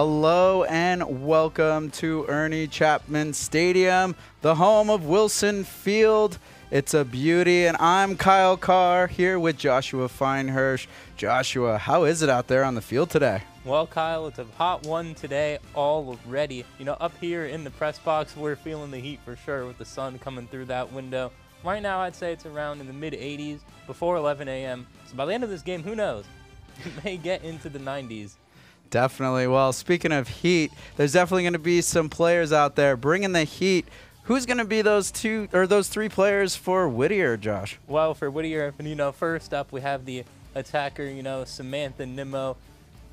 Hello and welcome to Ernie Chapman Stadium, the home of Wilson Field. It's a beauty, and I'm Kyle Carr here with Joshua Feinhirsch. Joshua, how is it out there on the field today? Well, Kyle, it's a hot one today already. You know, up here in the press box, we're feeling the heat for sure with the sun coming through that window. Right now, I'd say it's around in the mid 80s before 11 a.m. So by the end of this game, who knows? It may get into the 90s. Definitely. Well, speaking of heat, there's definitely going to be some players out there bringing the heat. Who's going to be those two or those three players for Whittier, Josh? Well, for Whittier, you know, first up we have the attacker, you know, Samantha Nimmo.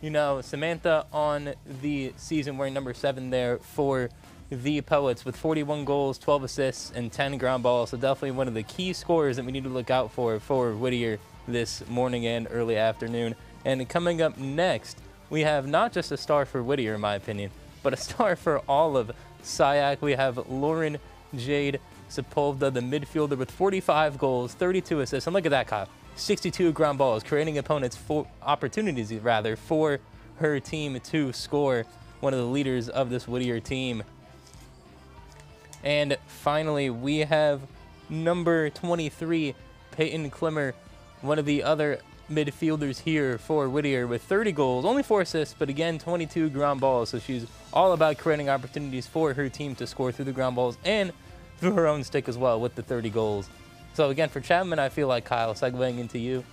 You know, Samantha on the season wearing number seven there for the Poets with 41 goals, 12 assists, and 10 ground balls. So definitely one of the key scorers that we need to look out for for Whittier this morning and early afternoon. And coming up next, we have not just a star for Whittier, in my opinion, but a star for all of SCIAC. We have Lauren Jade Sepulveda, the midfielder with 45 goals, 32 assists. And look at that, Kyle. 62 ground balls, creating opponents for opportunities rather for her team to score. One of the leaders of this Whittier team. And finally, we have number 23, Peyton Klimmer, one of the other midfielders here for Whittier with 30 goals, only four assists, but again, 22 ground balls. So she's all about creating opportunities for her team to score through the ground balls and through her own stick as well with the 30 goals. So again, for Chapman, I feel like Kyle, segueing into you,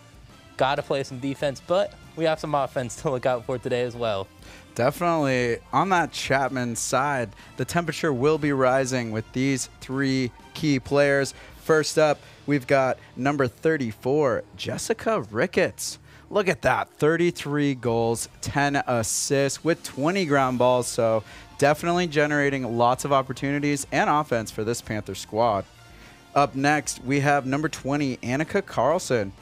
got to play some defense, but we have some offense to look out for today as well. Definitely. On that Chapman side, the temperature will be rising with these three key players. First up, we've got number 34, Jessica Ricketts. Look at that 33 goals, 10 assists with 20 ground balls. So, definitely generating lots of opportunities and offense for this Panther squad. Up next, we have number 20, Annika Carlson.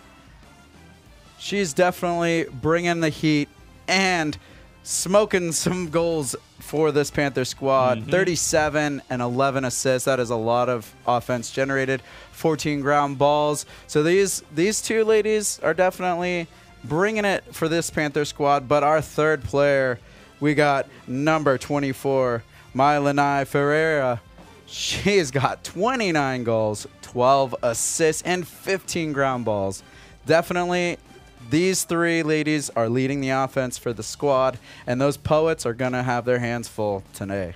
She's definitely bringing the heat and smoking some goals for this Panther squad. Mhm. 37 and 11 assists. That is a lot of offense generated. 14 ground balls. So these these two ladies are definitely bringing it for this Panther squad. But our third player, we got number 24, Mylanai Ferreira. She's got 29 goals, 12 assists, and 15 ground balls. Definitely these three ladies are leading the offense for the squad, and those poets are going to have their hands full today.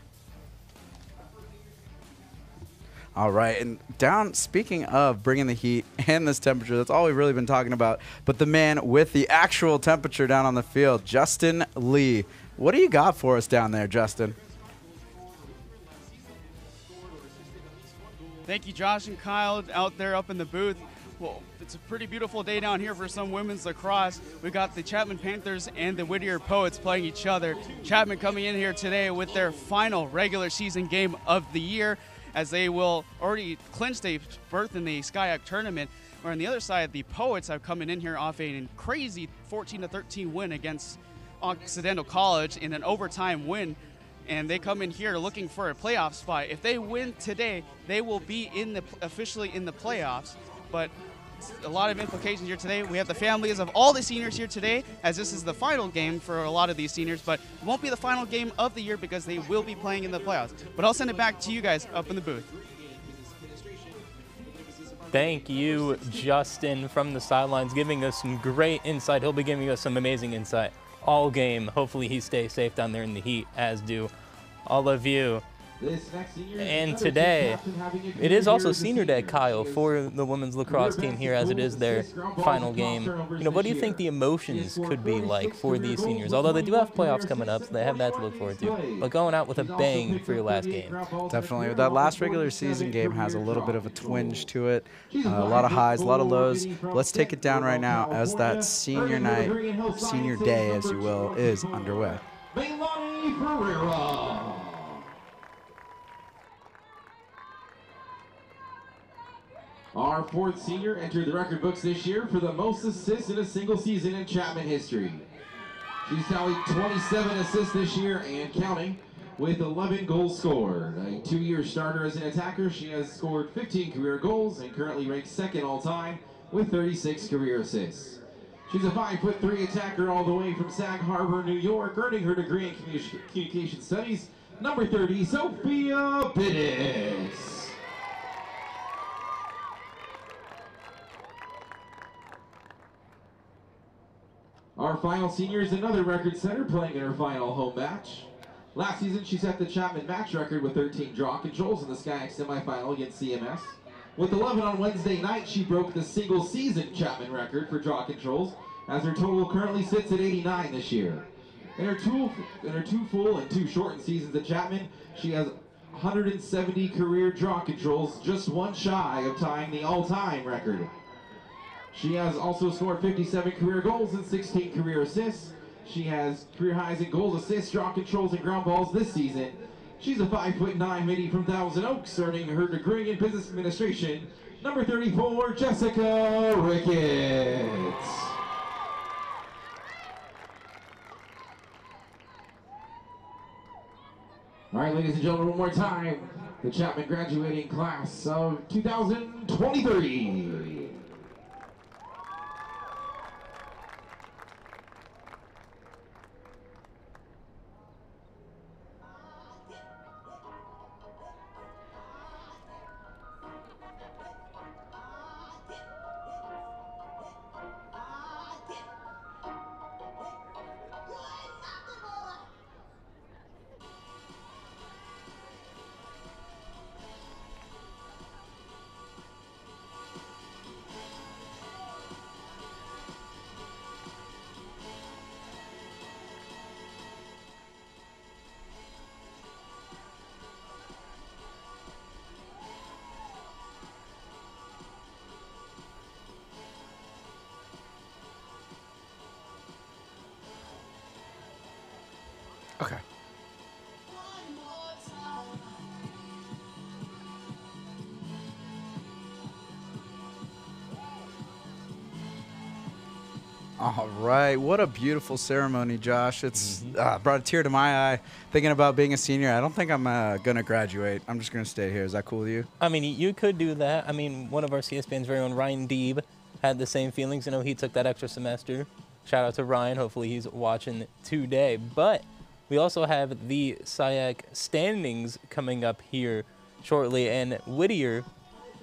All right, and down, speaking of bringing the heat and this temperature, that's all we've really been talking about. But the man with the actual temperature down on the field, Justin Lee. What do you got for us down there, Justin? Thank you, Josh and Kyle, out there up in the booth. It's a pretty beautiful day down here for some women's lacrosse. We got the Chapman Panthers and the Whittier Poets playing each other. Chapman coming in here today with their final regular season game of the year, as they will already clinch a berth in the SCIAC tournament. Where on the other side, the Poets have coming in here off a crazy 14 to 13 win against Occidental College in an overtime win and they come in here looking for a playoff spot. If they win today, they will be in the officially in the playoffs. But a lot of implications here today. We have the families of all the seniors here today, as this is the final game for a lot of these seniors, but it won't be the final game of the year because they will be playing in the playoffs. But I'll send it back to you guys up in the booth. Thank you, Justin, from the sidelines, giving us some great insight. He'll be giving us some amazing insight all game. Hopefully, he stays safe down there in the heat, as do all of you. And today, it is also senior day, Kyle, for the women's lacrosse team here, as it is their final game. You know, what do you think the emotions could be like for these seniors? Although they do have playoffs coming up, so they have that to look forward to. But going out with a bang for your last game. Definitely. That last regular season game has a little bit of a twinge to it. Uh, a lot of highs, a lot of lows. Let's take it down right now as that senior night, senior day, as you will, is underway. Leilani Ferreira. Our fourth senior entered the record books this year for the most assists in a single season in Chapman history. She's tallied 27 assists this year and counting with 11 goals scored. A two-year starter as an attacker, she has scored 15 career goals and currently ranks second all time with 36 career assists. She's a five foot three attacker all the way from Sag Harbor, New York, earning her degree in commu- communication studies. Number 30, Sophia Bittis. Our final senior is another record setter playing in her final home match. Last season, she set the Chapman match record with 13 draw controls in the SCIAC semifinal against CMS. With 11 on Wednesday night, she broke the single season Chapman record for draw controls, as her total currently sits at 89 this year. In her two, in her two full and two shortened seasons at Chapman, she has 170 career draw controls, just one shy of tying the all-time record. She has also scored 57 career goals and 16 career assists. She has career highs in goals, assists, draw controls, and ground balls this season. She's a 5'9 midi from Thousand Oaks, earning her degree in business administration. Number 34, Jessica Ricketts. All right, ladies and gentlemen, one more time. The Chapman graduating class of 2023. Right, what a beautiful ceremony, Josh. It's uh, brought a tear to my eye thinking about being a senior. I don't think I'm uh, gonna graduate. I'm just gonna stay here. Is that cool with you? I mean, you could do that. I mean, one of our CSBN's very own Ryan Deeb had the same feelings. You know, he took that extra semester. Shout out to Ryan. Hopefully, he's watching today. But we also have the SCIAC standings coming up here shortly, and Whittier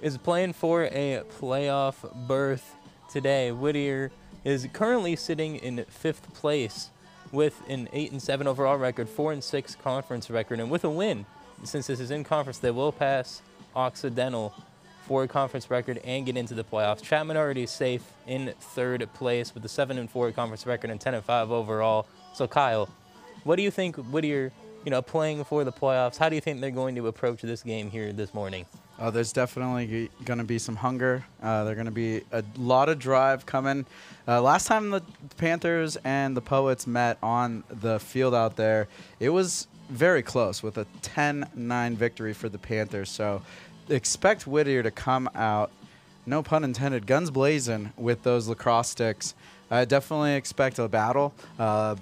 is playing for a playoff berth today. Whittier is currently sitting in fifth place with an eight and seven overall record, four and six conference record, and with a win. Since this is in conference, they will pass Occidental for a conference record and get into the playoffs. Chapman already is safe in third place with a seven and four conference record and ten and five overall. So Kyle, what do you think Whittier, you know, playing for the playoffs? How do you think they're going to approach this game here this morning? Uh, there's definitely going to be some hunger. Uh, there's going to be a lot of drive coming. Uh, last time the Panthers and the Poets met on the field out there, it was very close with a 10-9 victory for the Panthers. So expect Whittier to come out, no pun intended, guns blazing with those lacrosse sticks. I definitely expect a battle. Uh,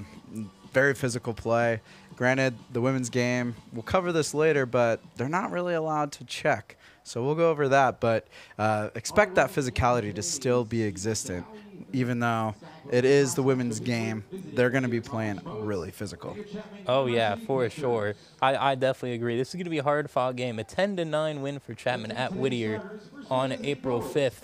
very physical play. Granted, the women's game, we'll cover this later, but they're not really allowed to check. So we'll go over that, but uh, expect that physicality to still be existent, even though it is the women's game. They're going to be playing really physical. Oh yeah, for sure. I, I definitely agree. This is going to be a hard fought game. A 10 to 9 win for Chapman at Whittier on April 5th.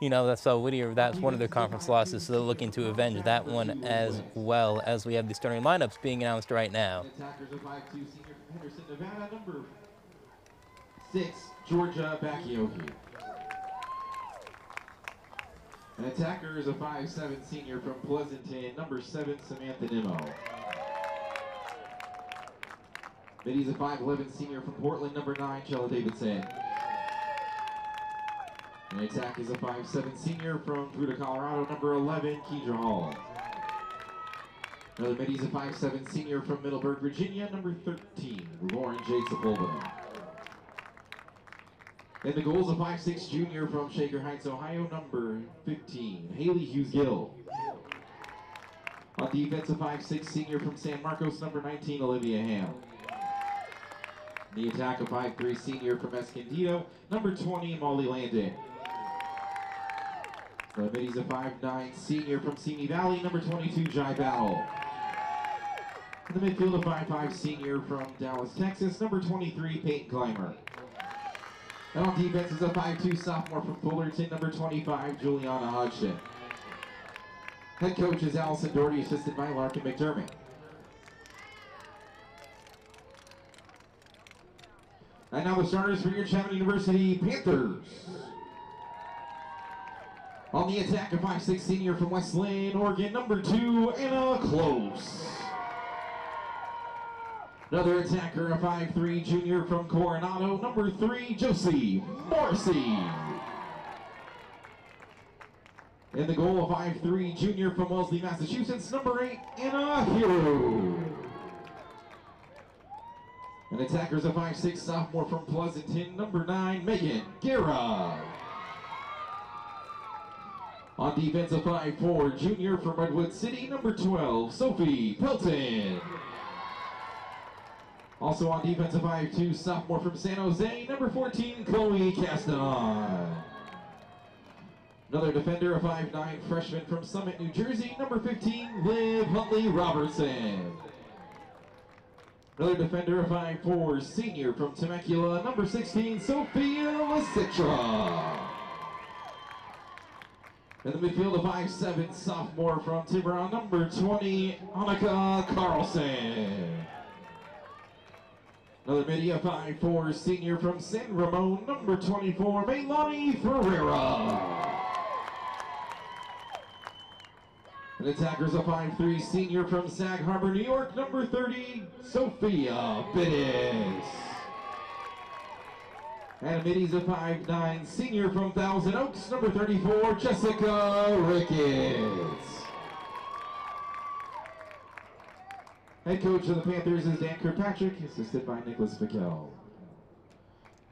You know, that's uh, Whittier. That's one of their conference losses, so they're looking to avenge that one as well. As we have the starting lineups being announced right now. Attackers are 5'2 senior from Henderson, Nevada, number 6, Georgia Bakioki. An attacker is a 5'7 senior from Pleasanton, number 7, Samantha Nimmo. Middy's a 5'11 senior from Portland, number 9, Chella Davidson. An attack is a 5'7 senior from Fruita, Colorado, number 11, Keidra Hall. Another middy's a 5'7 senior from Middleburg, Virginia, number 13, Lauren J. Sepulveda. And the goal's a 5'6 junior from Shaker Heights, Ohio, number 15, Haley Hughes Gill. On defense, a 5'6 senior from San Marcos, number 19, Olivia Ham. The attack, a 5'3 senior from Escondido, number 20, Molly Landon. The middies a 5'9 senior from Simi Valley, number 22, Jai Battle. In the midfield, a 5'5 senior from Dallas, Texas, number 23, Peyton Clymer. And on defense is a 5'2 sophomore from Fullerton, number 25, Juliana Hodgson. Head coach is Allison Doherty, assisted by Larkin McDermott. And now the starters for your Chapman University Panthers. On the attack, a 5'6 senior from West Linn, Oregon, number two, Anna Close. Another attacker, a 5'3 junior from Coronado, number three, Josie Morrissey. In the goal, a 5'3 junior from Wellesley, Massachusetts, number eight, Anna Hero. And attackers, a 5'6 sophomore from Pleasanton, number nine, Megan Guerra. On defense, a 5'4 junior from Redwood City, number 12, Sophie Pelton. Also on defense, a 5'2 sophomore from San Jose, number 14, Chloe Castanon. Another defender, a 5'9 freshman from Summit, New Jersey, number 15, Liv Huntley Robertson. Another defender, a 5'4 senior from Temecula, number 16, Sophia Lasitra. In the midfield, a 5'7 sophomore from Tiburon, number 20, Annika Carlson. Another midi, a 5'4 senior from San Ramon, number 24, Melani Ferreira. And attackers, a 5-3 senior from Sag Harbor, New York, number 30, Sophia Bittis. And a middies, a 5-9 senior from Thousand Oaks, number 34, Jessica Ricketts. Head coach of the Panthers is Dan Kirkpatrick, assisted by Nicholas Piquel.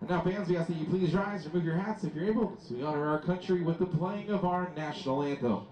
And now, fans, we ask that you please rise, remove your hats if you're able, so we honor our country with the playing of our national anthem.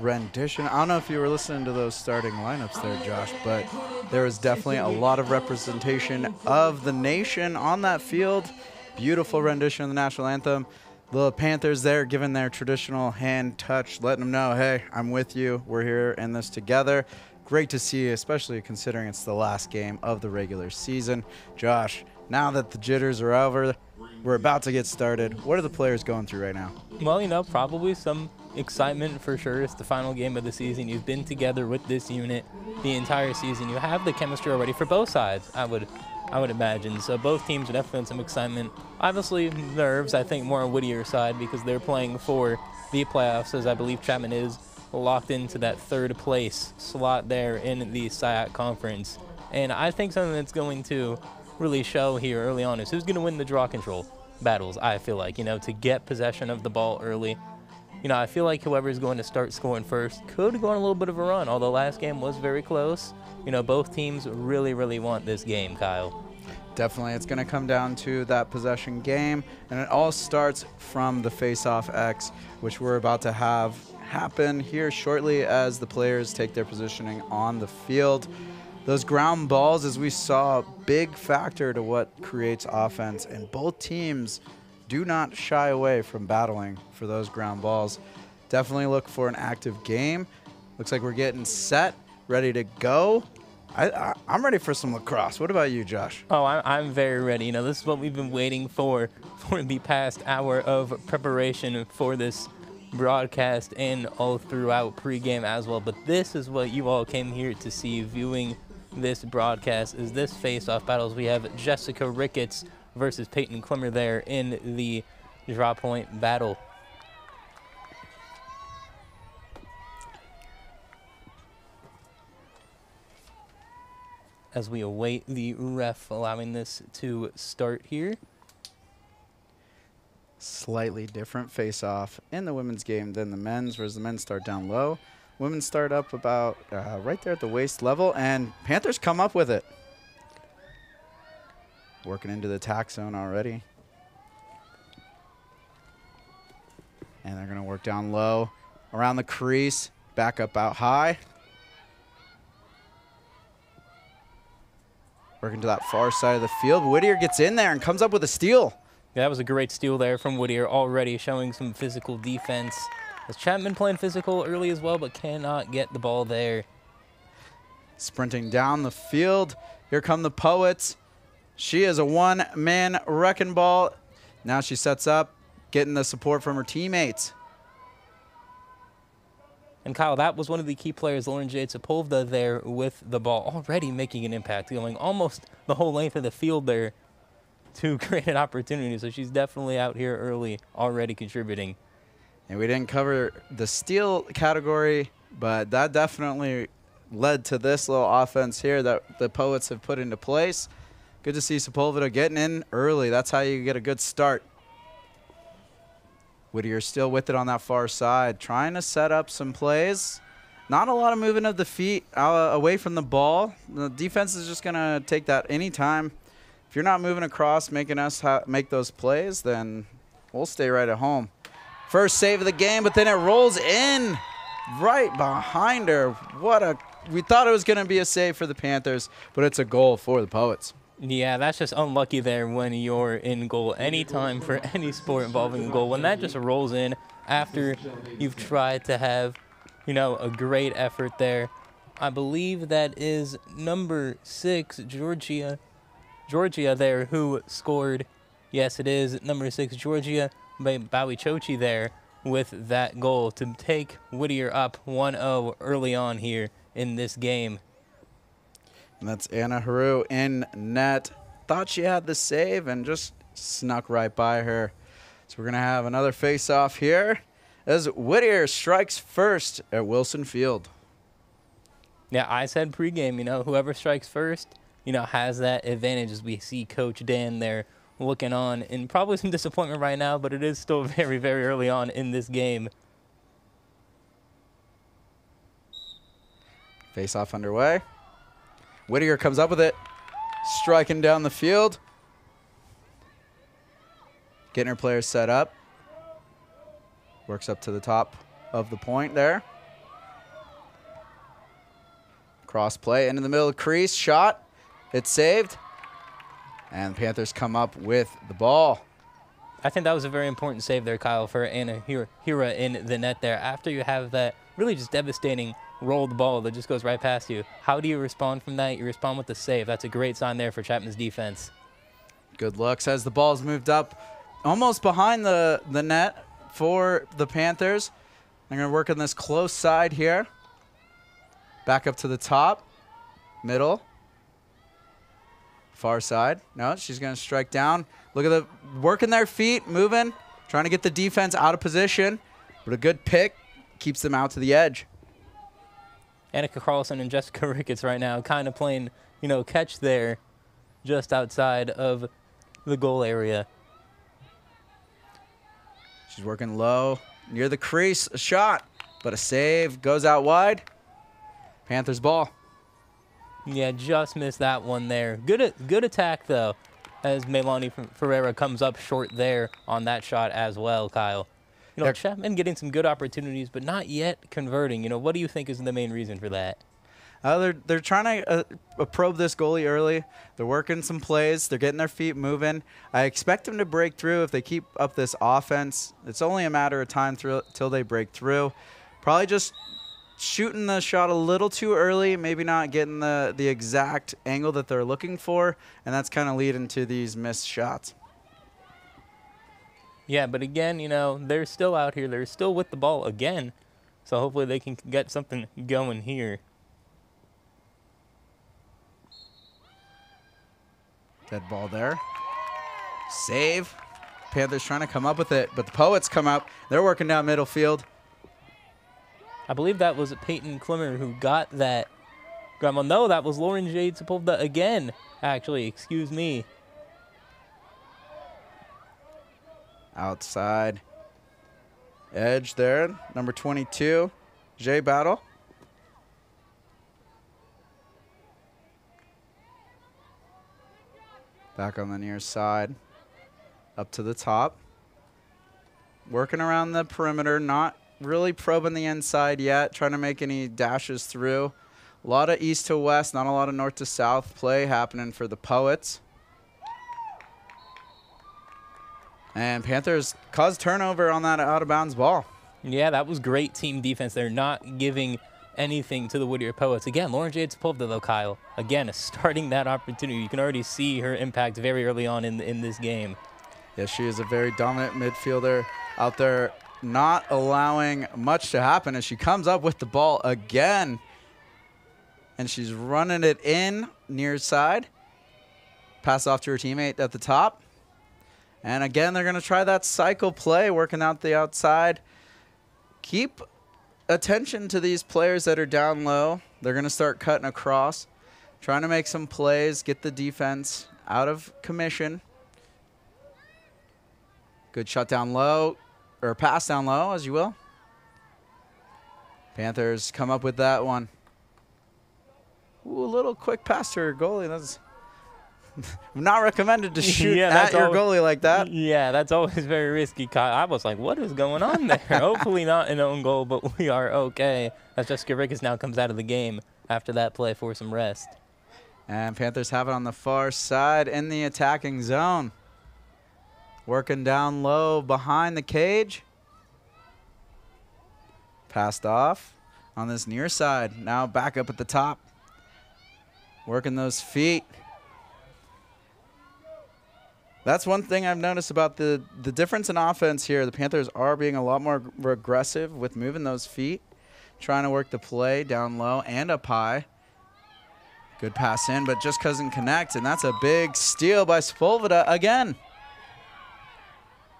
Rendition. I don't know if you were listening to those starting lineups there, Josh, but there was definitely a lot of representation of the nation on that field. Beautiful rendition of the national anthem. The Panthers there giving their traditional hand touch, letting them know, hey, I'm with you. We're here in this together. Great to see you, especially considering it's the last game of the regular season. Josh, now that the jitters are over, we're about to get started. What are the players going through right now? Well, you know, probably some excitement for sure. It's the final game of the season. You've been together with this unit the entire season. You have the chemistry already for both sides. I would, I would imagine. So both teams are definitely in some excitement. Obviously, nerves. I think more on Whittier's side because they're playing for the playoffs, as I believe Chapman is locked into that third place slot there in the SCIAC conference. And I think something that's going to really show here early on is who's going to win the draw control battles. I feel like you know to get possession of the ball early you know, I feel like whoever is going to start scoring first could go on a little bit of a run, although last game was very close. You know, both teams really, really want this game, Kyle. Definitely, it's going to come down to that possession game, and it all starts from the face-off X, which we're about to have happen here shortly as the players take their positioning on the field. Those ground balls, as we saw, a big factor to what creates offense, and both teams do not shy away from battling for those ground balls. Definitely look for an active game. Looks like we're getting set, ready to go. I, am ready for some lacrosse. What about you, Josh? Oh, I'm, I'm very ready. You know, this is what we've been waiting for for the past hour of preparation for this broadcast and all throughout pregame as well. But this is what you all came here to see viewing this broadcast is this face-off battles. We have Jessica Ricketts versus Peyton Klimmer there in the draw point battle. as we await the ref allowing this to start here. Slightly different face-off in the women's game than the men's, whereas the men start down low. Women start up about uh, right there at the waist level, and Panthers come up with it. Working into the tack zone already. And they're going to work down low around the crease, back up out high. Working to that far side of the field. Whittier gets in there and comes up with a steal. Yeah, that was a great steal there from Whittier, already showing some physical defense. As Chapman playing physical early as well, but cannot get the ball there. Sprinting down the field. Here come the Poets. She is a one-man wrecking ball. Now she sets up, getting the support from her teammates. And Kyle, that was one of the key players, Lauren Jade Sepulveda, there with the ball, already making an impact, going almost the whole length of the field there to create an opportunity. So she's definitely out here early, already contributing. And we didn't cover the steal category, but that definitely led to this little offense here that the Poets have put into place. Good to see Sepulveda getting in early. That's how you get a good start. Whittier still with it on that far side, trying to set up some plays. Not a lot of movement of the feet uh, away from the ball. The defense is just going to take that anytime. If you're not moving across, making us make those plays, then we'll stay right at home. First save of the game, but then it rolls in right behind her. What a we thought it was going to be a save for the Panthers, but it's a goal for the Poets. Yeah, that's just unlucky there when you're in goal. Anytime for any sport involving a goal, when that just rolls in after you've tried to have, you know, a great effort there. I believe that is number six, Georgia. Georgia there who scored. Yes, it is number six, Georgia Bowie Chochi there with that goal to take Whittier up 1-0 early on here in this game. And that's Anna Haru in net. Thought she had the save and just snuck right by her. So we're going to have another face-off here as Whittier strikes first at Wilson Field. Yeah, I said pregame, you know, whoever strikes first, you know, has that advantage as we see Coach Dan there looking on. And probably some disappointment right now, but it is still very, very early on in this game. Face-off underway. Whittier comes up with it, striking down the field. Getting her players set up. Works up to the top of the point there. Cross play into the middle the crease. Shot. It's saved. And the Panthers come up with the ball. I think that was a very important save there, Kyle, for Anna Hira in the net there. After you have that really just devastating rolled the ball that just goes right past you. How do you respond from that? You respond with the save. That's a great sign there for Chapman's defense. Good looks as the ball's moved up almost behind the, the net for the Panthers. They're going to work on this close side here. Back up to the top. Middle. Far side. No, she's going to strike down. Look at the working their feet, moving, trying to get the defense out of position. But a good pick keeps them out to the edge. Annika Carlson and Jessica Ricketts right now kind of playing, you know, catch there just outside of the goal area. She's working low, near the crease, a shot, but a save goes out wide. Panthers ball. Yeah, just missed that one there. Good, good attack though, as Melani Ferreira comes up short there on that shot as well, Kyle. You know. Chapman getting some good opportunities, but not yet converting. You know, what do you think is the main reason for that? Uh, they're they're trying to uh, uh, probe this goalie early. They're working some plays. They're getting their feet moving. I expect them to break through if they keep up this offense. It's only a matter of time through, till they break through. Probably just shooting the shot a little too early, maybe not getting the the exact angle that they're looking for, and that's kind of leading to these missed shots. Yeah, but again, you know, they're still out here. They're still with the ball again. So hopefully they can get something going here. Dead ball there. Save. Panthers trying to come up with it, but the Poets come up. They're working down middle field. I believe that was Peyton Klimmer who got that. Grandma, no, that was Lauren Jade Sepulveda again. Actually, excuse me. Outside. Edge there. Number 22. Jay Battle. Back on the near side. Up to the top. Working around the perimeter. Not really probing the inside yet. Trying to make any dashes through. A lot of east to west. Not a lot of north to south play happening for the Poets. And Panthers caused turnover on that out of bounds ball. Yeah, that was great team defense. They're not giving anything to the Whittier Poets. Again, Lauren Jade Sepulveda, though, Kyle. Again, starting that opportunity. You can already see her impact very early on in, in this game. Yeah, she is a very dominant midfielder out there, not allowing much to happen as she comes up with the ball again. And she's running it in near side. Pass off to her teammate at the top. And again, they're going to try that cycle play, working out the outside. Keep attention to these players that are down low. They're going to start cutting across, trying to make some plays, get the defense out of commission. Good shot down low, or pass down low, as you will. Panthers come up with that one. Ooh, a little quick pass to her goalie. That's not recommended to shoot Yeah, at your always- goalie like that. Yeah, that's always very risky. I was like, what is going on there? Hopefully not an own goal, but we are okay. As Jessica Ricketts now comes out of the game after that play for some rest. And Panthers have it on the far side in the attacking zone. Working down low behind the cage. Passed off on this near side. Now back up at the top. Working those feet. That's one thing I've noticed about the, the difference in offense here. The Panthers are being a lot more aggressive with moving those feet, trying to work the play down low and up high. Good pass in, but just doesn't connect, and that's a big steal by Sepulveda again.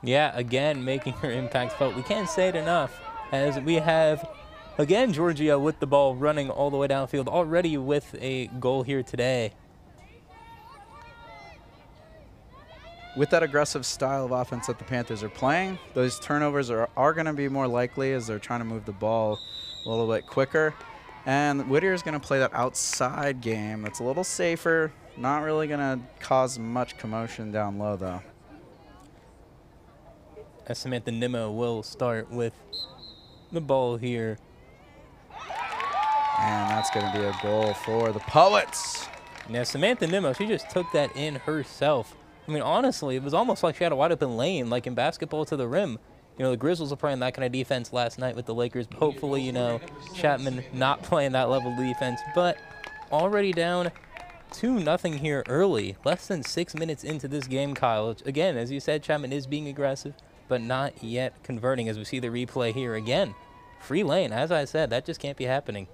Yeah, again, making her impact felt. We can't say it enough as we have, again, Georgia with the ball running all the way downfield, already with a goal here today. With that aggressive style of offense that the Panthers are playing, those turnovers are, are going to be more likely as they're trying to move the ball a little bit quicker. And Whittier is going to play that outside game that's a little safer, not really going to cause much commotion down low, though. As Samantha Nimmo will start with the ball here. And that's going to be a goal for the Poets. Now, Samantha Nimmo, she just took that in herself. I mean, honestly, it was almost like she had a wide open lane, like in basketball to the rim. You know, the Grizzlies were playing that kind of defense last night with the Lakers. Hopefully, you know, Chapman not playing that level of defense, but already down 2 nothing here early. Less than six minutes into this game, Kyle. Again, as you said, Chapman is being aggressive, but not yet converting as we see the replay here again. Free lane, as I said, that just can't be happening.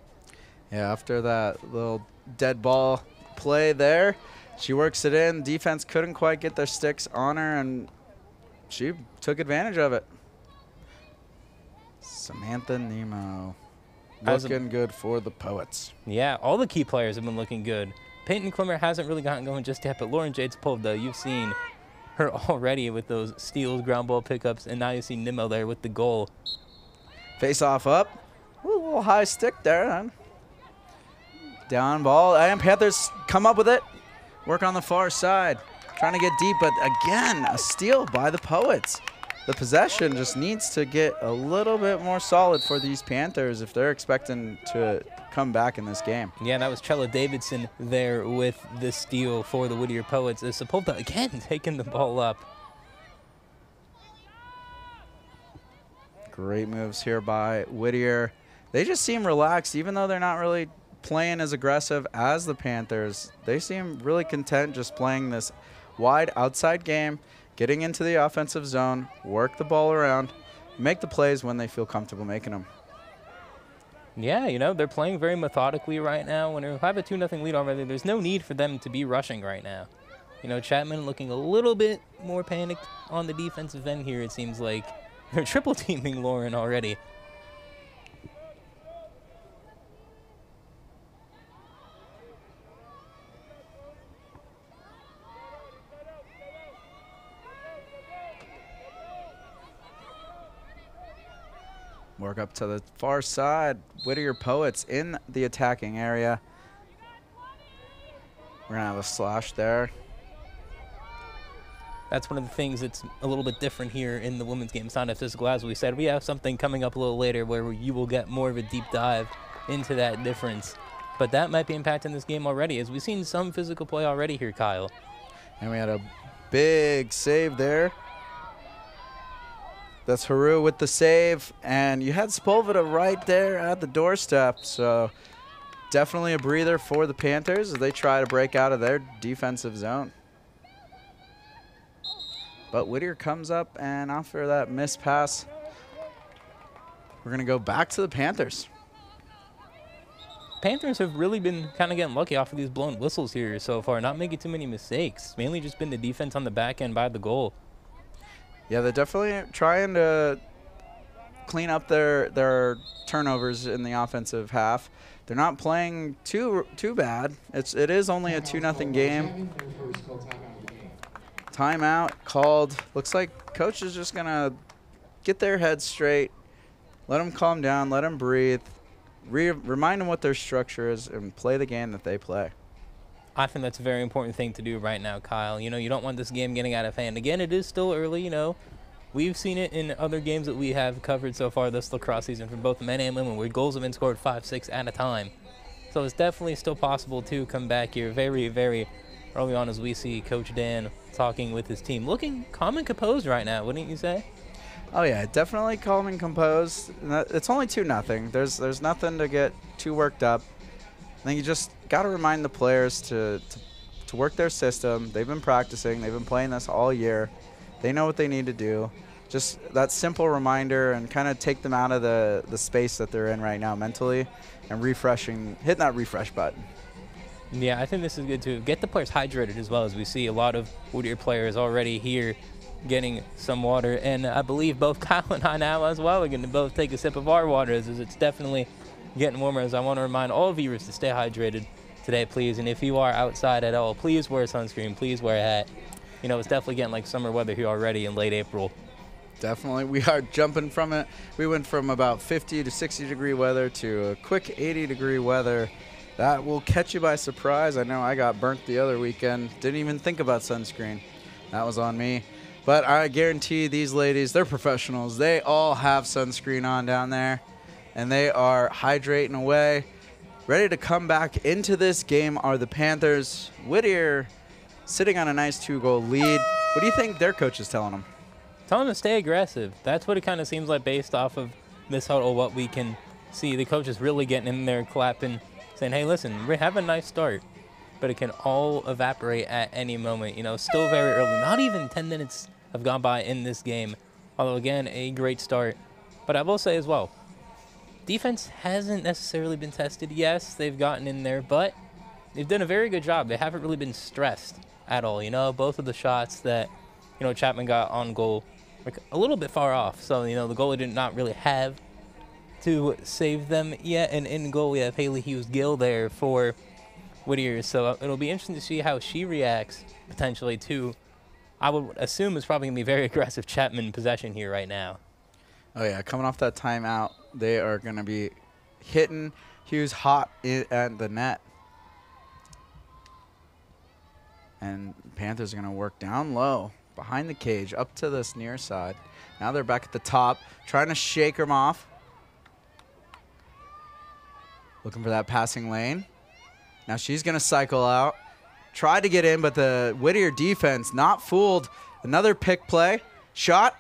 Yeah, after that little dead ball play there, she works it in. Defense couldn't quite get their sticks on her, and she took advantage of it. Samantha Nimmo. Looking good for the Poets. Yeah, all the key players have been looking good. Peyton Klimmer hasn't really gotten going just yet, but Lauren Jade Sepulveda. you've seen her already with those steals, ground ball pickups, and now you see Nimmo there with the goal. Face off up. Ooh, a little high stick there. Down ball. And Panthers come up with it. Work on the far side. Trying to get deep, but again, a steal by the Poets. The possession just needs to get a little bit more solid for these Panthers if they're expecting to come back in this game. Yeah, that was Trella Davidson there with the steal for the Whittier Poets. Uh, As Sepulveda again taking the ball up. Great moves here by Whittier. They just seem relaxed, even though they're not really playing as aggressive as the Panthers. They seem really content just playing this wide outside game, getting into the offensive zone, work the ball around, make the plays when they feel comfortable making them. Yeah, you know, they're playing very methodically right now. When you have a 2 0 lead already, there's no need for them to be rushing right now. You know, Chapman looking a little bit more panicked on the defensive end here, it seems like. They're triple teaming Lauren already. Work up to the far side. Whittier Poets in the attacking area. We're going to have a slash there. That's one of the things that's a little bit different here in the women's game. It's not as physical as we said. We have something coming up a little later where you will get more of a deep dive into that difference. But that might be impacting this game already, as we've seen some physical play already here, Kyle. And we had a big save there. That's Haru with the save. And you had Sepulveda right there at the doorstep. So definitely a breather for the Panthers as they try to break out of their defensive zone. But Whittier comes up, and after that missed pass, we're going to go back to the Panthers. Panthers have really been kind of getting lucky off of these blown whistles here so far, not making too many mistakes. Mainly just been the defense on the back end by the goal. Yeah, they're definitely trying to clean up their their turnovers in the offensive half. They're not playing too too bad. It's it is only a two nothing game. Timeout called. Looks like coach is just gonna get their heads straight, let them calm down, let them breathe, re remind them what their structure is, and play the game that they play. I think that's a very important thing to do right now, Kyle. You know, you don't want this game getting out of hand. Again, it is still early, you know. We've seen it in other games that we have covered so far this lacrosse season from both men and women where goals have been scored 5 6 at a time. So it's definitely still possible to come back here very, very early on as we see Coach Dan talking with his team. Looking calm and composed right now, wouldn't you say? Oh yeah, definitely calm and composed. It's only two nothing. There's there's nothing to get too worked up. I think you just got to remind the players to, to to work their system. They've been practicing. They've been playing this all year. They know what they need to do. Just that simple reminder and kind of take them out of the, the space that they're in right now mentally and refreshing, hitting that refresh button. Yeah, I think this is good too. Get the players hydrated as well as we see a lot of Whittier players already here getting some water. And I believe both Kyle and I now as well are going to both take a sip of our water as it's definitely getting warmer. As I want to remind all viewers to stay hydrated today, please. And if you are outside at all, please wear sunscreen. Please wear a hat. You know, it's definitely getting like summer weather here already in late April. Definitely. We are jumping from it. We went from about 50 to 60 degree weather to a quick 80 degree weather that will catch you by surprise. I know I got burnt the other weekend. Didn't even think about sunscreen. That was on me. But I guarantee these ladies, they're professionals. They all have sunscreen on down there, and they are hydrating away. Ready to come back into this game are the Panthers. Whittier sitting on a nice two goal lead. What do you think their coach is telling them? Telling them to stay aggressive. That's what it kind of seems like based off of this huddle, what we can see. The coach is really getting in there, clapping saying, hey, listen, we have a nice start, but it can all evaporate at any moment. You know, still very early. Not even 10 minutes have gone by in this game. Although, again, a great start. But I will say as well, defense hasn't necessarily been tested. Yes, they've gotten in there, but they've done a very good job. They haven't really been stressed at all. You know, both of the shots that, you know, Chapman got on goal were a little bit far off. So, you know, the goalie did not really have to save them yet. And in goal, we have Haley Hughes Gill there for Whittier. So uh, it'll be interesting to see how she reacts potentially to I would assume is probably going to be very aggressive Chapman possession here right now. Oh yeah, coming off that timeout, they are going to be hitting Hughes hot at the net. And Panthers are going to work down low behind the cage up to this near side. Now they're back at the top, trying to shake him off. Looking for that passing lane. Now she's going to cycle out. Tried to get in, but the Whittier defense not fooled. Another pick play. Shot.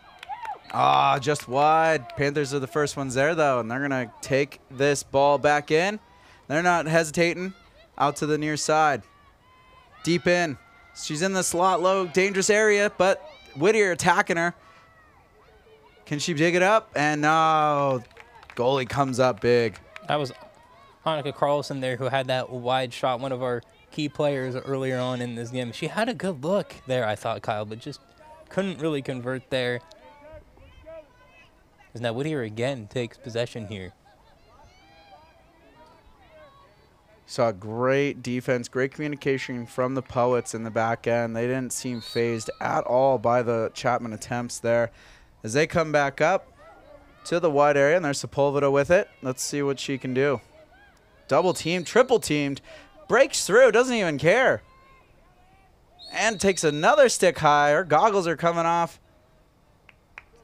Ah, just wide. Panthers are the first ones there, though, and they're going to take this ball back in. They're not hesitating. Out to the near side. Deep in. She's in the slot low, dangerous area, but Whittier attacking her. Can she dig it up? And no, goalie comes up big. That was Annika Carlson there who had that wide shot, one of our key players earlier on in this game. She had a good look there, I thought, Kyle, but just couldn't really convert there. As now Whittier again takes possession here. Saw great defense, great communication from the Poets in the back end. They didn't seem phased at all by the Chapman attempts there. As they come back up to the wide area, and there's Sepulveda with it. Let's see what she can do. Double teamed, triple teamed, breaks through, doesn't even care. And takes another stick high. Her goggles are coming off.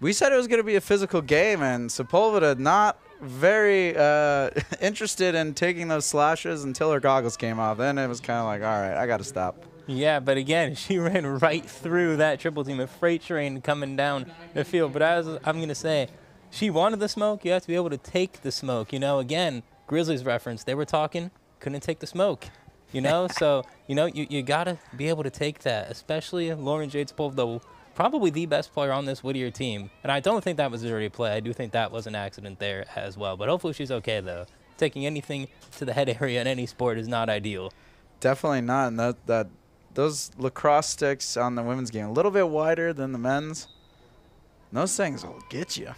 We said it was going to be a physical game, and Sepulveda not very uh, interested in taking those slashes until her goggles came off. Then it was kind of like, all right, I got to stop. Yeah, but again, she ran right through that triple team, a freight train coming down the field. But as I'm going to say, she wanted the smoke. You have to be able to take the smoke. You know, again, Grizzlies reference, they were talking, couldn't take the smoke. You know, so, you know, you, you got to be able to take that, especially Lauren Jade Sepulveda, probably the best player on this Whittier team. And I don't think that was a dirty play. I do think that was an accident there as well. But hopefully she's okay, though. Taking anything to the head area in any sport is not ideal. Definitely not. And that, that those lacrosse sticks on the women's game a little bit wider than the men's. Those things will get you.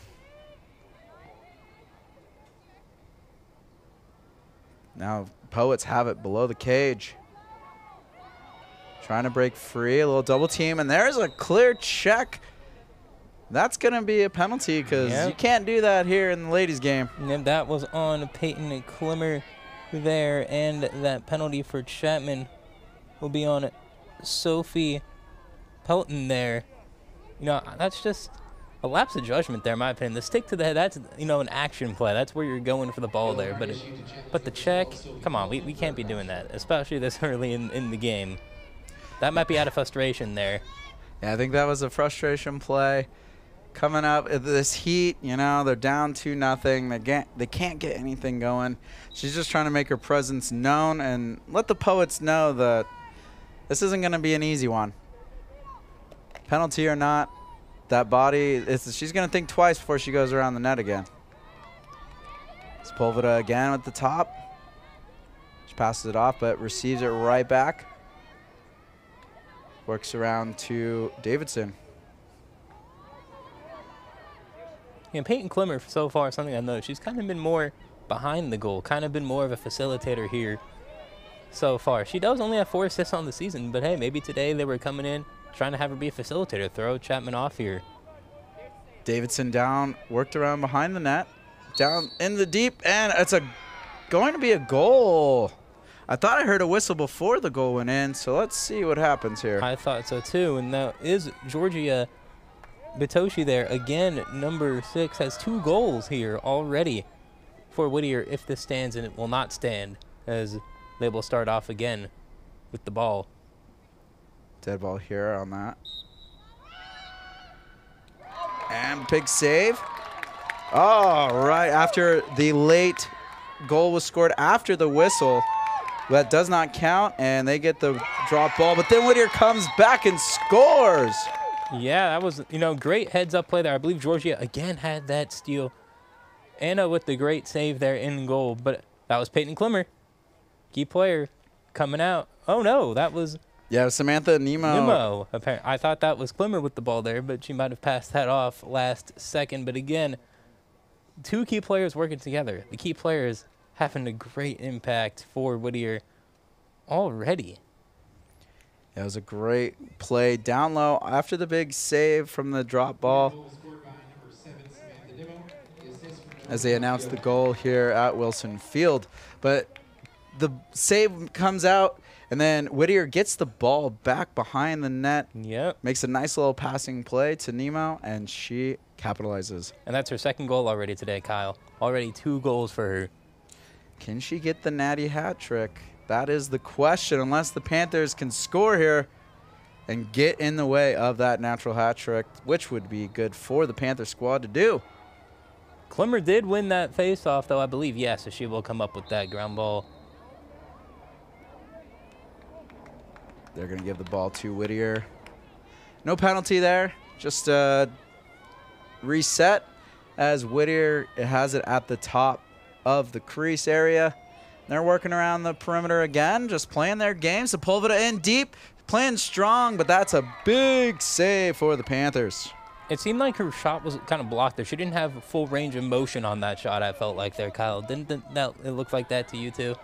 Now Poets have it below the cage. Trying to break free, a little double team, and there's a clear check. That's going to be a penalty because Yep. you can't do that here in the ladies' game. And that was on Peyton Klimmer there, and that penalty for Chapman will be on Sophie Pelton there. You know, that's just a lapse of judgment there, in my opinion. The stick to the head, that's, you know, an action play. That's where you're going for the ball there. But it, but the check, come on, we, we can't be doing that, especially this early in, in the game. That might be out of frustration there. Yeah, I think that was a frustration play. Coming up at this heat, you know, they're down two nothing. They can't they can't get anything going. She's just trying to make her presence known and let the poets know that this isn't going to be an easy one. Penalty or not, that body she's going to think twice before she goes around the net again. Sepulveda again at the top. She passes it off, but receives it right back. Works around to Davidson. Yeah, Peyton Klimmer so far, something I know, she's kind of been more behind the goal, kind of been more of a facilitator here so far. She does only have four assists on the season, but hey, maybe today they were coming in trying to have her be a facilitator, throw Chapman off here. Davidson down, worked around behind the net, down in the deep, and it's a going to be a goal. I thought I heard a whistle before the goal went in, so let's see what happens here. I thought so too, and now is Georgia Bitoshi there again. Number six has two goals here already for Whittier. If this stands, and it will not stand, as they will start off again with the ball. Dead ball here on that. And big save. All right, after the late goal was scored after the whistle, that does not count, and they get the drop ball. But then Whittier comes back and scores. Yeah, that was you know great heads up play there. I believe Georgia again had that steal. Anna uh, with the great save there in goal, but that was Peyton Klimmer, key player, coming out. Oh no, that was Yeah, Samantha Nimmo. Nimmo. Appar- I thought that was Klimmer with the ball there, but she might have passed that off last second. But again, two key players working together. The key players having a great impact for Whittier already. It was a great play down low after the big save from the drop ball. As they announced the goal here at Wilson Field. But the save comes out, and then Whittier gets the ball back behind the net, Yep. makes a nice little passing play to Nimmo, and she capitalizes. And that's her second goal already today, Kyle. Already two goals for her. Can she get the natty hat trick? That is the question. Unless the Panthers can score here and get in the way of that natural hat trick, which would be good for the Panther squad to do. Klimmer did win that faceoff, though I believe yes, so she will come up with that ground ball. They're going to give the ball to Whittier. No penalty there. Just uh, reset as Whittier has it at the top of the crease area. They're working around the perimeter again, just playing their games. game. Sepulveda in deep, playing strong, but that's a big save for the Panthers. It seemed like her shot was kind of blocked there. She didn't have full range of motion on that shot. I felt like there, Kyle. Didn't that it look like that to you too?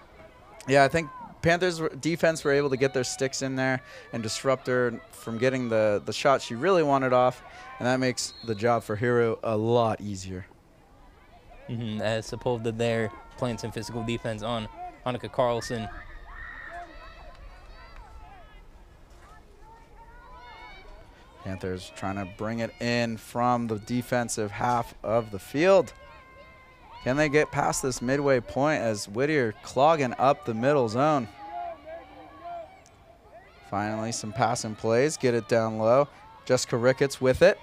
Yeah, I think Panthers defense were able to get their sticks in there and disrupt her from getting the, the shot she really wanted off, and that makes the job for Hero a lot easier. Hmm As Sepulveda there playing some physical defense on Annika Carlson. Panthers trying to bring it in from the defensive half of the field. Can they get past this midway point as Whittier clogging up the middle zone? Finally, some passing plays. Get it down low. Jessica Ricketts with it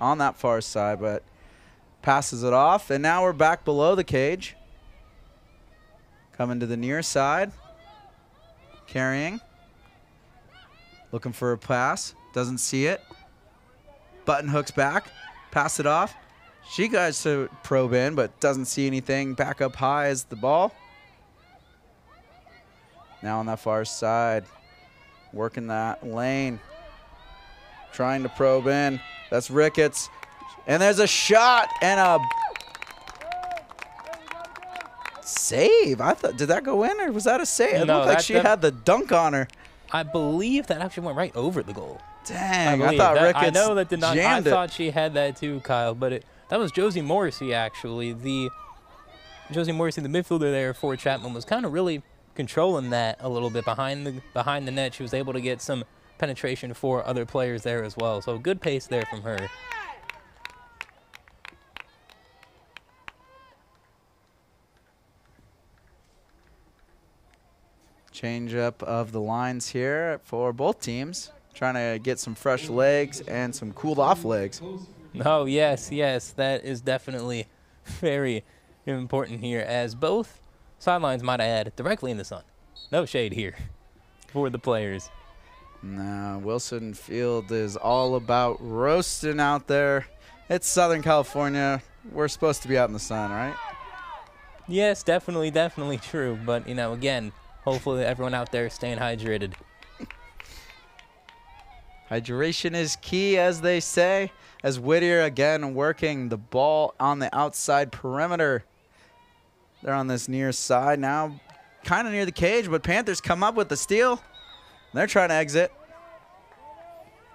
on that far side, but passes it off. And now we're back below the cage. Coming to the near side. Carrying. Looking for a pass. Doesn't see it. Button hooks back. Pass it off. She goes to probe in, but doesn't see anything. Back up high is the ball. Now on that far side. Working that lane. Trying to probe in. That's Ricketts. And there's a shot and a save. I thought, did that go in or was that a save? It No, looked like she had the dunk on her. I believe that actually went right over the goal. Dang, I, believe thought that- Ricketts I know that did not. I it. thought she had that too, Kyle. But it, that was Josie Morrissey actually. The Josie Morrissey, the midfielder there for Chapman, was kind of really controlling that a little bit behind the behind the net. She was able to get some penetration for other players there as well. So good pace there from her. Change up of the lines here for both teams. Trying to get some fresh legs and some cooled off legs. Oh yes, yes, that is definitely very important here, as both sidelines might add directly in the sun. No shade here for the players. No, Wilson Field is all about roasting out there. It's Southern California. We're supposed to be out in the sun, right? Yes, definitely, definitely true. But you know, again, hopefully everyone out there is staying hydrated. Hydration is key, as they say. As Whittier again working the ball on the outside perimeter. They're on this near side now, kind of near the cage, but Panthers come up with the steal. They're trying to exit.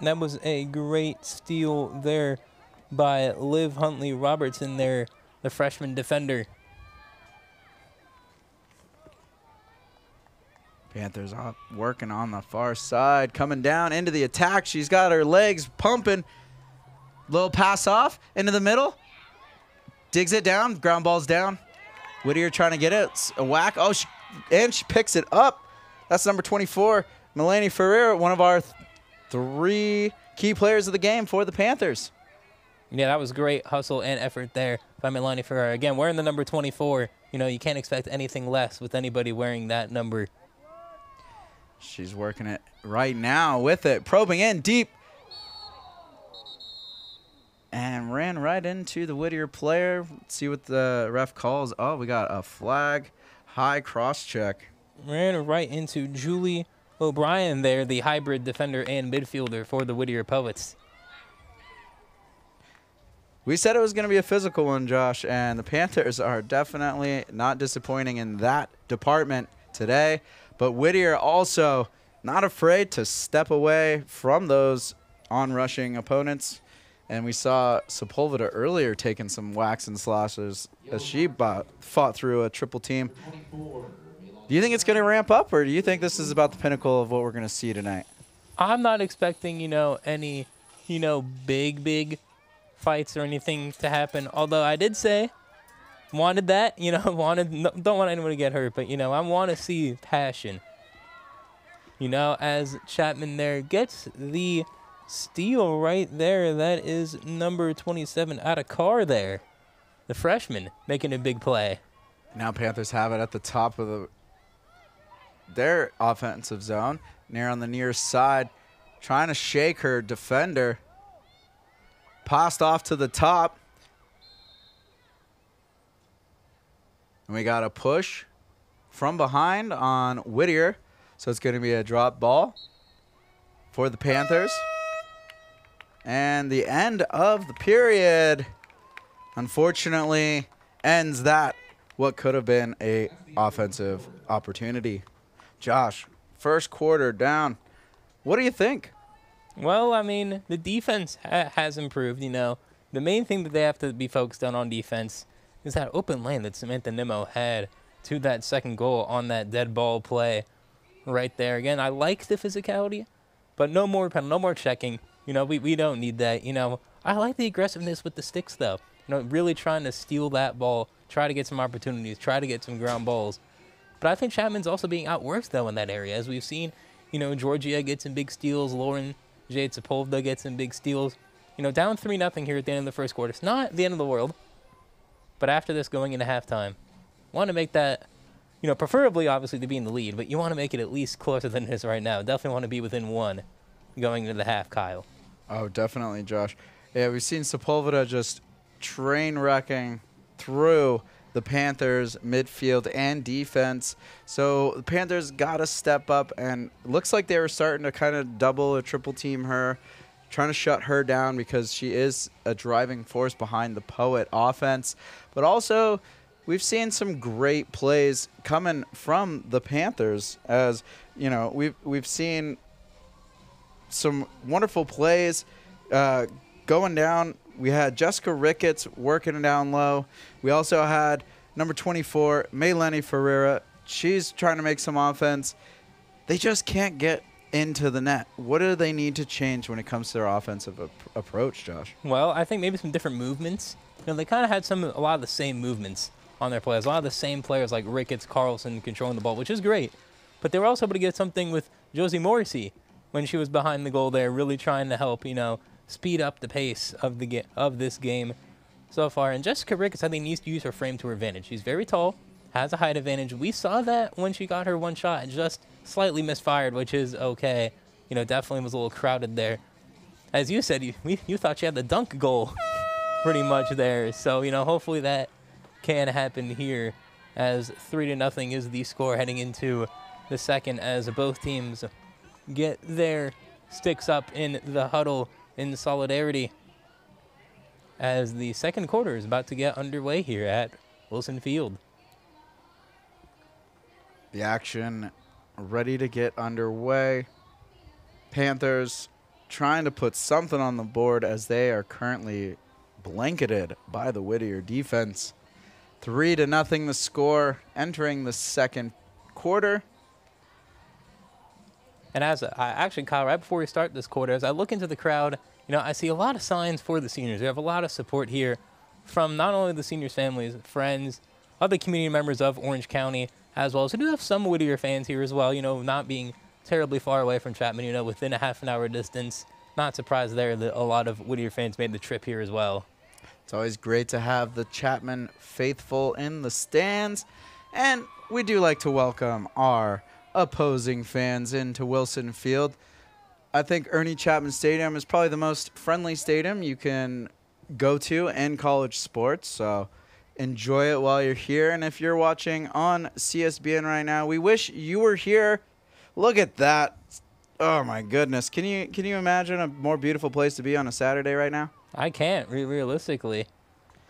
That was a great steal there by Liv Huntley Robertson there, the freshman defender. Panthers up, working on the far side, coming down into the attack. She's got her legs pumping. Little pass off into the middle. Digs it down. Ground ball's down. Whittier trying to get it. It's a whack. Oh, she, and she picks it up. That's number 24, Melanie Ferrer, one of our th- three key players of the game for the Panthers. Yeah, that was great hustle and effort there by Melanie Ferreira. Again, wearing the number 24, you know, you can't expect anything less with anybody wearing that number. She's working it right now with it, probing in deep. And ran right into the Whittier player. Let's see what the ref calls. Oh, we got a flag. High cross check. Ran right into Julie O'Brien there, the hybrid defender and midfielder for the Whittier Poets. We said it was going to be a physical one, Josh, and the Panthers are definitely not disappointing in that department today. But Whittier also not afraid to step away from those on-rushing opponents. And we saw Sepulveda earlier taking some whacks and sloshes as she bought, fought through a triple team. Do you think it's going to ramp up, or do you think this is about the pinnacle of what we're going to see tonight? I'm not expecting, you know, any, you know, big, big fights or anything to happen. Although I did say, wanted that, you know, wanted, no, don't want anyone to get hurt, but, you know, I want to see passion. You know, as Chapman there gets the steal right there. That is number 27 out of car there. The freshman making a big play. Now Panthers have it at the top of the their offensive zone, near on the near side, trying to shake her defender. Passed off to the top. And we got a push from behind on Whittier. So it's going to be a drop ball for the Panthers. And the end of the period, unfortunately, ends that what could have been a offensive opportunity. Josh, first quarter down. What do you think? Well, I mean, the defense ha- has improved. You know, the main thing that they have to be focused on on defense is that open lane that Samantha Nimmo had to that second goal on that dead ball play right there. Again, I like the physicality, but no more pen, no more checking. You know, we, we don't need that. You know, I like the aggressiveness with the sticks though. You know, really trying to steal that ball, try to get some opportunities, try to get some ground balls. But I think Chapman's also being outworked though in that area, as we've seen. You know, Georgia gets some big steals, Lauren Jade Sepulveda gets some big steals. You know, down three nothing here at the end of the first quarter. It's not the end of the world, but after this, going into halftime, want to make that. You know, preferably obviously to be in the lead, but you want to make it at least closer than it is right now. Definitely want to be within one going into the half, Kyle. Oh, definitely, Josh. Yeah, we've seen Sepulveda just train wrecking through the Panthers midfield and defense. So the Panthers got to step up, and looks like they were starting to kind of double or triple team her, trying to shut her down because she is a driving force behind the Poet offense. But also, we've seen some great plays coming from the Panthers. As you know, we've we've seen some wonderful plays uh, going down. We had Jessica Ricketts working down low. We also had number 24, Melanie Ferreira. She's trying to make some offense. They just can't get into the net. What do they need to change when it comes to their offensive ap- approach, Josh? Well, I think maybe some different movements. You know, they kind of had some a lot of the same movements on their players. A lot of the same players like Ricketts, Carlson controlling the ball, which is great. But they were also able to get something with Josie Morrissey when she was behind the goal there, really trying to help, you know, speed up the pace of the ga- of this game so far. And Jessica Ricketts, I think, needs to use her frame to her advantage. She's very tall, has a height advantage. We saw that when she got her one shot, just slightly misfired, which is okay. You know, definitely was a little crowded there. As you said, you, you thought she had the dunk goal pretty much there. So, you know, hopefully that can happen here as 3 to nothing is the score heading into the second as both teams get their sticks up in the huddle in solidarity as the second quarter is about to get underway here at Wilson Field. The action ready to get underway. Panthers trying to put something on the board as they are currently blanketed by the Whittier defense. Three to nothing the score entering the second quarter. And as I actually, Kyle, right before we start this quarter, as I look into the crowd, you know, I see a lot of signs for the seniors. We have a lot of support here from not only the seniors' families, friends, other community members of Orange County, as well as we do have some Whittier fans here as well. You know, not being terribly far away from Chapman, you know, within a half an hour distance. Not surprised there that a lot of Whittier fans made the trip here as well. It's always great to have the Chapman faithful in the stands. And we do like to welcome our opposing fans into Wilson Field. I think Ernie Chapman Stadium is probably the most friendly stadium you can go to in college sports. So enjoy it while you're here. And if you're watching on CSBN right now, we wish you were here. Look at that. Oh my goodness. Can you can you imagine a more beautiful place to be on a Saturday right now? I can't, re- realistically.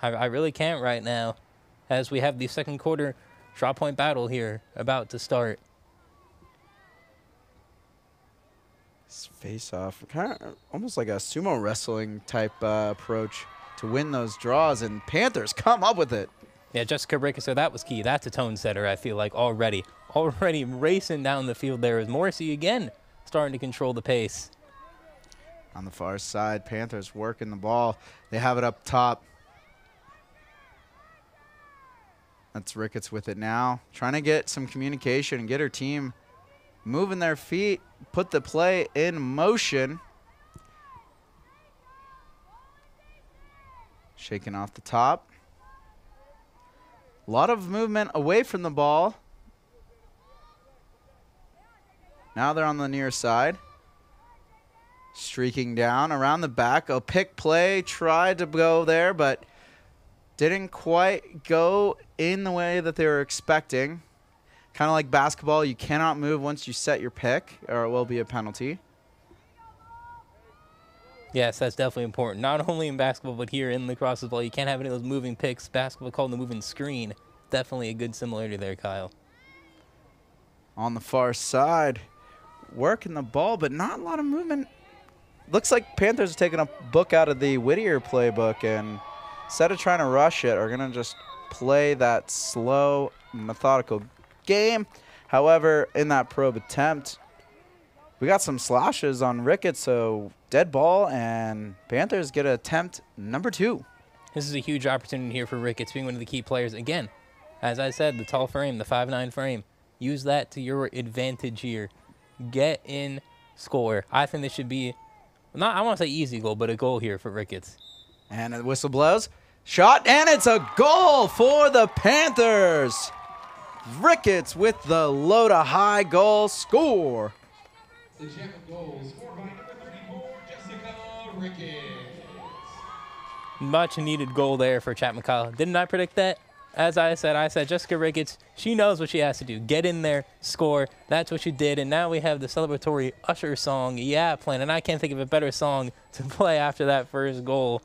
I, I really can't right now, as we have the second quarter draw point battle here about to start. Face off, kind of almost like a sumo wrestling type uh, approach to win those draws, and Panthers come up with it. Yeah, Jessica Ricketts, so that was key. That's a tone setter, I feel like, already. Already racing down the field there is Morrissey again starting to control the pace. On the far side, Panthers working the ball. They have it up top. That's Ricketts with it now. Trying to get some communication and get her team moving their feet, put the play in motion. Shaking off the top. A lot of movement away from the ball. Now they're on the near side. Streaking down around the back. A pick play tried to go there, but didn't quite go in the way that they were expecting. Kind of like basketball, you cannot move once you set your pick, or it will be a penalty. Yes, that's definitely important. Not only in basketball, but here in lacrosse as well. You can't have any of those moving picks. Basketball called the moving screen. Definitely a good similarity there, Kyle. On the far side, working the ball, but not a lot of movement. Looks like Panthers are taking a book out of the Whittier playbook and instead of trying to rush it, are going to just play that slow, methodical game. However, in that probe attempt, we got some slashes on Ricketts, so dead ball, and Panthers get attempt number two. This is a huge opportunity here for Ricketts, being one of the key players. Again, as I said, the tall frame, the five-nine frame. Use that to your advantage here. Get in, score. I think this should be, not I want to say easy goal, but a goal here for Ricketts. And the whistle blows. Shot, and it's a goal for the Panthers. Ricketts with the low to high goal score. The Chapman goal scored by number 34, Jessica Ricketts. Much needed goal there for Chapman Kyle. Didn't I predict that? As I said, I said Jessica Ricketts, she knows what she has to do. Get in there, score. That's what she did. And now we have the celebratory Usher song, Yeah, playing. And I can't think of a better song to play after that first goal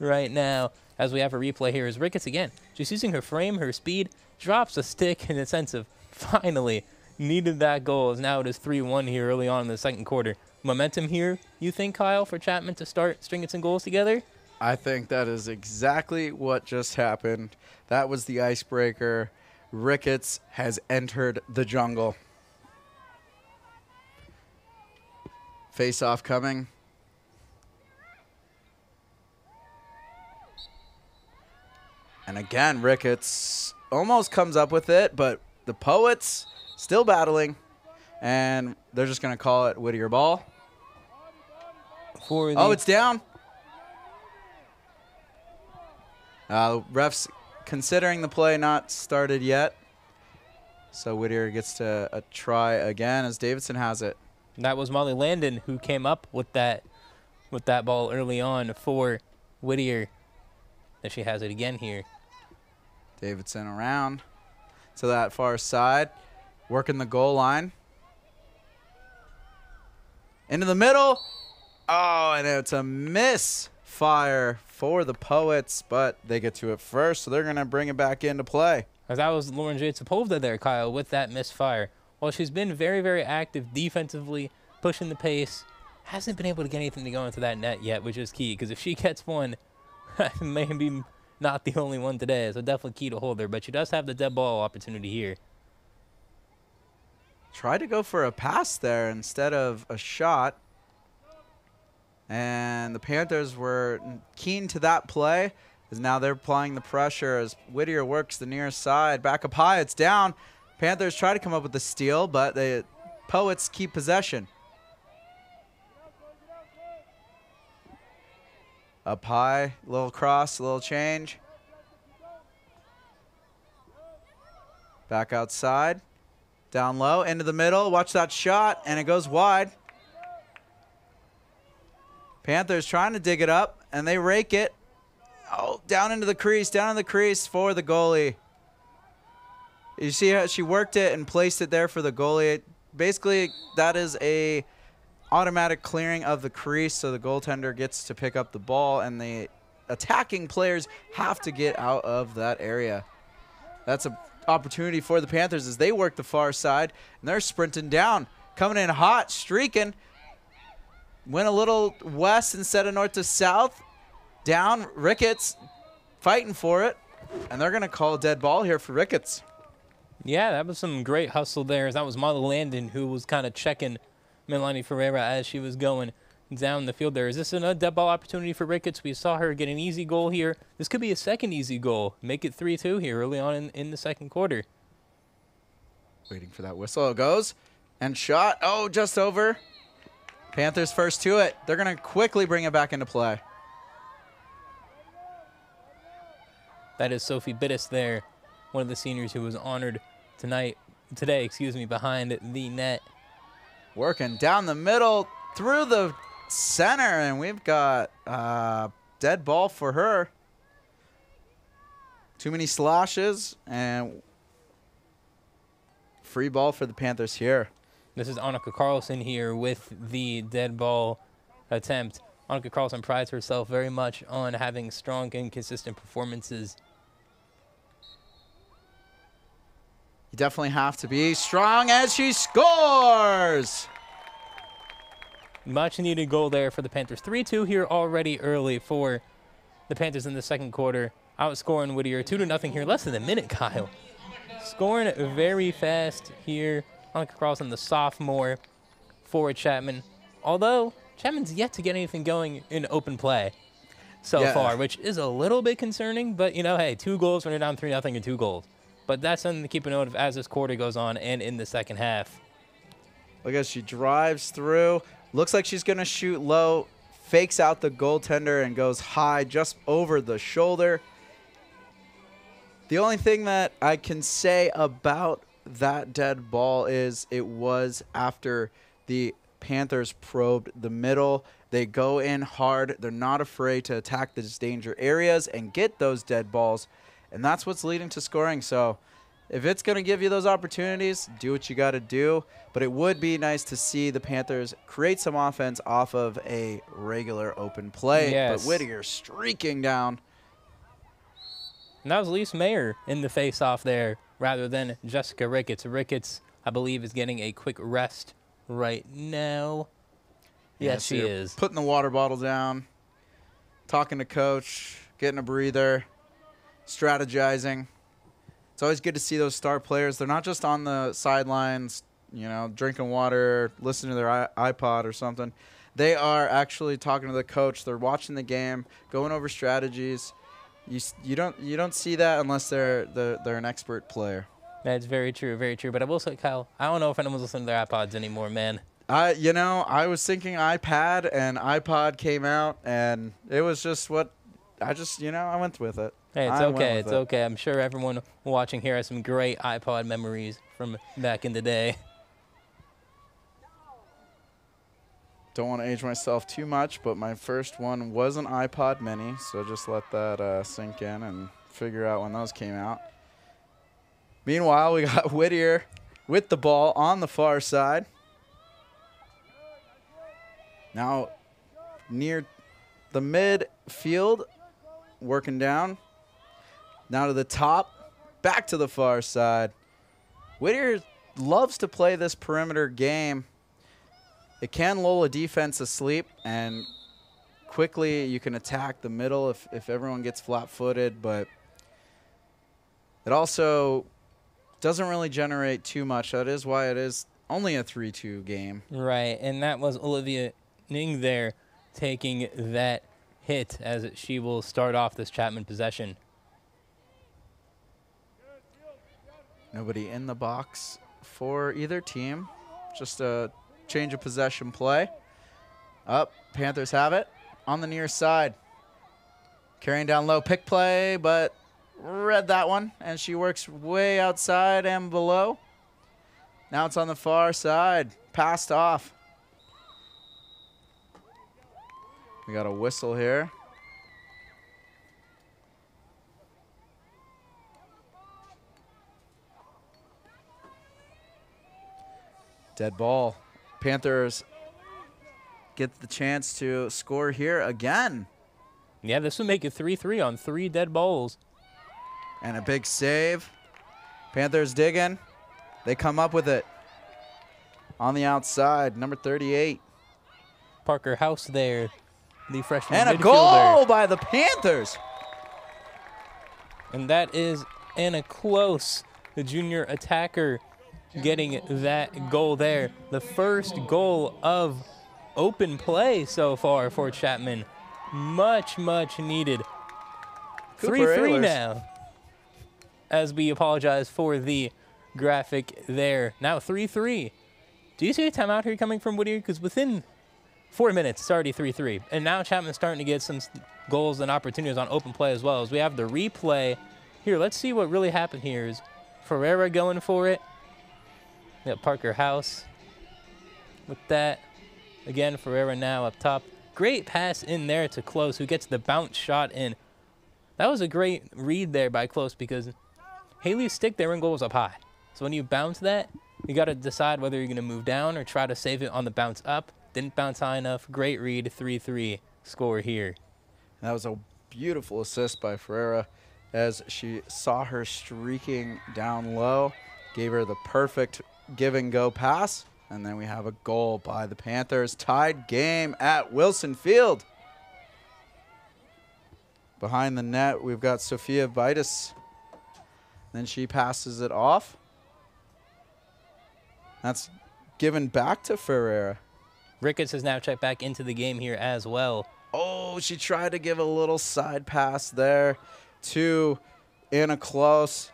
right now. As we have a replay here is Ricketts again. She's using her frame, her speed, drops a stick in a sense of finally needed that goal. As now it is 3-1 here early on in the second quarter. Momentum here, you think, Kyle, for Chapman to start stringing some goals together? I think that is exactly what just happened. That was the icebreaker. Ricketts has entered the jungle. Face off coming. And again, Ricketts almost comes up with it, but the Poets still battling. And they're just going to call it Whittier ball. For Oh, it's down. Uh, refs considering the play not started yet. So Whittier gets to a try again as Davidson has it. That was Molly Landon who came up with that with that ball early on for Whittier. And she has it again here. Davidson around to that far side, working the goal line. Into the middle. Oh, and it's a misfire for the Poets, but they get to it first, so they're going to bring it back into play. That was Lauren Jade Sepulveda there, Kyle, with that misfire. While she's been very, very active defensively, pushing the pace, hasn't been able to get anything to go into that net yet, which is key. Because if she gets one, maybe not the only one today. So definitely key to hold her. But she does have the dead ball opportunity here. Tried to go for a pass there instead of a shot. And the Panthers were keen to that play as now they're applying the pressure as Whittier works the near side. Back up high, it's down. Panthers try to come up with the steal, but the Poets keep possession. Up high, little cross, a little change. Back outside. Down low, into the middle. Watch that shot, and it goes wide. Panthers trying to dig it up, and they rake it. Oh, down into the crease, down in the crease for the goalie. You see how she worked it and placed it there for the goalie. Basically, that is a automatic clearing of the crease, so the goaltender gets to pick up the ball, and the attacking players have to get out of that area. That's a opportunity for the Panthers as they work the far side, and they're sprinting down, coming in hot, streaking. went a little west instead of north to south. Down, Ricketts fighting for it. And they're going to call a dead ball here for Ricketts. Yeah, that was some great hustle there. That was Molly Landon who was kind of checking Melanie Ferreira as she was going down the field there. Is this another dead ball opportunity for Ricketts? We saw her get an easy goal here. This could be a second easy goal. Make it 3-2 here early on in, in the second quarter. Waiting for that whistle. It goes. And shot. Oh, just over. Panthers first to it. They're going to quickly bring it back into play. That is Sophie Bittis there, one of the seniors who was honored tonight, today, excuse me, behind the net. Working down the middle, through the center, and we've got uh, dead ball for her. Too many sloshes, and free ball for the Panthers here. This is Annika Carlson here with the dead ball attempt. Annika Carlson prides herself very much on having strong and consistent performances. You definitely have to be strong as she scores. Much needed goal there for the Panthers. 3 2 here already early for the Panthers in the second quarter. Outscoring Whittier 2 to nothing here. Less than a minute, Kyle. Scoring very fast here. Annika Carlson, the sophomore for Chapman. Although Chapman's yet to get anything going in open play so Yeah. far, which is a little bit concerning. But, you know, hey, two goals when you're down 3 nothing and two goals. But that's something to keep a note of as this quarter goes on and in the second half. Look as she drives through. Looks like she's going to shoot low. Fakes out the goaltender and goes high just over the shoulder. The only thing that I can say about that dead ball is it was after the Panthers probed the middle. They go in hard. They're not afraid to attack those danger areas and get those dead balls. And that's what's leading to scoring. So if it's going to give you those opportunities, do what you got to do. But it would be nice to see the Panthers create some offense off of a regular open play. Yes. But Whittier streaking down. And that was Lise Mayer in the face-off there rather than Jessica Ricketts. Ricketts, I believe, is getting a quick rest right now. Yes, so she is. Putting the water bottle down, talking to coach, getting a breather, strategizing. It's always good to see those star players. They're not just on the sidelines, you know, drinking water, listening to their iPod or something. They are actually talking to the coach. They're watching the game, going over strategies. You, you don't you don't see that unless they're they're, they're an expert player. That's very true, very true. But I will say, Kyle, I don't know if anyone's listening to their iPods anymore, man. I, you know, I was thinking iPad and iPod came out, and it was just what I just, you know, I went with it. Hey, it's I okay. It's it. okay. I'm sure everyone watching here has some great iPod memories from back in the day. Don't want to age myself too much, but my first one was an iPod Mini, so just let that uh, sink in and figure out when those came out. Meanwhile, we got Whittier with the ball on the far side. Now, near the midfield, working down. Now to the top, back to the far side. Whittier loves to play this perimeter game. It can lull a defense asleep, and quickly you can attack the middle if, if everyone gets flat footed, but it also doesn't really generate too much. That is why it is only a 3 2 game. Right, and that was Olivia Ning there taking that hit as she will start off this Chapman possession. Nobody in the box for either team. Just a change of possession play. Up, Panthers have it on the near side. Carrying down low, pick play, but read that one, and she works way outside and below. Now it's on the far side, passed off. We got a whistle here. Dead ball. Panthers get the chance to score here again. Yeah, this would make it 3-3 on three dead balls. And a big save. Panthers digging. They come up with it. On the outside, number 38. Parker House there, the freshman And a midfielder. goal by the Panthers. And that is Anna Close, the junior attacker, getting that goal there. The first goal of open play so far for Chapman. Much, much needed. 3 Cooper 3 Ehlers. now. As we apologize for the graphic there. Now 3 3. Do you see a timeout here coming from Whittier? Because within four minutes, it's already 3 3. And now Chapman's starting to get some goals and opportunities on open play as well. As we have the replay here, let's see what really happened here. Is Ferreira going for it? We got Parker House with that. Again, Ferreira now up top. Great pass in there to Close, who gets the bounce shot in. That was a great read there by Close because Haley's stick there in goal was up high. So when you bounce that, you got to decide whether you're going to move down or try to save it on the bounce up. Didn't bounce high enough. Great read, 3 3 score here. That was a beautiful assist by Ferreira as she saw her streaking down low, gave her the perfect give and go pass, and then we have a goal by the Panthers. Tied game at Wilson Field. Behind the net, we've got Sophia Bittis. Then she passes it off. That's given back to Ferreira. Ricketts has now checked back into the game here as well. Oh, she tried to give a little side pass there to Anna Close.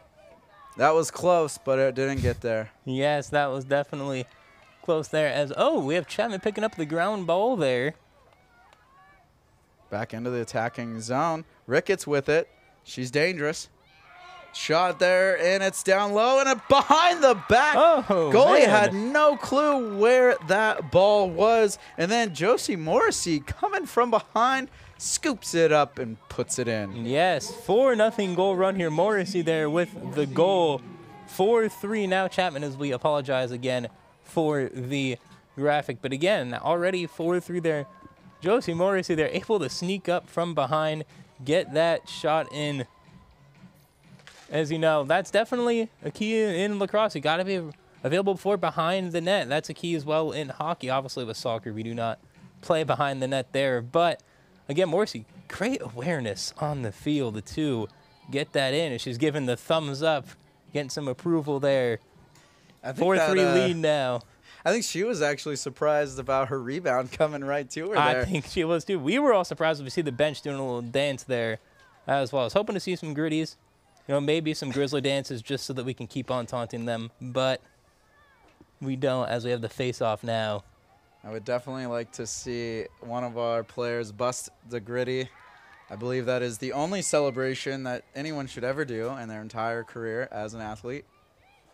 That was close, but it didn't get there. Yes, that was definitely close there. As oh, we have Chapman picking up the ground ball there. Back into the attacking zone. Ricketts with it. She's dangerous. Shot there, and it's down low, and it behind the back. Oh, Goalie man. had no clue where that ball was. And then Josie Morrissey coming from behind scoops it up and puts it in. Yes, 4 nothing goal run here. Morrissey there with the goal. 4 3 now Chapman as we apologize again for the graphic. But again, already 4 3 there. Josie Morrissey there able to sneak up from behind, get that shot in. As you know, that's definitely a key in, in lacrosse. You got to be available for behind the net. That's a key as well in hockey. Obviously, with soccer, we do not play behind the net there. But again, Morrissey, great awareness on the field to get that in. And she's giving the thumbs up, getting some approval there. I think 4 that, 3 uh, lead now. I think she was actually surprised about her rebound coming right to her there. I think she was too. We were all surprised when we see the bench doing a little dance there as well. I was hoping to see some griddies, you know, maybe some grizzly dances just so that we can keep on taunting them, but we don't as we have the face off now. I would definitely like to see one of our players bust the griddy. I believe that is the only celebration that anyone should ever do in their entire career as an athlete.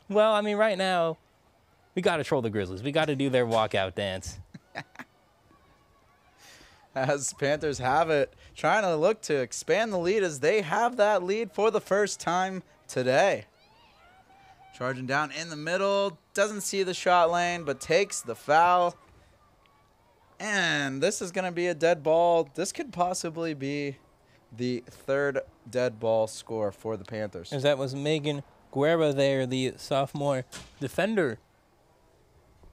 Well, I mean, right now, we got to troll the Grizzlies. We got to do their walkout dance. As Panthers have it, trying to look to expand the lead as they have that lead for the first time today. Charging down in the middle, doesn't see the shot lane, but takes the foul. And this is going to be a dead ball. This could possibly be the third dead ball score for the Panthers. As that was Megan Guerra there, the sophomore defender,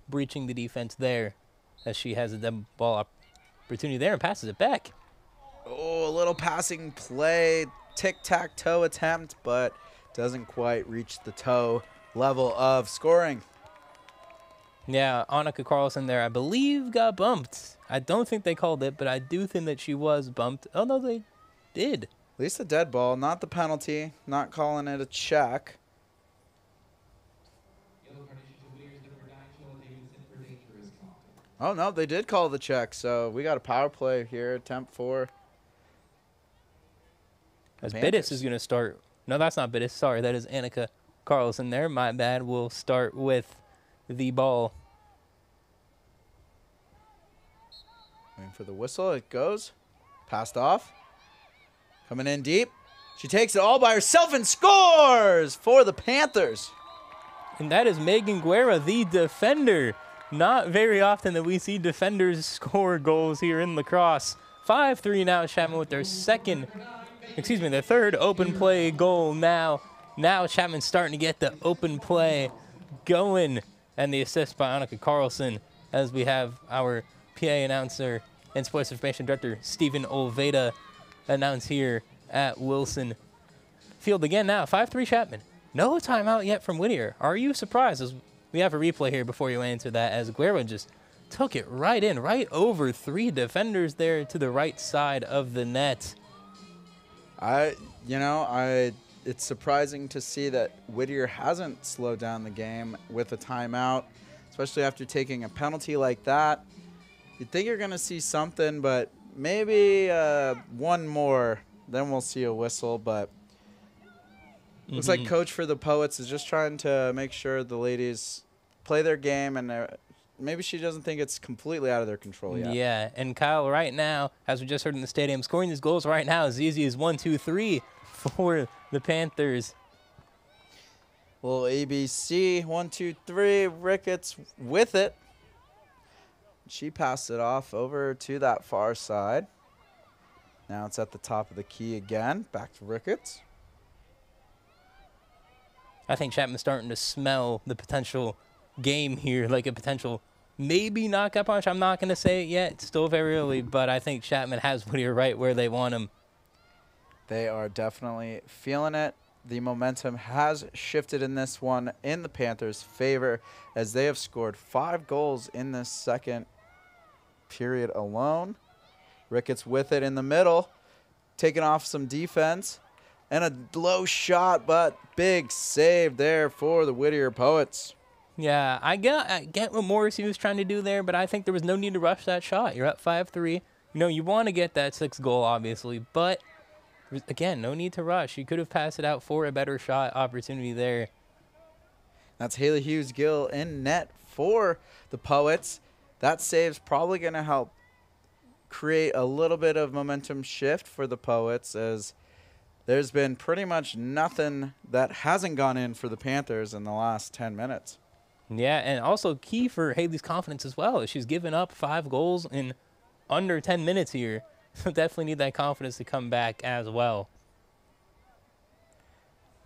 breaching the defense there as she has a dead ball opportunity there and passes it back. Oh, a little passing play, tic tac toe attempt, but doesn't quite reach the toe level of scoring. Yeah, Annika Carlson there, I believe, got bumped. I don't think they called it, but I do think that she was bumped. Oh, no, they did. At least a dead ball, not the penalty, not calling it a check. Oh no, they did call the check, so we got a power play here, attempt four. As. Bittis is going to start. No, that's not Bittis. Sorry, that is Annika Carlson there. My bad. We'll start with the ball. Waiting for the whistle, it goes. Passed off. Coming in deep. She takes it all by herself and scores for the Panthers. And that is Megan Guerra, the defender. Not very often that we see defenders score goals here in lacrosse. 5 3 now, Chapman with their second, excuse me, their third open play goal now. Now Chapman's starting to get the open play going. And the assist by Annika Carlson as we have our PA announcer and sports information director Stephen Olveda announce here at Wilson Field again now. 5-3 Chapman. No timeout yet from Whittier. Are you surprised? As we have a replay here before you answer that as Guerra just took it right in, right over three defenders there to the right side of the net. I, you know, I. It's surprising to see that Whittier hasn't slowed down the game with a timeout, especially after taking a penalty like that. You'd think you're gonna see something, but maybe uh, one more, then we'll see a whistle. But looks like Mhm. coach for the Poets is just trying to make sure the ladies play their game, and uh, maybe she doesn't think it's completely out of their control yet. Yeah, and Kyle, right now, as we just heard in the stadium, scoring these goals right now is easy as one, two, three for the Panthers. Little ABC, one, two, three. Ricketts with it. She passed it off over to that far side. Now it's at the top of the key again. Back to Ricketts. I think Chapman's starting to smell the potential game here, like a potential maybe knockout punch. I'm not going to say it yet. It's still very early, but I think Chapman has Whittier right where they want him. They are definitely feeling it. The momentum has shifted in this one in the Panthers' favor as they have scored five goals in this second period alone. Ricketts with it in the middle, taking off some defense. And a low shot, but big save there for the Whittier Poets. Yeah, I get I get what Morrissey was trying to do there, but I think there was no need to rush that shot. You're up five three. You know, you want to get that sixth goal, obviously, but again, no need to rush. You could have passed it out for a better shot opportunity there. That's Haley Hughes Gill in net for the Poets. That save's probably going to help create a little bit of momentum shift for the Poets as there's been pretty much nothing that hasn't gone in for the Panthers in the last 10 minutes. Yeah, and also key for Haley's confidence as well. She's given up five goals in under 10 minutes here. So definitely need that confidence to come back as well.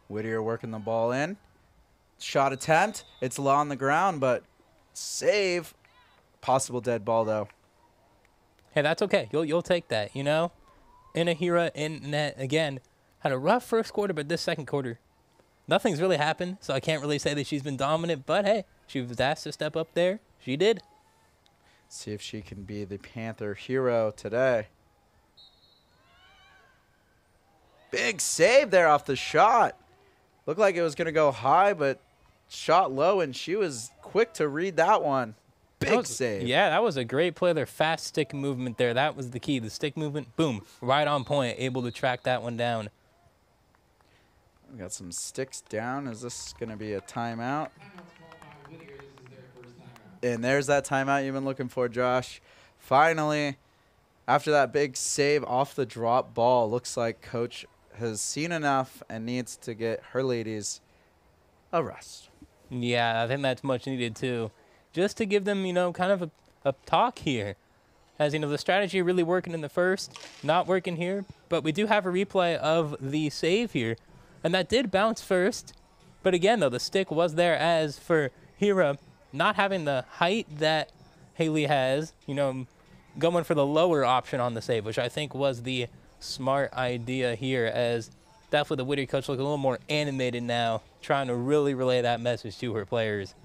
Whittier working the ball in. Shot attempt. It's low on the ground, but save. Possible dead ball, though. Hey, that's okay. You'll you'll take that, you know? Inahira in net again. Had a rough first quarter, but this second quarter, nothing's really happened. So I can't really say that she's been dominant. But hey, she was asked to step up there. She did. See if she can be the Panther hero today. Big save there off the shot. Looked like it was going to go high, but shot low, and she was quick to read that one. That Big was- save. Yeah, that was a great play there. Fast stick movement there. That was the key. The stick movement, boom, right on point. Able to track that one down. We got some sticks down. Is this going to be a timeout? And there's that timeout you've been looking for, Josh. Finally, after that big save off the drop ball, looks like coach has seen enough and needs to get her ladies a rest. Yeah, I think that's much needed too. Just to give them, you know, kind of a, a talk here. As you know, the strategy really working in the first, not working here. But we do have a replay of the save here. And that did bounce first. But again, though, the stick was there as for Hira not having the height that Haley has, you know, going for the lower option on the save, which I think was the smart idea here as definitely the Whittier coach look a little more animated now, trying to really relay that message to her players.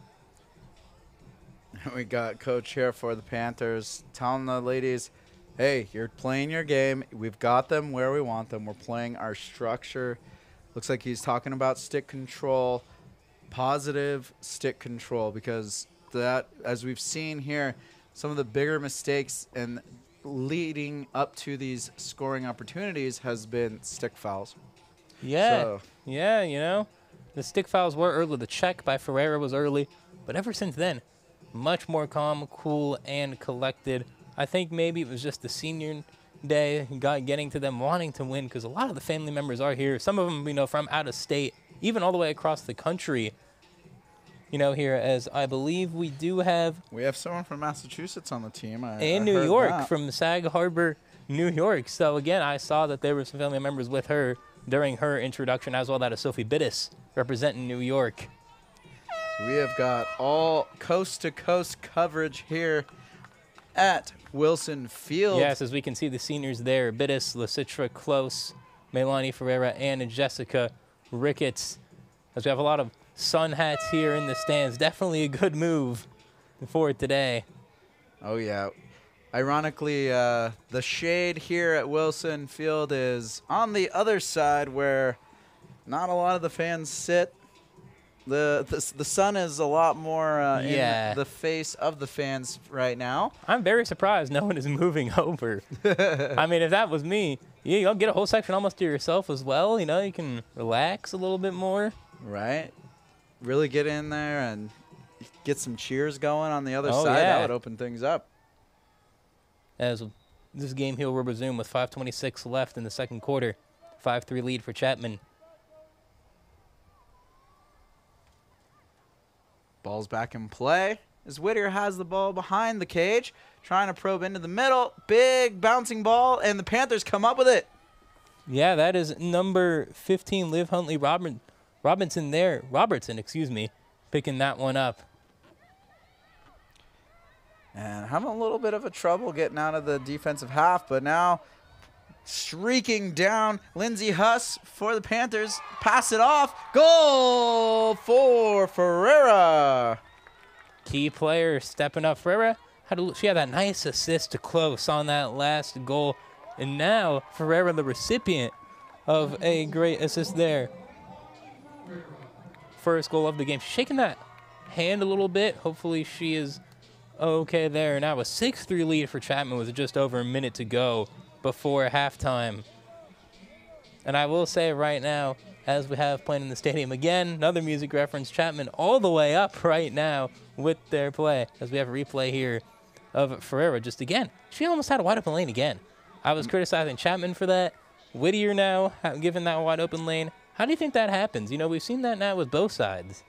We got coach here for the Panthers telling the ladies, hey, you're playing your game. We've got them where we want them. We're playing our structure. Looks like he's talking about stick control, positive stick control, because that, as we've seen here, some of the bigger mistakes and leading up to these scoring opportunities has been stick fouls. Yeah, So- yeah, you know, the stick fouls were early. The check by Ferreira was early, but ever since then, much more calm, cool, and collected. I think maybe it was just the senior day got getting to them wanting to win because a lot of the family members are here. Some of them, you know, from out of state, even all the way across the country. You know, here as I believe we do have We have someone from Massachusetts on the team. I, in I New York that. from Sag Harbor, New York. So again, I saw that there were some family members with her during her introduction, as well that of Sophie Bittis representing New York. So We have got all coast to coast coverage here at Wilson Field. Yes, as we can see the seniors there, Bittis, Lasitra, Close, Melanie Ferreira, and Jessica Ricketts. As we have a lot of sun hats here in the stands. Definitely a good move for today. Oh, yeah. Ironically, uh, the shade here at Wilson Field is on the other side where not a lot of the fans sit. The, the, the sun is a lot more uh, Yeah. in the face of the fans right now. I'm very surprised no one is moving over. I mean, if that was me, yeah, you'll get a whole section almost to yourself as well. You know, you can relax a little bit more. Right? Really get in there and get some cheers going on the other Oh, side. yeah. That would open things up. As this game here will resume with 5:26 left in the second quarter, 5-3 lead for Chapman. Ball's back in play as Whittier has the ball behind the cage, trying to probe into the middle. Big bouncing ball, and the Panthers come up with it. Yeah, that is number 15, Liv Huntley Robin, Robinson there, Robertson, excuse me, picking that one up. And having a little bit of a trouble getting out of the defensive half, but now streaking down Lindsey Huss for the Panthers. Pass it off. Goal for Ferreira. Key player stepping up. Ferreira had a, she had that nice assist to close on that last goal, and now Ferreira the recipient of a great assist there. First goal of the game. She's shaking that hand a little bit. Hopefully she is okay there. Now a 6-3 lead for Chapman with just over a minute to go before halftime. And I will say right now, as we have playing in the stadium again, another music reference, Chapman all the way up right now with their play. As we have a replay here of Ferreira just again. She almost had a wide open lane again. I was criticizing Chapman for that. Whittier now given that wide open lane. How do you think that happens? You know, we've seen that now with both sides.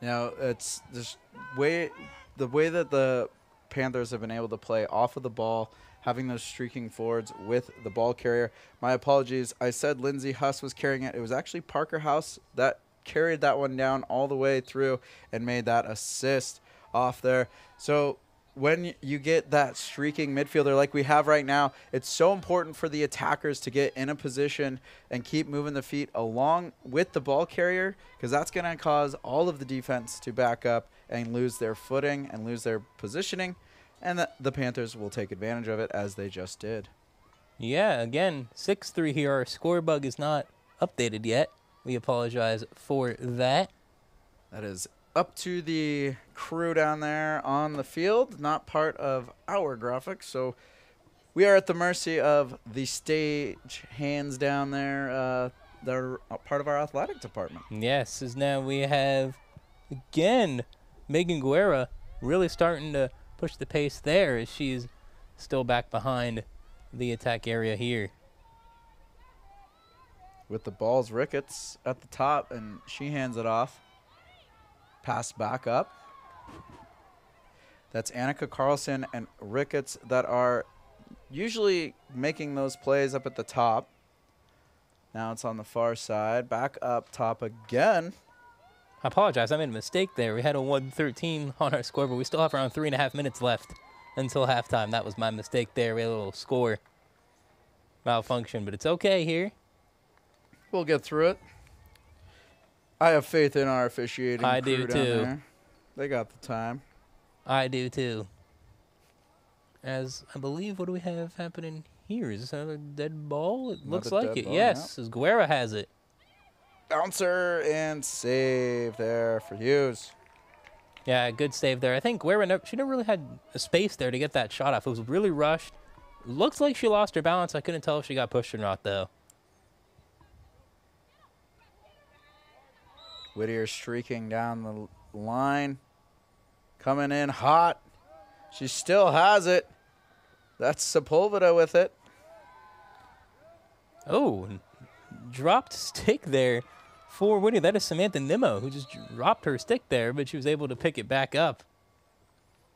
Now it's just way the way that the Panthers have been able to play off of the ball, having those streaking forwards with the ball carrier. My apologies. I said Lindsey Huss was carrying it. It was actually Parker House that carried that one down all the way through and made that assist off there. So when you get that streaking midfielder like we have right now, it's so important for the attackers to get in a position and keep moving the feet along with the ball carrier because that's going to cause all of the defense to back up and lose their footing and lose their positioning. And the, the Panthers will take advantage of it as they just did. Yeah, again, 6 3 here. Our score bug is not updated yet. We apologize for that. That is up to the crew down there on the field, not part of our graphics. So we are at the mercy of the stage hands down there. Uh, they're part of our athletic department. Yes, as now we have again Megan Guerra really starting to push the pace there as she's still back behind the attack area here. With the balls, Ricketts at the top, and she hands it off. Pass back up. That's Annika Carlson and Ricketts that are usually making those plays up at the top. Now it's on the far side. Back up top again. I apologize, I made a mistake there. We had a 113 on our score, but we still have around three and a half minutes left until halftime. That was my mistake there. We had a little score malfunction, but it's okay here. We'll get through it. I have faith in our officiating. I do too. They got the time. I do too. As I believe, what do we have happening here? Is this another dead ball? It looks like it. ball, yes, as Guerra has it. Bouncer and save there for Hughes. Yeah, good save there. I think Guerra, never, she never really had a space there to get that shot off. It was really rushed. Looks like she lost her balance. I couldn't tell if she got pushed or not, though. Whittier streaking down the line. Coming in hot. She still has it. That's Sepulveda with it. Oh, dropped stick there for Whittier. That is Samantha Nimmo, who just dropped her stick there, but she was able to pick it back up.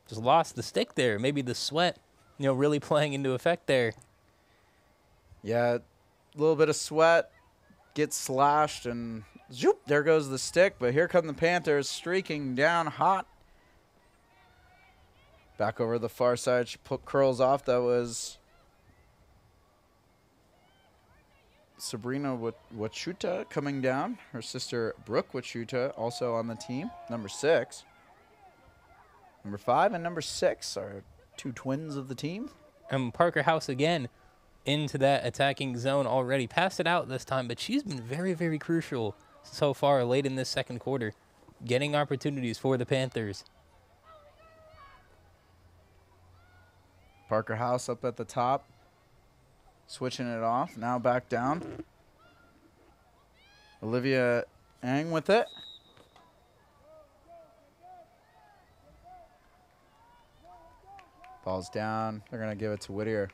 Just lost the stick there. Maybe the sweat, you know, really playing into effect there. Yeah, a little bit of sweat. Gets slashed and zoop, there goes the stick. But here come the Panthers streaking down hot. Back over the far side. She put curls off. That was Sabrina Wachuta coming down. Her sister Brooke Wachuta also on the team. Number six. Number five and number six are two twins of the team. And Parker House again into that attacking zone already. Passed it out this time, but she's been very, very crucial so far late in this second quarter, getting opportunities for the Panthers. Parker House up at the top, switching it off. Now back down. Olivia Ang with it. Ball's down. They're going to give it to Whittier.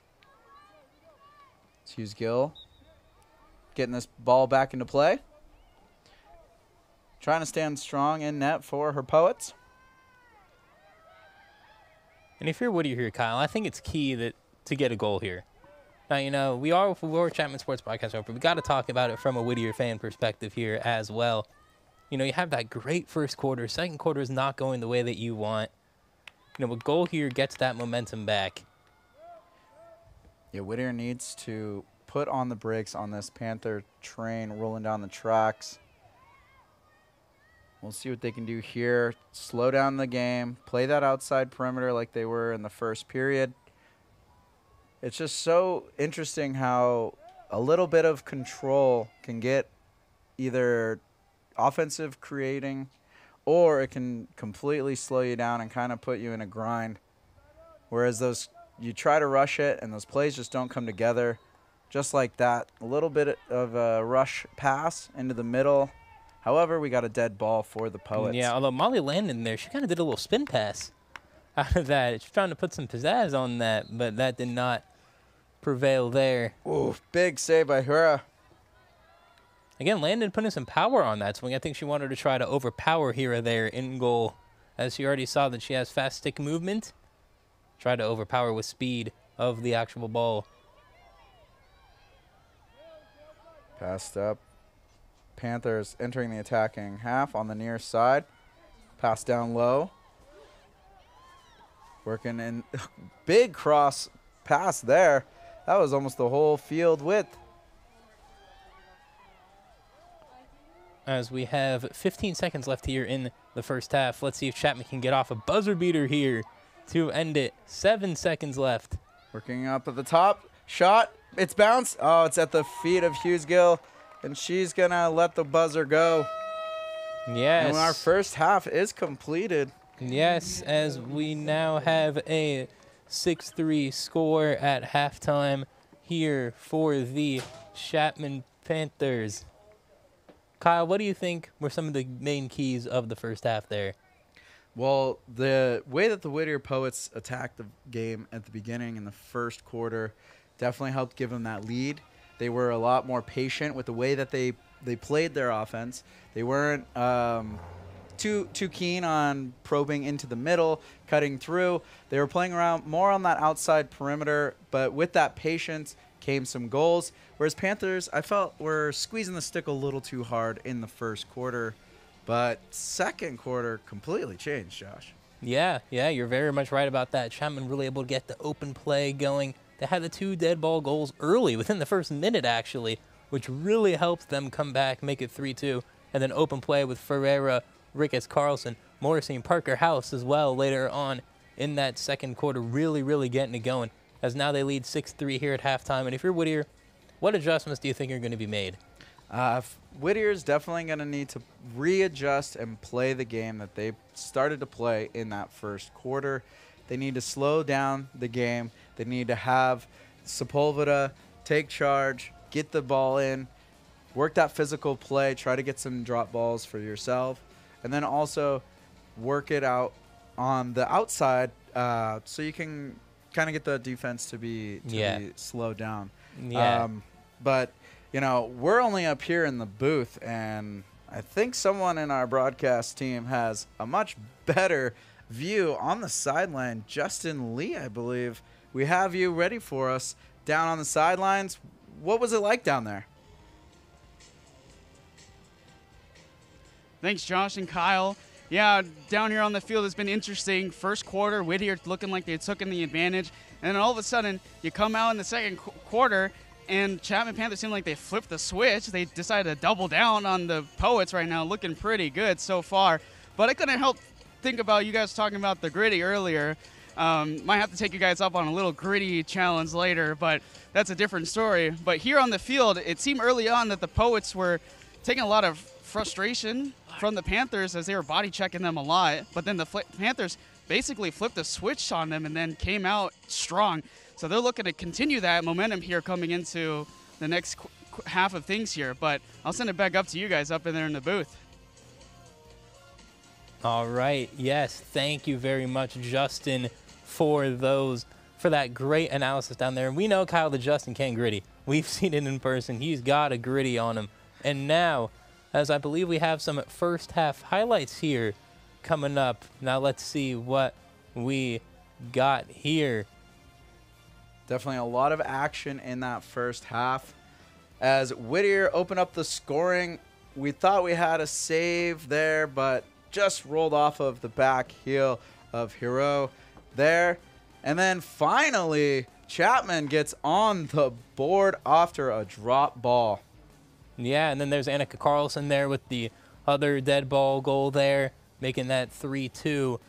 It's Hughes Gill getting this ball back into play. Trying to stand strong in net for her poets. And if you're Whittier here, Kyle, I think it's key that to get a goal here. Now, you know, we are we're Chapman Sports Podcast but we got to talk about it from a Whittier fan perspective here as well. You know, you have that great first quarter. Second quarter is not going the way that you want. You know, a goal here gets that momentum back. Yeah, Whittier needs to put on the brakes on this Panther train rolling down the tracks. We'll see what they can do here. Slow down the game. Play that outside perimeter like they were in the first period. It's just so interesting how a little bit of control can get either offensive creating or it can completely slow you down and kind of put you in a grind. Whereas those you try to rush it and those plays just don't come together. Just like that, a little bit of a rush pass into the middle. However, we got a dead ball for the Poets. Yeah, although Molly Landon there, she kind of did a little spin pass out of that. She's trying to put some pizzazz on that, but that did not prevail there. Ooh, big save by Hura. Again, Landon putting some power on that swing. I think she wanted to try to overpower Hira there in goal, as she already saw that she has fast stick movement. Try to overpower with speed of the actual ball. Passed up. Panthers entering the attacking half on the near side. Pass down low. Working in big cross pass there. That was almost the whole field width. as we have 15 seconds left here in the first half. Let's see if Chapman can get off a buzzer beater here to end it. Seven seconds left. Working up at the top. Shot. It's bounced. Oh, it's at the feet of Hughes Gill. And she's going to let the buzzer go. Yes. And our first half is completed. Yes, as we now have a 6 3 score at halftime here for the Chapman Panthers. Kyle, what do you think were some of the main keys of the first half there? Well, the way that the Whittier Poets attacked the game at the beginning in the first quarter definitely helped give them that lead. They were a lot more patient with the way that they they played their offense. They weren't um, too too keen on probing into the middle, cutting through. They were playing around more on that outside perimeter, but with that patience came some goals. Whereas Panthers, I felt were squeezing the stick a little too hard in the first quarter, but second quarter completely changed, Josh. Yeah, yeah, you're very much right about that. Chapman really able to get the open play going. They had the two dead ball goals early, within the first minute actually, which really helped them come back, make it 3-2, and then open play with Ferreira, Ricketts, Carlson, Morrissey, and Parker House as well later on in that second quarter, really, really getting it going as now they lead 6-3 here at halftime. And if you're Whittier, what adjustments do you think are going to be made? Uh, Whittier's definitely going to need to readjust and play the game that they started to play in that first quarter. They need to slow down the game. They need to have Sepulveda take charge, get the ball in, work that physical play, try to get some drop balls for yourself, and then also work it out on the outside uh, so you can kind of get the defense to be to yeah. be slowed down. Yeah. Um, but you know, we're only up here in the booth, and I think someone in our broadcast team has a much better view on the sideline. Justin Lee, I believe. We have you ready for us down on the sidelines. What was it like down there? Thanks, Josh and Kyle. Yeah, down here on the field it's been interesting. First quarter, Whittier looking like they took in the advantage, and then all of a sudden you come out in the second qu- quarter, and Chapman Panthers seem like they flipped the switch. They decided to double down on the Poets right now, looking pretty good so far. But I couldn't help think about you guys talking about the griddy earlier. Um, might have to take you guys up on a little griddy challenge later, but that's a different story. But here on the field, it seemed early on that the Poets were taking a lot of frustration from the Panthers as they were body checking them a lot. But then the Panthers basically flipped the switch on them and then came out strong. So they're looking to continue that momentum here coming into the next half of things here. But I'll send it back up to you guys up in there in the booth. All right. Yes. Thank you very much, Justin, for those for that great analysis down there. And we know Kyle the Justin can griddy. We've seen it in person. He's got a griddy on him. And now, as I believe we have some first half highlights here coming up. Now let's see what we got here. Definitely a lot of action in that first half. As Whittier opened up the scoring, we thought we had a save there, but just rolled off of the back heel of Hero there. And then finally, Chapman gets on the board after a drop ball. Yeah, and then there's Annika Carlson there with the other dead ball goal there, making that 3 2.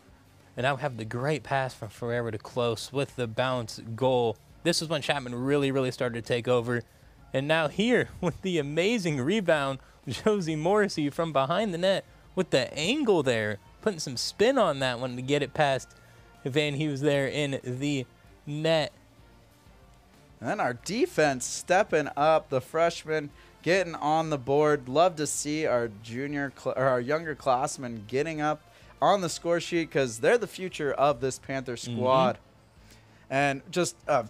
And now have the great pass from Ferreira to close with the bounce goal. This is when Chapman really, really started to take over. And now here with the amazing rebound, Josie Morrissey from behind the net with the angle there, putting some spin on that one to get it past Van Hughes there in the net. And then our defense stepping up, the freshman getting on the board. Love to see our junior or our younger classmen getting up on the score sheet because they're the future of this Panther mm-hmm. squad. And just a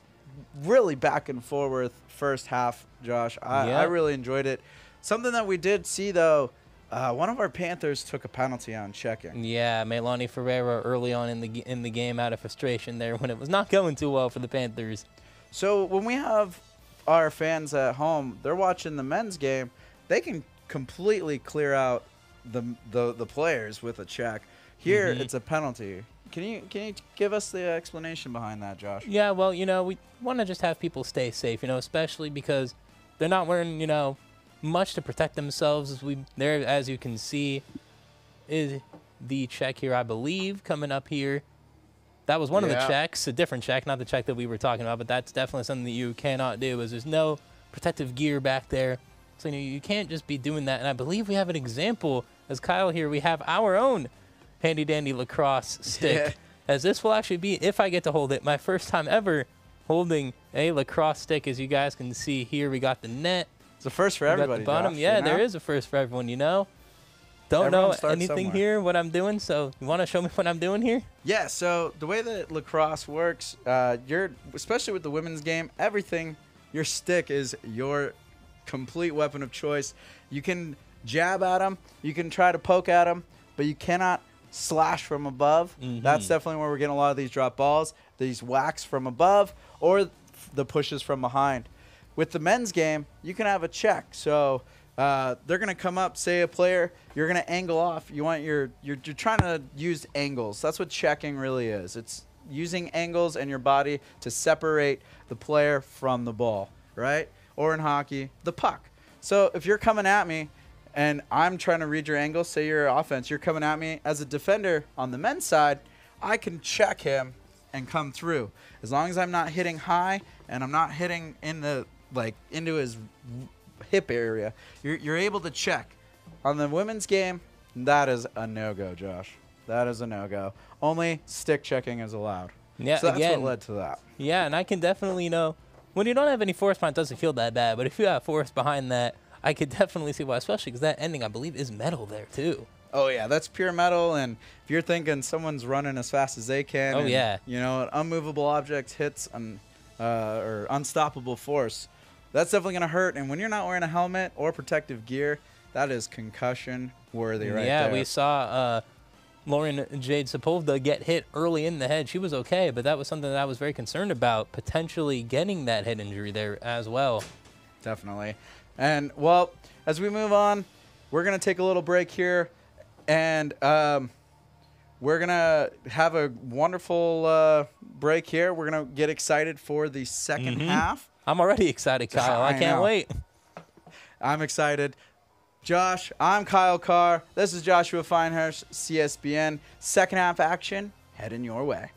really back and forth first half, Josh. I, Yeah. I really enjoyed it. Something that we did see though, uh, one of our Panthers took a penalty on checking. Yeah, Melanie Ferreira early on in the in the game out of frustration there when it was not going too well for the Panthers. So when we have our fans at home, they're watching the men's game. They can completely clear out the the, the players with a check. Here, Mhm. it's a penalty. Can you can you give us the explanation behind that, Josh? Yeah, well, you know, we want to just have people stay safe, you know, especially because they're not wearing, you know, much to protect themselves. As we there, as you can see, is the check here, I believe, coming up here. That was one of the checks, a different check, not the check that we were talking about, but that's definitely something that you cannot do. as there's no protective gear back there, so you, know, you can't just be doing that. And I believe we have an example, as Kyle here, we have our own handy dandy lacrosse stick Yeah. as this will actually be, if I get to hold it, my first time ever holding a lacrosse stick. As you guys can see here, we got the net, It's a first for we got everybody. the bottom. Josh, yeah, you know? there is a first for everyone. You know, don't Everyone know anything somewhere. here. What I'm doing, so you want to show me what I'm doing here? Yeah, so the way that lacrosse works, uh, you're especially with the women's game, everything, your stick is your complete weapon of choice. You can jab at them, you can try to poke at them, but you cannot slash from above. That's Mhm. definitely where we're getting a lot of these drop balls, these whacks from above, or the pushes from behind. With the men's game, you can have a check. So uh, they're gonna come up, say a player, you're gonna angle off. You want your you're, you're trying to use angles. That's what checking really is. It's using angles and your body to separate the player from the ball, right? Or in hockey, the puck. So if you're coming at me and I'm trying to read your angle, say you're offense, you're coming at me as a defender on the men's side, I can check him and come through. As long as I'm not hitting high and I'm not hitting in the like into his hip area, you're, you're able to check. On the women's game, that is a no go, Josh. That is a no go. Only stick checking is allowed. Yeah, so that's again, what led to that. Yeah, and I can definitely you know when you don't have any force behind, it doesn't feel that bad. But if you have force behind that, I could definitely see why, especially because that ending I believe is metal there too. Oh yeah, that's pure metal. And if you're thinking someone's running as fast as they can, Oh, and, yeah. you know, an unmovable object hits an uh, or unstoppable force, that's definitely gonna hurt. And when you're not wearing a helmet or protective gear, that is concussion worthy right there. yeah, there. we saw uh, Lauren Jade Sepulveda get hit early in the head. She was okay, but that was something that I was very concerned about, potentially getting that head injury there as well. Definitely. And well, as we move on, we're gonna take a little break here, and um, we're gonna have a wonderful uh, break here. We're gonna get excited for the 2nd half. I'm already excited, Kyle. I, I can't know. wait. I'm excited. Josh, I'm Kyle Carr. This is Joshua Feinhersh, CSBN. Second half action heading your way.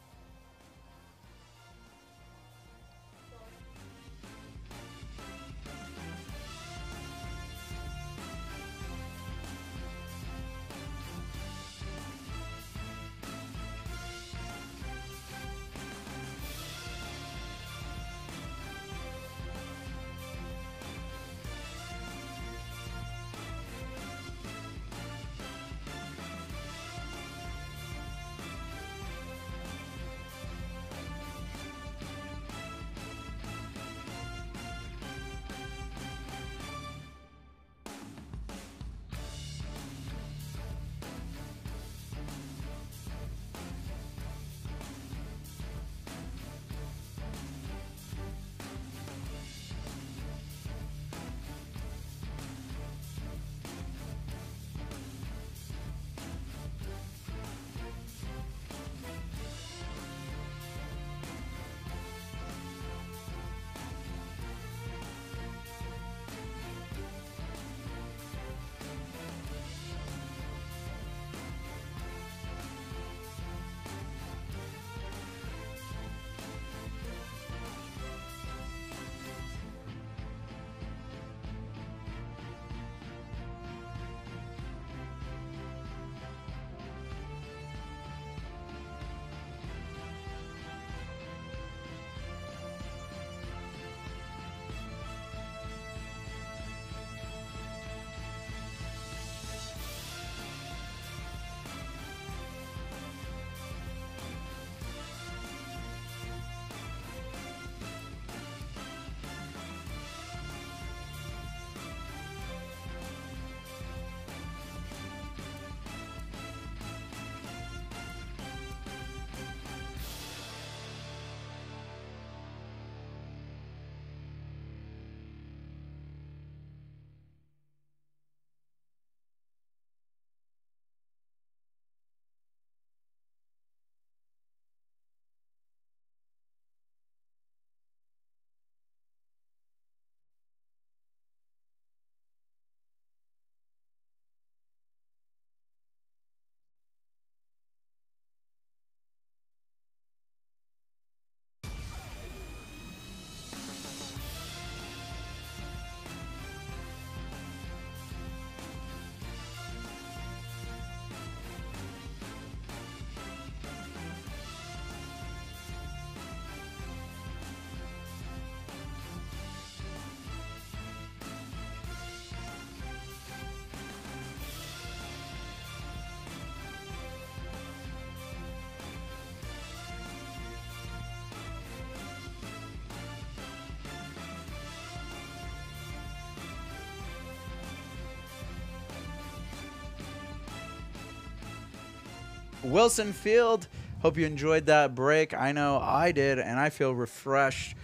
Wilson Field. Hope you enjoyed that break. I know I did, and I feel refreshed.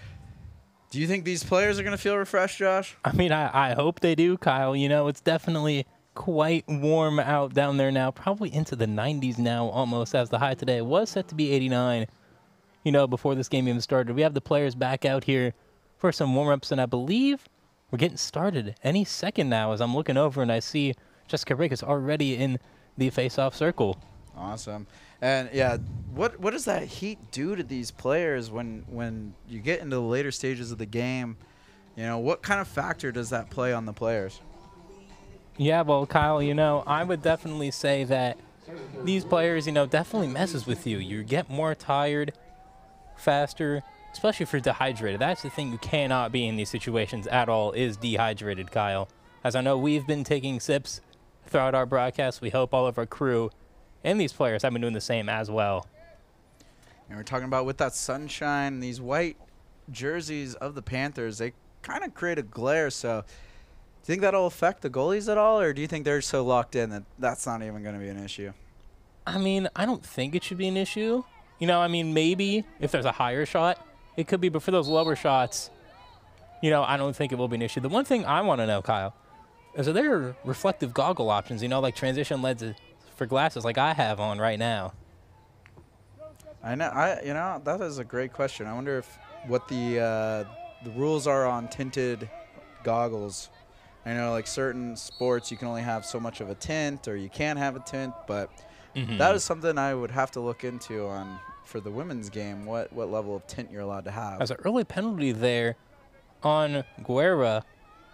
Do you think these players are going to feel refreshed, Josh? I mean, I, I hope they do, Kyle. You know, it's definitely quite warm out down there now, probably into the 90s now almost, as the high today was set to be 89, you know, before this game even started. We have the players back out here for some warm ups, and I believe we're getting started any second now as I'm looking over and I see Jessica Ricketts already in the face off circle. Awesome. And yeah, what what does that heat do to these players when when you get into the later stages of the game? You know, what kind of factor does that play on the players? Yeah, well, Kyle, you know, I would definitely say that these players, you know, definitely messes with you. You get more tired faster, especially if you're dehydrated. That's the thing you cannot be in these situations at all is dehydrated, Kyle. As I know we've been taking sips throughout our broadcast, we hope all of our crew and these players have been doing the same as well. And we're talking about with that sunshine, these white jerseys of the Panthers, they kind of create a glare. So, do you think that'll affect the goalies at all, or do you think they're so locked in that that's not even going to be an issue? I mean, I don't think it should be an issue. You know, I mean, maybe if there's a higher shot, it could be, but for those lower shots, you know, I don't think it will be an issue. The one thing I want to know, Kyle, is are there reflective goggle options, you know, like transition lenses for glasses like I have on right now? I know. I you know that is a great question. I wonder if what the uh, the rules are on tinted goggles. I know like certain sports you can only have so much of a tint or you can't have a tint, but Mhm. that is something I would have to look into on for the women's game. What what level of tint you're allowed to have? As an early penalty there on Guerra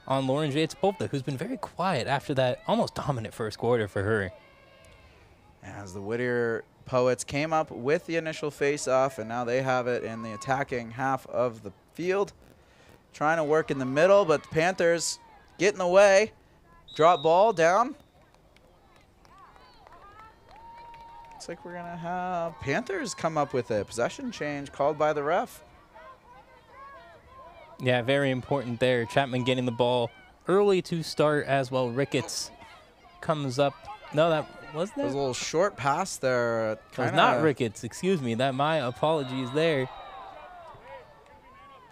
on Lauren Jade Sepulveda, who's been very quiet after that almost dominant first quarter for her. As the Whittier Poets came up with the initial face-off, and now they have it in the attacking half of the field. Trying to work in the middle, but the Panthers get in the way. Drop ball down. Looks like we're going to have Panthers come up with a possession change called by the ref. Yeah, very important there. Chapman getting the ball early to start as well. Ricketts comes up. No, that was that. a little short pass there. It was not Ricketts. Excuse me. That my apologies there.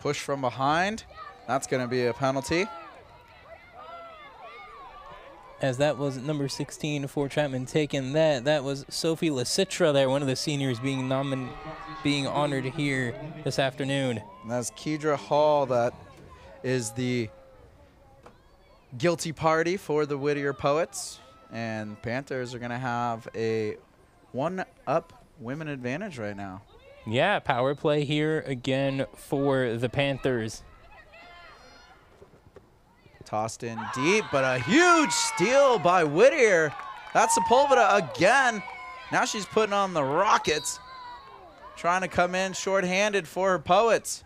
Push from behind. That's going to be a penalty. As that was number 16 for Chapman taking that. That was Sophie Lasitra there, one of the seniors being nomin being honored here this afternoon. And that's Kedra Hall that is the guilty party for the Whittier Poets. And Panthers are going to have a one up women advantage right now. Yeah, power play here again for the Panthers. Tossed in deep, but a huge steal by Whittier. That's Sepulveda again. Now she's putting on the Rockets. Trying to come in shorthanded for her Poets.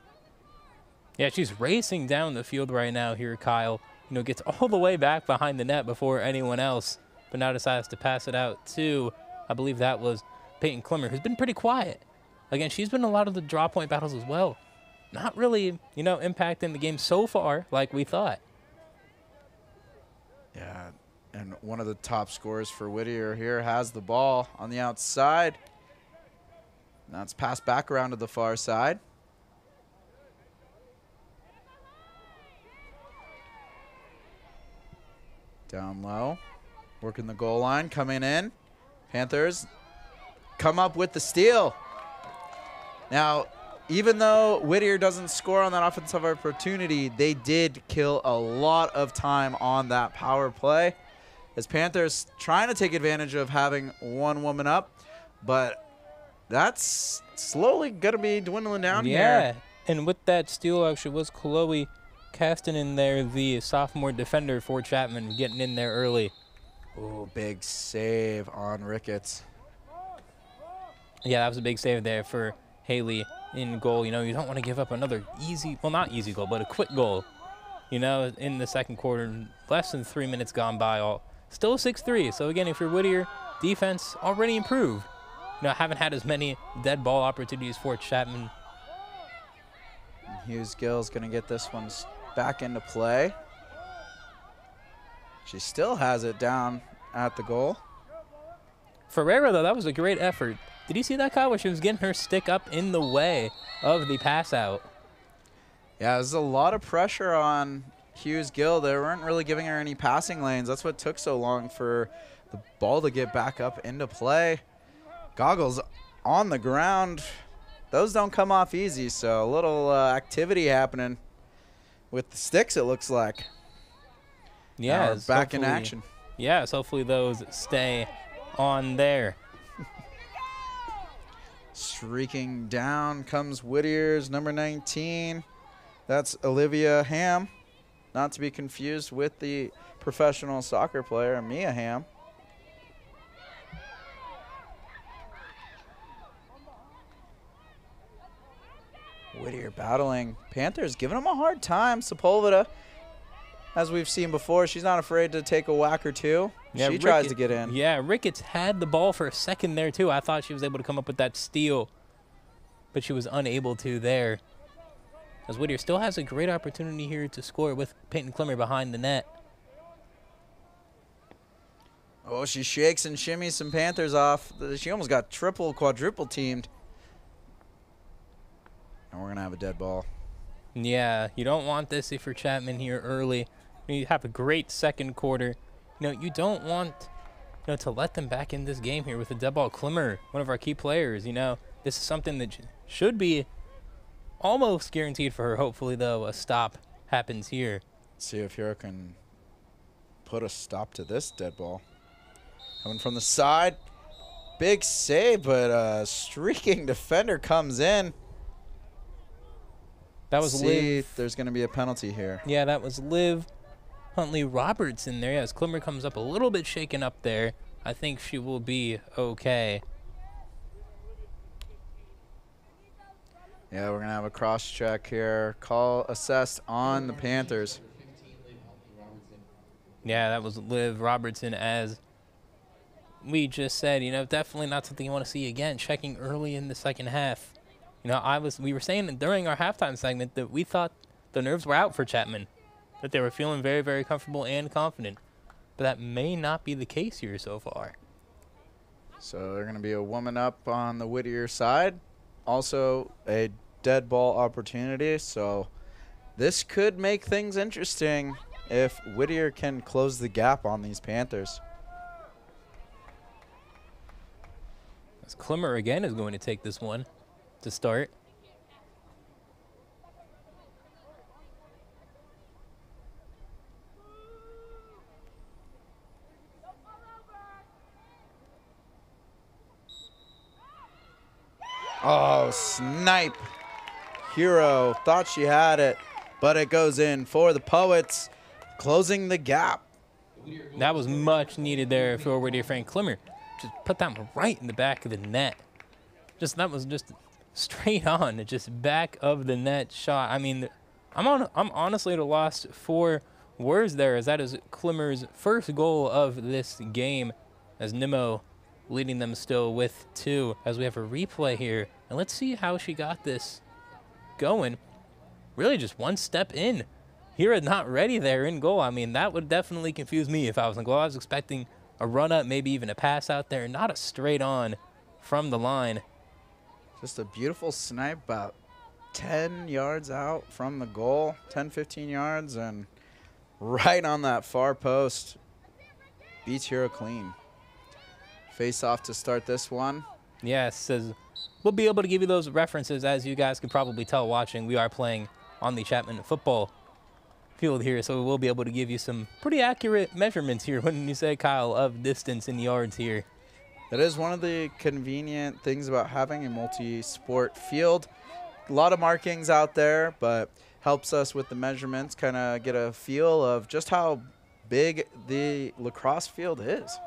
Yeah, she's racing down the field right now here, Kyle. You know, gets all the way back behind the net before anyone else, but now decides to pass it out to, I believe that was Peyton Klimmer, who's been pretty quiet. Again, she's been in a lot of the draw point battles as well. Not really, you know, impacting the game so far like we thought. Yeah, and one of the top scorers for Whittier here has the ball on the outside. Now it's passed back around to the far side. Down low, working the goal line, coming in. Panthers come up with the steal. Now, even though Whittier doesn't score on that offensive opportunity, they did kill a lot of time on that power play. As Panthers trying to take advantage of having one woman up, but that's slowly going to be dwindling down yeah, here. and with that steal actually was Chloe Caston in there, the sophomore defender for Chapman, getting in there early. Ooh, big save on Ricketts. Yeah, that was a big save there for Haley in goal. You know, you don't want to give up another easy, well, not easy goal, but a quick goal. You know, in the second quarter, less than three minutes gone by, all still 6-3. So again, if you're Whittier, defense already improved. You know, haven't had as many dead ball opportunities for Chapman. Hughes Gill's going to get this one back into play. She still has it down at the goal. Ferreira, though, that was a great effort. Did you see that, Kyle, where she was getting her stick up in the way of the pass out? Yeah, there's a lot of pressure on Hughes Gill. They weren't really giving her any passing lanes. That's what took so long for the ball to get back up into play. Goggles on the ground. Those don't come off easy, so a little uh, activity happening with the sticks, it looks like. We're back in action. Yes, hopefully those stay on there. Streaking down comes Whittier's number 19. That's Olivia Ham. Not to be confused with the professional soccer player, Mia Hamm. Whittier battling. Panthers giving him a hard time. Sepulveda, as we've seen before, she's not afraid to take a whack or two. Yeah, she tries to get in. Yeah, Ricketts had the ball for a second there too. I thought she was able to come up with that steal, but she was unable to there. As Whittier still has a great opportunity here to score with Peyton Klimmer behind the net. Oh, she shakes and shimmies some Panthers off. She almost got triple, quadruple teamed. And we're going to have a dead ball. Yeah, you don't want this if you're Chapman here early. You have a great second quarter. You know, you don't want you know, to let them back in this game here with a dead ball Klimmer, one of our key players. You know, this is something that should be almost guaranteed for her. Hopefully, though, a stop happens here. See if Hero can put a stop to this dead ball. Coming from the side. Big save, but a streaking defender comes in. That was See, Liv. there's going to be a penalty here. Yeah, that was Liv Huntley Roberts in there. As Klimmer comes up a little bit shaken up there. I think she will be okay. Yeah, we're going to have a cross check here. Call assessed on the Panthers. Yeah, that was Liv Robertson as we just said, you know, definitely not something you want to see again, checking early in the second half. You know, I was we were saying during our halftime segment that we thought the nerves were out for Chapman, that they were feeling very, very comfortable and confident. But that may not be the case here so far. So they're going to be a woman up on the Whittier side. Also a dead ball opportunity. So this could make things interesting if Whittier can close the gap on these Panthers. As Klimmer again is going to take this one to start. Oh, snipe. Hero thought she had it, but it goes in for the Poets, closing the gap. That was much needed there for Whittier Frank Klimmer. Just put that one right in the back of the net. Just that was just straight on, just back of the net shot. I mean, I'm on. I'm honestly at a loss for words there, as that is Klimmer's first goal of this game, as Nimmo leading them still with two. As we have a replay here, and let's see how she got this going. Really, just one step in. Hira not ready there in goal. I mean, that would definitely confuse me if I was in goal. I was expecting a run up, maybe even a pass out there, not a straight on from the line. Just a beautiful snipe about 10 yards out from the goal, 10, 15 yards, and right on that far post. Beats Hero clean. Face off to start this one. Yes, says we'll be able to give you those references as you guys can probably tell watching. We are playing on the Chapman football field here, so we'll be able to give you some pretty accurate measurements here when you say Kyle of distance in yards here. That is one of the convenient things about having a multi-sport field. A lot of markings out there, but helps us with the measurements, kind of get a feel of just how big the lacrosse field is.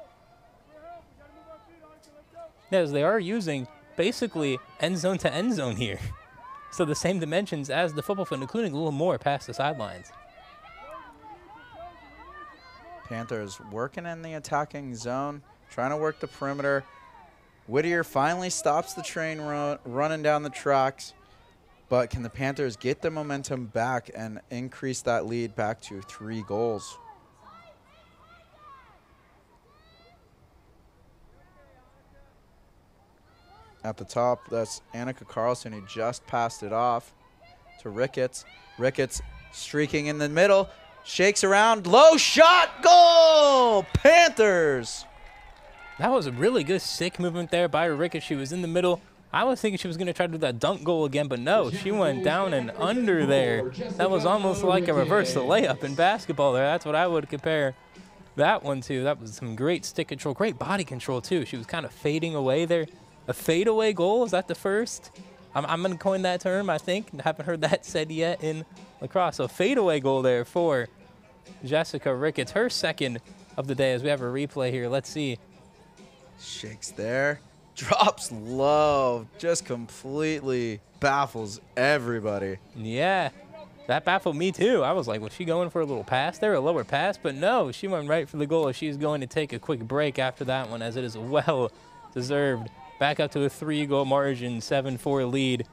Yes, they are using basically end zone to end zone here. So the same dimensions as the football field, including a little more past the sidelines. Panthers working in the attacking zone, trying to work the perimeter. Whittier finally stops the train run, running down the tracks. But can the Panthers get the momentum back and increase that lead back to three goals? At the top, that's Annika Carlson who just passed it off to Ricketts. Ricketts streaking in the middle, shakes around, low shot, goal! Panthers! That was a really good sick movement there by Ricketts. She was in the middle. I was thinking she was going to try to do that dunk goal again, but no, she went down and under there. That was almost like a reverse layup in basketball there. That's what I would compare that one to. That was some great stick control, great body control too. She was kind of fading away there. A fadeaway goal, is that the first? I'm, I'm going to coin that term, I think. I haven't heard that said yet in lacrosse. So fadeaway goal there for Jessica Ricketts. Her second of the day as we have a replay here. Let's see. Shakes there, drops low, just completely baffles everybody. Yeah, that baffled me too. I was like, was she going for a little pass there, a lower pass? But no, she went right for the goal. She's going to take a quick break after that one as it is well deserved. Back up to a three goal margin, 7 4 lead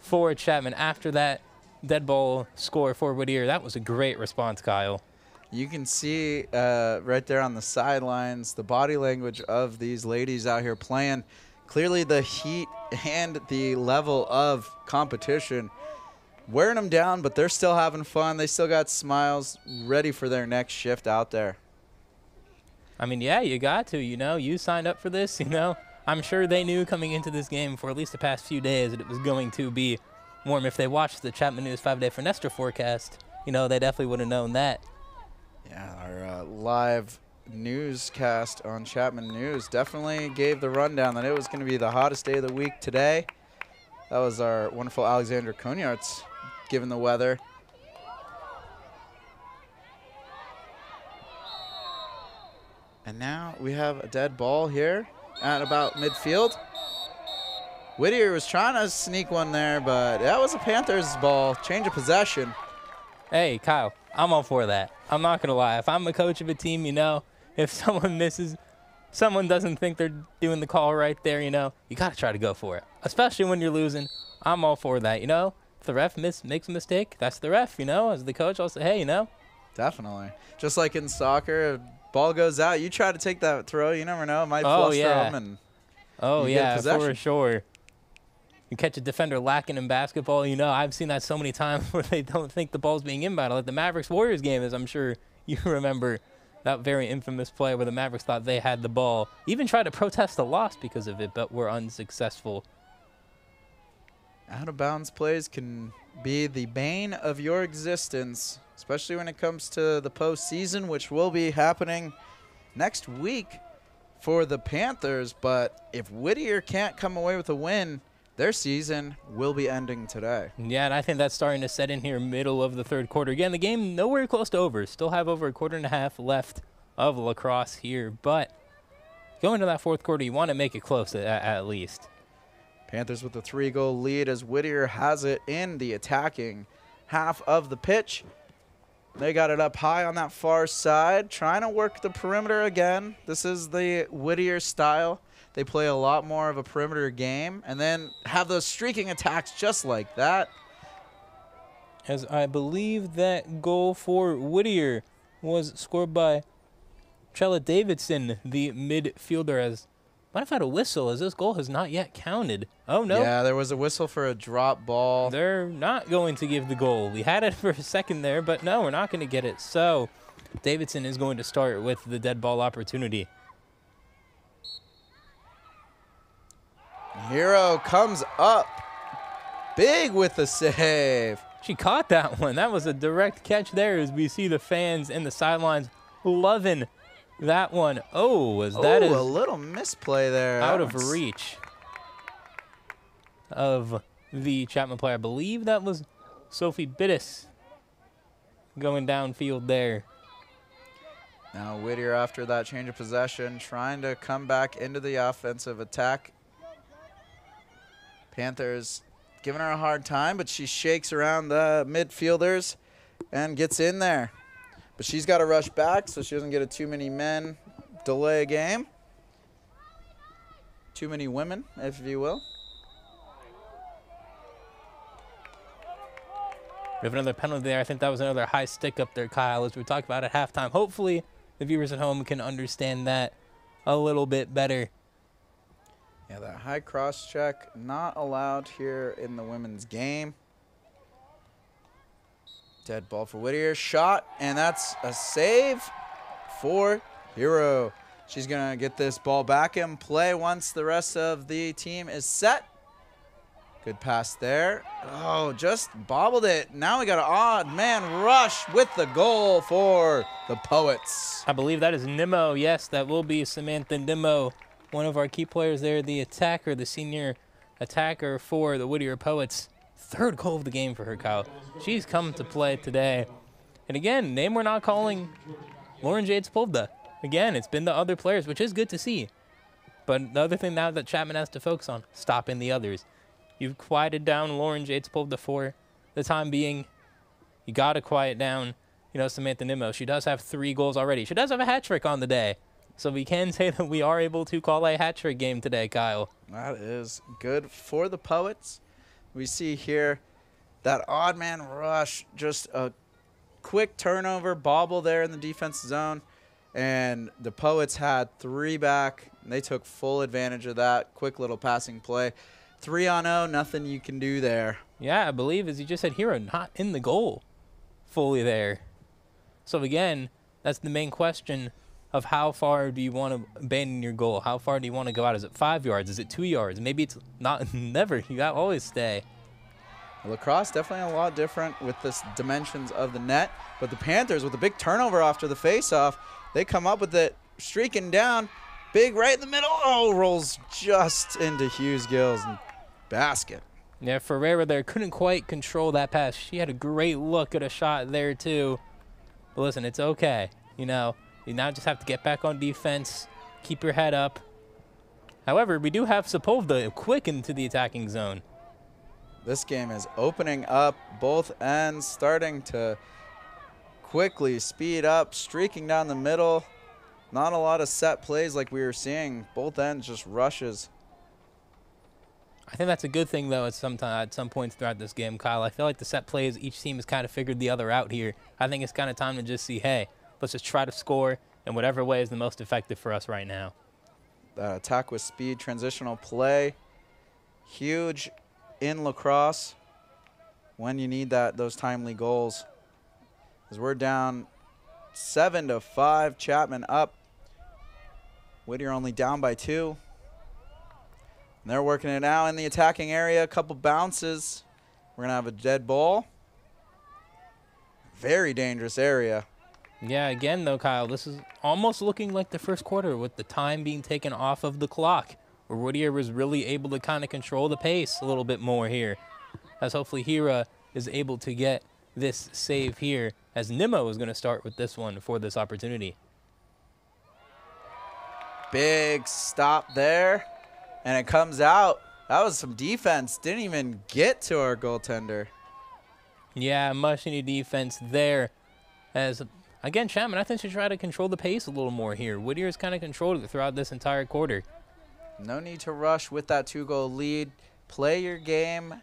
for Chapman. After that dead ball score for Whittier, that was a great response, Kyle. You can see uh, right there on the sidelines the body language of these ladies out here playing. Clearly, the heat and the level of competition wearing them down, but they're still having fun. They still got smiles ready for their next shift out there. I mean, yeah, you got to. You know, you signed up for this. You know, I'm sure they knew coming into this game for at least the past few days that it was going to be warm. If they watched the Chapman News five-day Fenestra forecast, you know, they definitely would have known that. Yeah, our uh, live newscast on Chapman News definitely gave the rundown that it was going to be the hottest day of the week today. That was our wonderful Alexander Konyarts given the weather. And now we have a dead ball here at about midfield. Whittier was trying to sneak one there, but that was a Panthers ball. Change of possession. Hey, Kyle, I'm all for that. I'm not going to lie. If I'm a coach of a team, you know, if someone misses, someone doesn't think they're doing the call right there, you know, you got to try to go for it. Especially when you're losing. I'm all for that, you know. If the ref miss, makes a mistake, that's the ref, you know. As the coach, I'll say, hey, you know. Definitely. Just like in soccer, ball goes out, you try to take that throw, you never know, it might Oh, fluster yeah. them and Oh, yeah, for sure. You catch a defender lacking in basketball, you know, I've seen that so many times where they don't think the ball's being inbounded. Like the Mavericks Warriors game, as I'm sure you remember that very infamous play where the Mavericks thought they had the ball, even tried to protest the loss because of it, but were unsuccessful. out of bounds plays can be the bane of your existence, especially when it comes to the postseason, which will be happening next week for the Panthers. But if Whittier can't come away with a win, their season will be ending today. Yeah, and I think that's starting to set in here middle of the third quarter. Again, the game nowhere close to over. Still have over a quarter and a half left of lacrosse here, but going to that fourth quarter, you want to make it close at, at least. Panthers with a three goal lead as Whittier has it in the attacking half of the pitch. They got it up high on that far side, trying to work the perimeter again. This is the Whittier style. They play a lot more of a perimeter game and then have those streaking attacks just like that. as I believe that goal for Whittier was scored by Trella Davidson, the midfielder. As might have had a whistle, as this goal has not yet counted. Oh no, Yeah, there was a whistle for a drop ball. they're not going to give the goal. We had it for a second there, but no, we're not going to get it. So Davidson is going to start with the dead ball opportunity. Hero comes up big with the save. She caught that one. That was a direct catch there as we see the fans in the sidelines loving that one. Oh, as that oh, is a little misplay there. out That of one's- reach of the Chapman player. I believe that was Sophie Bittis going downfield there. Now Whittier, after that change of possession, trying to come back into the offensive attack. Panthers giving her a hard time, but she shakes around the midfielders and gets in there. But she's got to rush back so she doesn't get a too many men delay a game. Too many women, if you will. We have another penalty there. I think that was another high stick up there, Kyle, as we talked about at halftime. Hopefully, the viewers at home can understand that a little bit better. Yeah, that high cross check not allowed here in the women's game. Dead ball for Whittier. Shot, and that's a save for Hero. She's going to get this ball back in play once the rest of the team is set. Good pass there. Oh, just bobbled it. Now we got an odd man rush with the goal for the Poets. I believe that is Nimmo. Yes, that will be Samantha Nimmo, one of our key players there, the attacker, the senior attacker for the Whittier Poets. Third goal of the game for her, Kyle. She's come to play today. And again, name we're not calling Lauren Jade Sepulveda. Again, it's been the other players, which is good to see. But the other thing now that Chapman has to focus on, stopping the others. You've quieted down Lauren Jade Sepulveda for the time being. You got to quiet down, you know, Samantha Nimmo. She does have three goals already. She does have a hat trick on the day. So we can say that we are able to call a hat trick game today, Kyle. That is good for the Poets. We see here that odd man rush, just a quick turnover, bobble there in the defense zone. And the Poets had three back. They took full advantage of that. Quick little passing play. Three on 0, nothing you can do there. Yeah, I believe, as you just said, Hero not in the goal fully there. So again, that's the main question of how far do you want to abandon your goal? How far do you want to go out? Is it five yards? Is it two yards? Maybe it's not never. You got always stay. Lacrosse definitely a lot different with the dimensions of the net, but the Panthers with a big turnover after the faceoff, they come up with it streaking down, big right in the middle. Oh, rolls just into Hughes Gills and basket. Yeah, Ferreira there couldn't quite control that pass. She had a great look at a shot there too. But listen, it's okay. You know, you now just have to get back on defense, keep your head up. However, we do have Sepulveda quick into the attacking zone. This game is opening up both ends, starting to quickly speed up, streaking down the middle. Not a lot of set plays like we were seeing. Both ends just rushes. I think that's a good thing though. At some time, at some points throughout this game, Kyle, I feel like the set plays, each team has kind of figured the other out here. I think it's kind of time to just see, hey, let's just try to score in whatever way is the most effective for us right now. Uh, attack with speed, transitional play, huge in lacrosse when you need that those timely goals. As we're down seven to five, Chapman up. Whittier only down by two. And they're working it out in the attacking area. A couple bounces. We're gonna have a dead ball. Very dangerous area. Yeah, again though, Kyle, this is almost looking like the first quarter with the time being taken off of the clock where Whittier was really able to kind of control the pace a little bit more here. As hopefully Hira is able to get this save here as Nimmo is going to start with this one for this opportunity. Big stop there, and it comes out. That was some defense. Didn't even get to our goaltender. Yeah, much needed defense there. As again, Chapman, I think should try to control the pace a little more here. Whittier's kind of controlled it throughout this entire quarter. No need to rush with that two-goal lead. Play your game.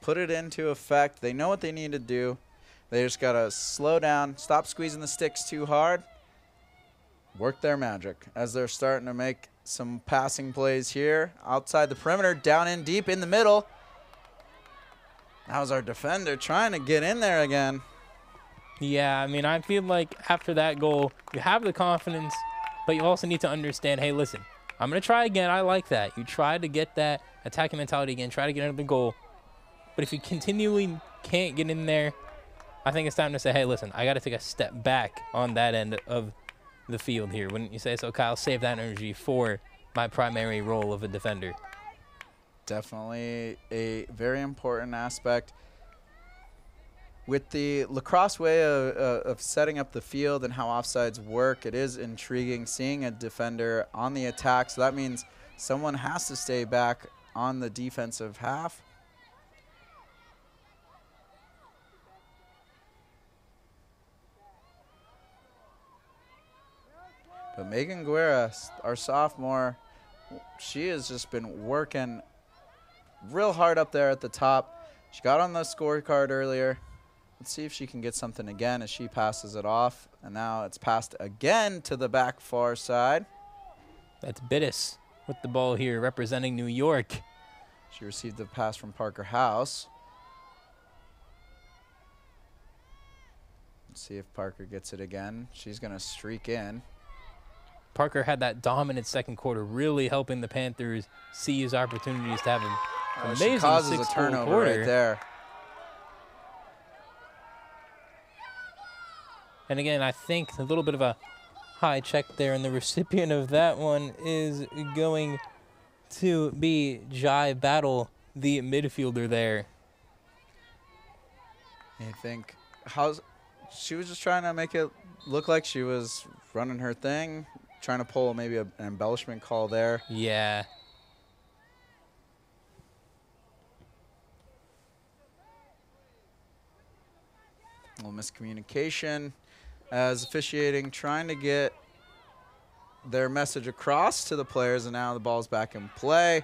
Put it into effect. They know what they need to do. They just got to slow down, stop squeezing the sticks too hard, work their magic as they're starting to make some passing plays here. Outside the perimeter, down in deep in the middle. That was our defender trying to get in there again. Yeah, I mean, I feel like after that goal, you have the confidence, but you also need to understand, hey, listen, I'm going to try again. I like that. You try to get that attacking mentality again, try to get the goal. But if you continually can't get in there, I think it's time to say, hey, listen, I got to take a step back on that end of the field here. Wouldn't you say so, Kyle? Save that energy for my primary role of a defender. Definitely a very important aspect with the lacrosse way of, of, setting up the field and how offsides work, it is intriguing seeing a defender on the attack. So that means someone has to stay back on the defensive half. But Megan Guerra, our sophomore, she has just been working real hard up there at the top. She got on the scorecard earlier. Let's see if she can get something again as she passes it off. And now it's passed again to the back far side. That's Bittis with the ball here representing New York. She received the pass from Parker House. Let's see if Parker gets it again. She's going to streak in. Parker had that dominant second quarter, really helping the Panthers seize opportunities to have an oh, amazing she causes a turnover quarter. right there. And again, I think a little bit of a high check there, and the recipient of that one is going to be Jai Battle, the midfielder there. I think how's she was just trying to make it look like she was running her thing, trying to pull maybe a, an embellishment call there. Yeah. A little miscommunication as officiating trying to get their message across to the players, and now the ball's back in play.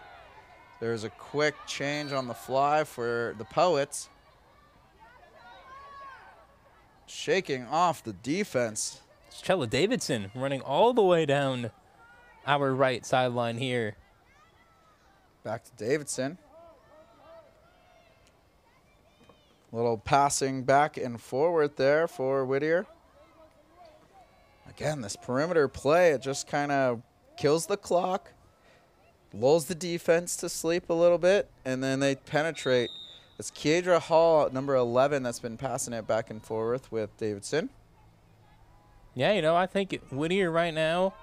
There's a quick change on the fly for the Poets. Shaking off the defense. It's Chella Davidson running all the way down our right sideline here. Back to Davidson. Little passing back and forward there for Whittier. Again, this perimeter play, it just kind of kills the clock, lulls the defense to sleep a little bit, and then they penetrate. It's Kiedra Hall, number 11, that's been passing it back and forth with Davidson. Yeah, you know, I think it Whittier right now.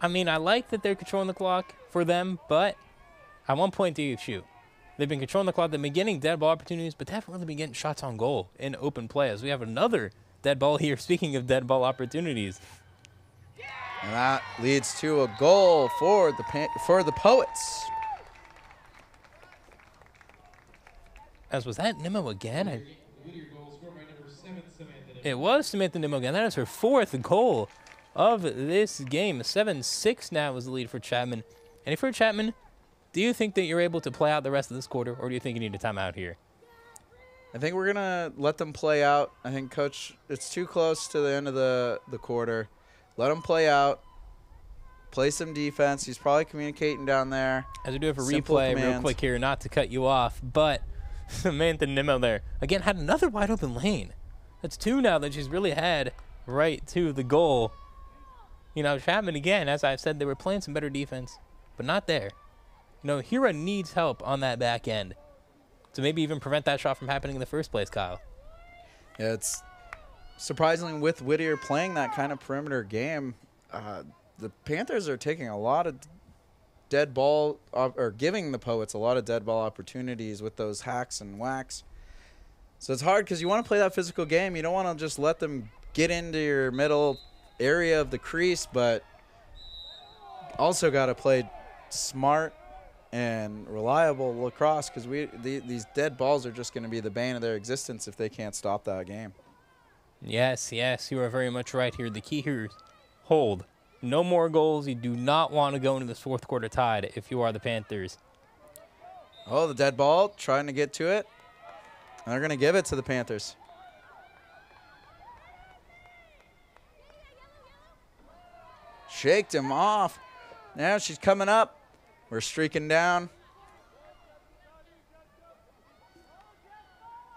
I mean, I like that they're controlling the clock for them, but at one point do you shoot? they've been controlling the clock. They've been getting dead ball opportunities, but they haven't really been getting shots on goal in open play. As we have another dead ball here. Speaking of dead ball opportunities, And that leads to a goal for the for the Poets. as was that Nimmo again? I, it was Samantha Nimmo again. That is her fourth goal of this game. 7-6 now is the lead for Chapman. And for Chapman, do you think that you're able to play out the rest of this quarter, or do you think you need a timeout here? I think we're gonna let them play out. I think coach, it's too close to the end of the the quarter. Let them play out. Play some defense. He's probably communicating down there. As we do it for Simple replay, real quick here, not to cut you off, but Samantha Nimmo there again had another wide open lane. That's two now that she's really had right to the goal. You know, Chapman again, as I've said, they were playing some better defense, but not there. You know, Hira needs help on that back end to maybe even prevent that shot from happening in the first place, Kyle. Yeah, it's surprisingly with Whittier playing that kind of perimeter game. Uh, the Panthers are taking a lot of dead ball or giving the Poets a lot of dead ball opportunities with those hacks and whacks. So it's hard because you want to play that physical game. You don't want to just let them get into your middle area of the crease, but also got to play smart and reliable lacrosse because we the, these dead balls are just going to be the bane of their existence if they can't stop that game. Yes, yes, you are very much right here. The key here is hold. No more goals. You do not want to go into this fourth quarter tied if you are the Panthers. Oh, the dead ball trying to get to it. And they're going to give it to the Panthers. Shaked him off. Now she's coming up. We're streaking down.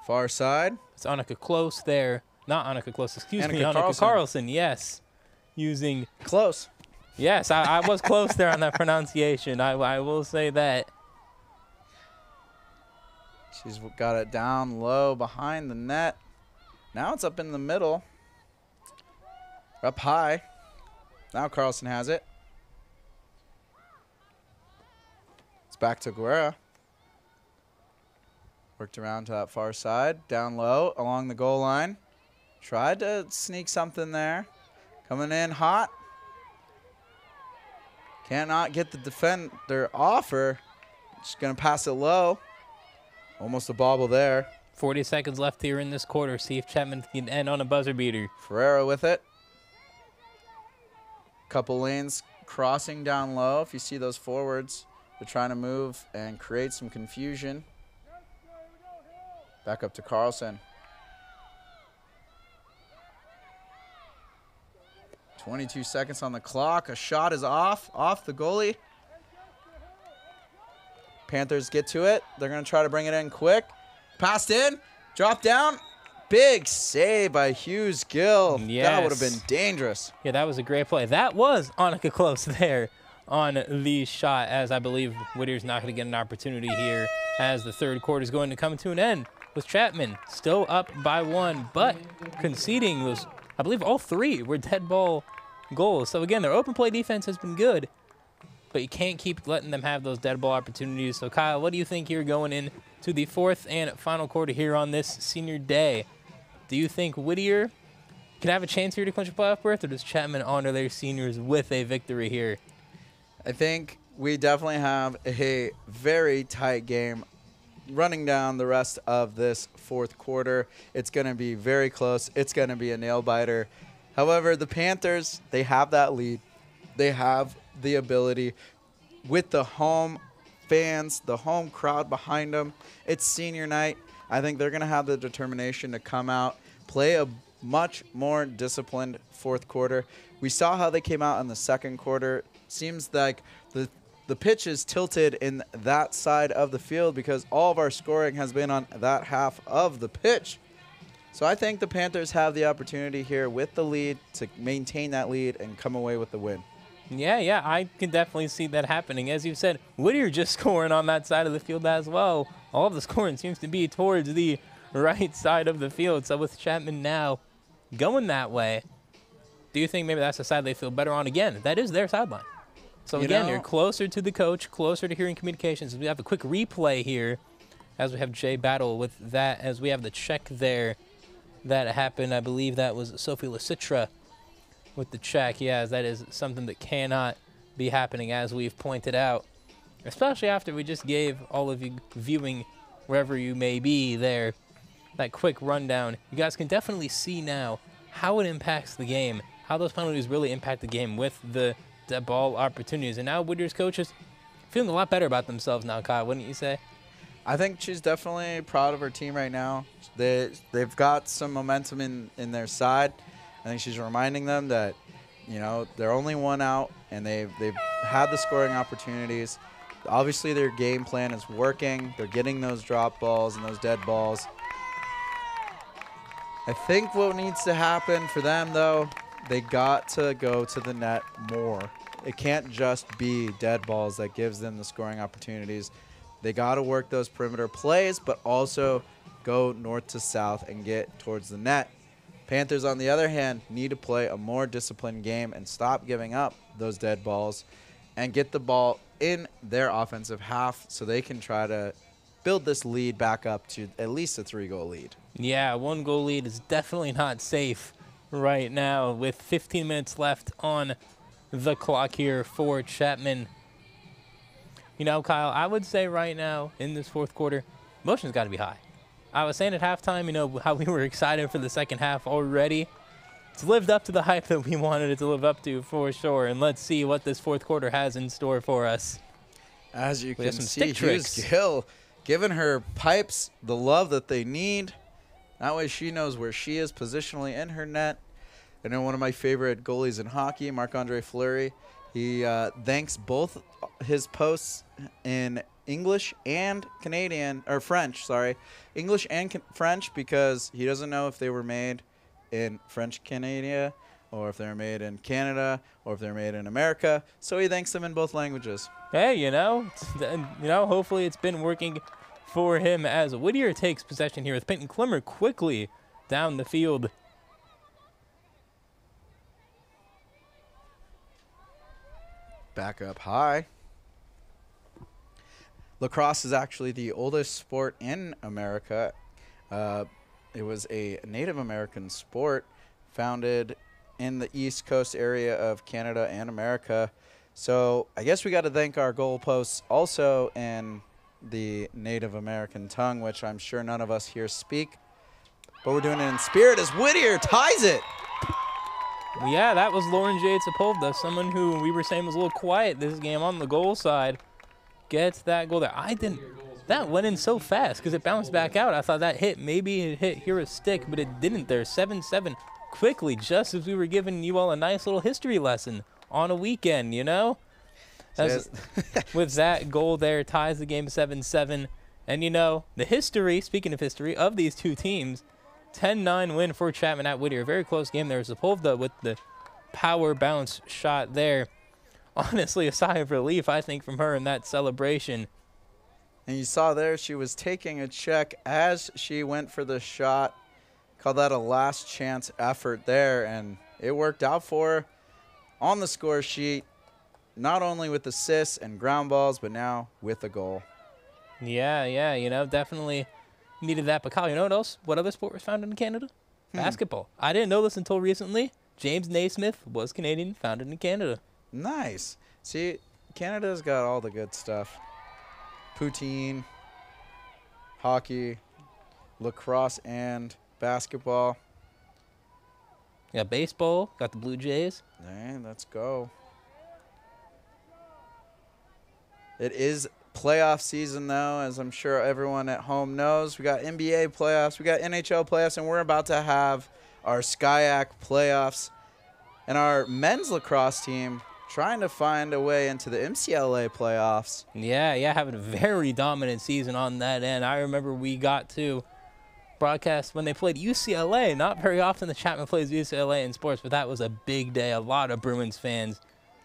Far side. It's Annika Close there. Not Annika Close, excuse me. Annika Annika Carlson. Carlson. yes. Using, Close. yes, I, I was close there on that pronunciation. I, I will say that. She's got it down low behind the net. Now it's up in the middle. Up high. Now Carlson has it. Back to Guerra. Worked around to that far side. Down low along the goal line. Tried to sneak something there. Coming in hot. Cannot get the defender offer. Just going to pass it low. Almost a bobble there. 40 seconds left here in this quarter. See if Chapman can end on a buzzer beater. Ferreira with it. Couple lanes crossing down low. If you see those forwards, they're trying to move and create some confusion. Back up to Carlson. 22 seconds on the clock. A shot is off, off the goalie. Panthers get to it. They're going to try to bring it in quick. Passed in, drop down. Big save by Hughes Gill. That would have been dangerous. Yeah, that was a great play. That was Annika Close there on the shot, as I believe Whittier's not going to get an opportunity here as the third quarter is going to come to an end with Chapman still up by one, but conceding was, I believe, all three were dead ball goals. So again, their open play defense has been good, but you can't keep letting them have those dead ball opportunities. So Kyle, what do you think here going in to the fourth and final quarter here on this senior day? Do you think Whittier can have a chance here to clinch a playoff berth, or does Chapman honor their seniors with a victory here? I think we definitely have a very tight game running down the rest of this fourth quarter. It's going to be very close. It's going to be a nail biter. However, the Panthers, they have that lead. They have the ability with the home fans, the home crowd behind them. It's senior night. I think they're going to have the determination to come out, play a much more disciplined fourth quarter. We saw how they came out in the second quarter. Seems like the the pitch is tilted in that side of the field because all of our scoring has been on that half of the pitch. So I think the Panthers have the opportunity here with the lead to maintain that lead and come away with the win. Yeah, yeah, I can definitely see that happening. As you said, Whittier just scoring on that side of the field as well. All of the scoring seems to be towards the right side of the field. So with Chapman now going that way, do you think maybe that's the side they feel better on again? That is their sideline. So You again, know- you're closer to the coach, closer to hearing communications. We have a quick replay here as we have Jay battle with that, as we have the check there that happened. I believe that was Sophie Lasitra with the check. Yeah, that is something that cannot be happening, as we've pointed out, especially after we just gave all of you viewing wherever you may be there that quick rundown. You guys can definitely see now how it impacts the game, how those penalties really impact the game with the dead ball opportunities. And now Whittier's coaches feeling a lot better about themselves now, Kyle, wouldn't you say? I think she's definitely proud of her team right now. They they've got some momentum in in their side. I think she's reminding them that you know they're only one out and they've they've had the scoring opportunities. Obviously, their game plan is working. They're getting those drop balls and those dead balls. I think what needs to happen for them though, they got to go to the net more. It can't just be dead balls that gives them the scoring opportunities. They got to work those perimeter plays, but also go north to south and get towards the net. Panthers, on the other hand, need to play a more disciplined game and stop giving up those dead balls and get the ball in their offensive half so they can try to build this lead back up to at least a three goal lead. Yeah, one goal lead is definitely not safe right now with 15 minutes left on the clock here for Chapman. You know, Kyle, I would say right now in this fourth quarter, emotion's got to be high. I was saying at halftime, you know, how we were excited for the second half already. It's lived up to the hype that we wanted it to live up to for sure. And let's see what this fourth quarter has in store for us. As you We can see, here's. Gill giving her pipes the love that they need. That way she knows where she is positionally in her net. I know one of my favorite goalies in hockey, Marc-Andre Fleury, he uh, thanks both his posts in English and Canadian, or French, sorry. English and can- French because he doesn't know if they were made in French Canada or if they're made in Canada or if they're made in America. So he thanks them in both languages. Hey, you know, you know, hopefully it's been working for him as Whittier takes possession here with Peyton Klimmer quickly down the field. back up high. Lacrosse is actually the oldest sport in America. Uh, it was a Native American sport founded in the East Coast area of Canada and America. So I guess we got to thank our goalposts also in the Native American tongue, which I'm sure none of us here speak. But we're doing it in spirit as Whittier ties it. Yeah, that was Lauren Jade Sepulveda, someone who we were saying was a little quiet this game on the goal side. Gets that goal there. I didn't. That went in so fast because it bounced back out. I thought that hit maybe it hit here a stick, but it didn't. There, seven-seven, quickly, just as we were giving you all a nice little history lesson on a weekend. You know, As- with that goal there ties the game 7-7 and you know the history speaking of history of these two teams 10-9 win for chapman at whittier. Very close game there. Sepulveda with the power bounce shot there. Honestly a sigh of relief i think from her in that celebration. And you saw there she was taking a check as she went for the shot. Call that a last chance effort there, and it worked out for her. On the score sheet. Not only with assists and ground balls, but now with a goal. yeah yeah you know definitely needed that but Kyle, you know what else what other sport was founded in canada hmm. basketball i didn't know this until recently james naismith was canadian founded in canada Nice. See, Canada's got all the good stuff. Poutine, hockey, lacrosse, and basketball. Yeah, baseball got the blue jays Hey, let's go. It is playoff season, though, as I'm sure everyone at home knows. We got NBA playoffs, we got NHL playoffs, and we're about to have our SCIAC playoffs. And our men's lacrosse team trying to find a way into the MCLA playoffs. Yeah, yeah, having a very dominant season on that end. I remember we got to broadcast when they played UCLA. Not very often the Chapman plays UCLA in sports, but that was a big day. A lot of Bruins fans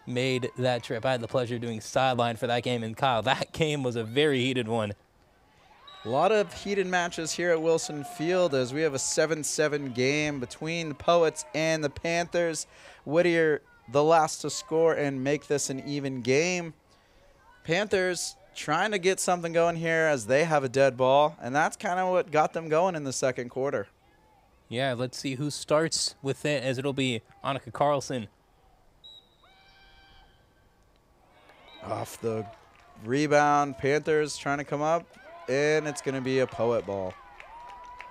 made that trip. I had the pleasure of doing sideline for that game, and Kyle, that game was a very heated one. A lot of heated matches here at Wilson Field as we have a 7-7 game between the Poets and the Panthers. Whittier the last to score and make this an even game. Panthers trying to get something going here as they have a dead ball, and that's kind of what got them going in the second quarter. Yeah, let's see who starts with it as it'll be Annika Carlson. Off the rebound, Panthers trying to come up, and it's going to be a poet ball.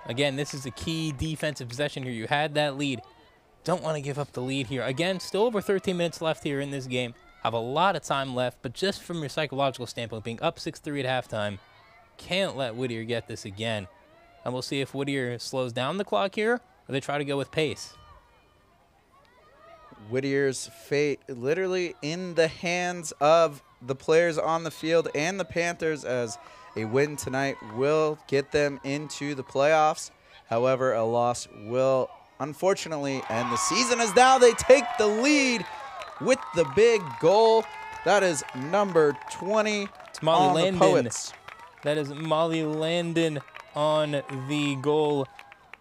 Again, this is a key defensive possession here. You had that lead. Don't want to give up the lead here. Again, still over 13 minutes left here in this game. Have a lot of time left, but just from your psychological standpoint, being up 6-3 at halftime, can't let Whittier get this again. And we'll see if Whittier slows down the clock here or they try to go with pace. Whittier's fate literally in the hands of the players on the field and the Panthers as a win tonight will get them into the playoffs. However, a loss will unfortunately end the season as now they take the lead with the big goal. That is number 20 It's Molly on Landon. the Poets. That is Molly Landon on the goal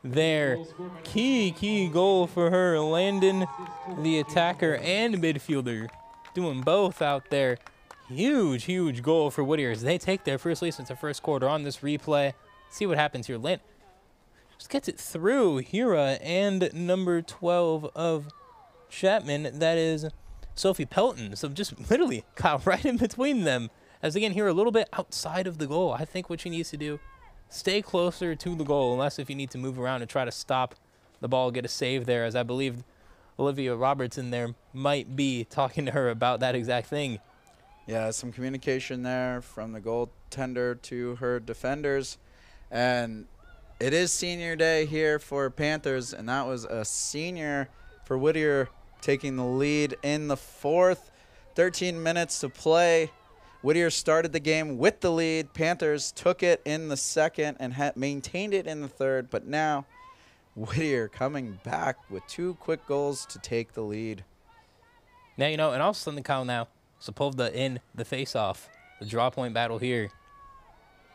there. Key, key goal for her. Landon, the attacker and midfielder, doing both out there. Huge, huge goal for Whittier as they take their first lead since the first quarter on this replay. See what happens here. Land just gets it through Hira and number 12 of Chapman. That is Sophie Pelton. So just literally caught right in between them. As again, here a little bit outside of the goal. I think what she needs to do, stay closer to the goal, unless if you need to move around and try to stop the ball, get a save there, as I believe Olivia Robertson there might be talking to her about that exact thing. Yeah, some communication there from the goaltender to her defenders. And it is senior day here for Panthers, and that was a senior for Whittier taking the lead in the fourth. 13 minutes to play. Whittier started the game with the lead. Panthers took it in the second and maintained it in the third, but now Whittier coming back with two quick goals to take the lead. Now, you know, and also something, Kyle, now. Sepulveda in the face-off. The draw point battle here.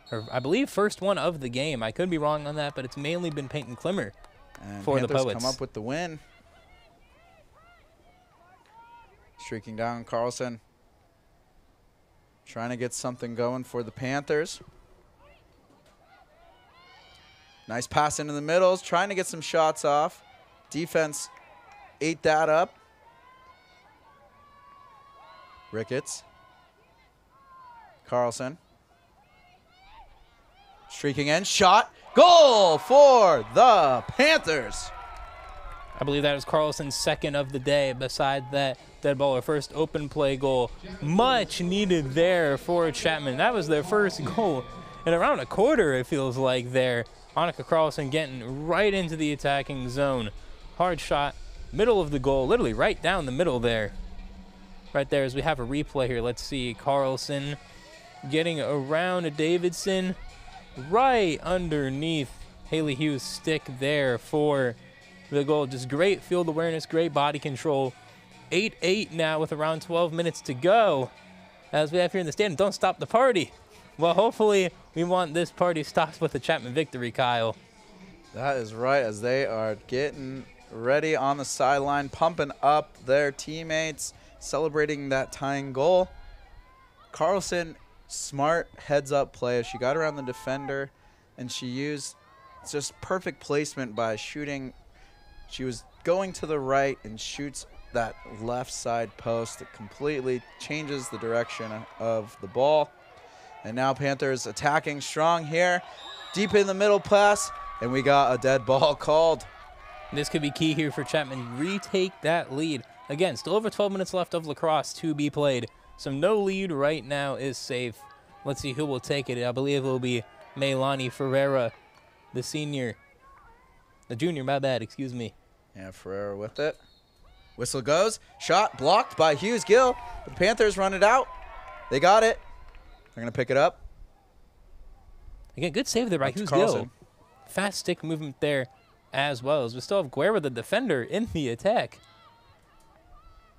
Her, I believe, first one of the game. I could be wrong on that, but it's mainly been Peyton Klimmer. And For the Panthers Poets. come up with the win. Streaking down Carlson. Trying to get something going for the Panthers. Nice pass into the middles. Trying to get some shots off. Defense ate that up. Ricketts. Carlson. Streaking in. Shot. Goal for the Panthers. I believe that was Carlson's second of the day. Beside that dead ball, her first open play goal. Much needed there for Chapman. That was their first goal in around a quarter, it feels like there. Annika Carlson getting right into the attacking zone. Hard shot, middle of the goal, literally right down the middle there. Right there as we have a replay here. Let's see. Carlson getting around Davidson right underneath Haley Hughes' stick there for the goal. Just great field awareness, great body control. 8 8 now with around 12 minutes to go. As we have here in the stand, don't stop the party. Well, hopefully, we want this party stopped with a Chapman victory, Kyle. That is right, as they are getting ready on the sideline, pumping up their teammates, celebrating that tying goal. Carlson, smart heads up play. She got around the defender, and she used just perfect placement by shooting. She was going to the right and shoots that left side post that completely changes the direction of the ball. And now Panthers attacking strong here. Deep in the middle pass, and we got a dead ball called. This could be key here for Chapman. Retake that lead. Again, still over 12 minutes left of lacrosse to be played. So no lead right now is safe. Let's see who will take it. I believe it will be Melanie Ferreira, the senior. The junior, my bad, excuse me. Yeah, Ferreira with it. Whistle goes. Shot blocked by Hughes Gill. The Panthers run it out. They got it. They're going to pick it up. Again, good save there by Hughes Carlson. Gill. fast stick movement there as well. As we still have Guerra, the defender, in the attack.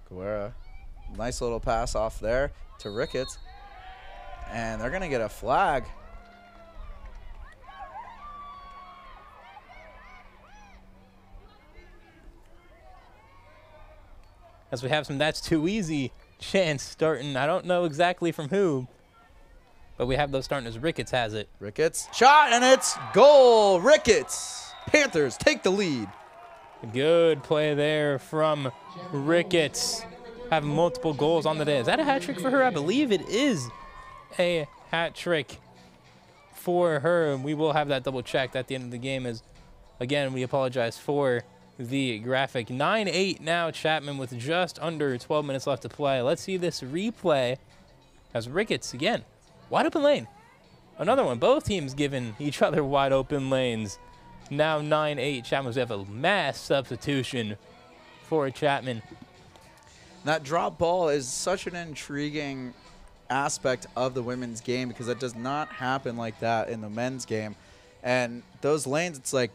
Guerra, nice little pass off there to Ricketts. And they're going to get a flag. As we have some that's too easy chance starting. I don't know exactly from who, but we have those starting as Ricketts has it. Ricketts, shot, and it's goal. Ricketts. Panthers take the lead. Good play there from Ricketts. Having multiple goals on the day. Is that a hat trick for her? I believe it is a hat trick for her. We will have that double checked at the end of the game as, again, we apologize for the graphic. 9-8 now, Chapman with just under 12 minutes left to play. Let's see this replay as Ricketts, again, wide open lane. Another one. Both teams giving each other wide open lanes. Now 9-8. Chapman's have a mass substitution for Chapman. That drop ball is such an intriguing aspect of the women's game because it does not happen like that in the men's game. And those lanes, it's like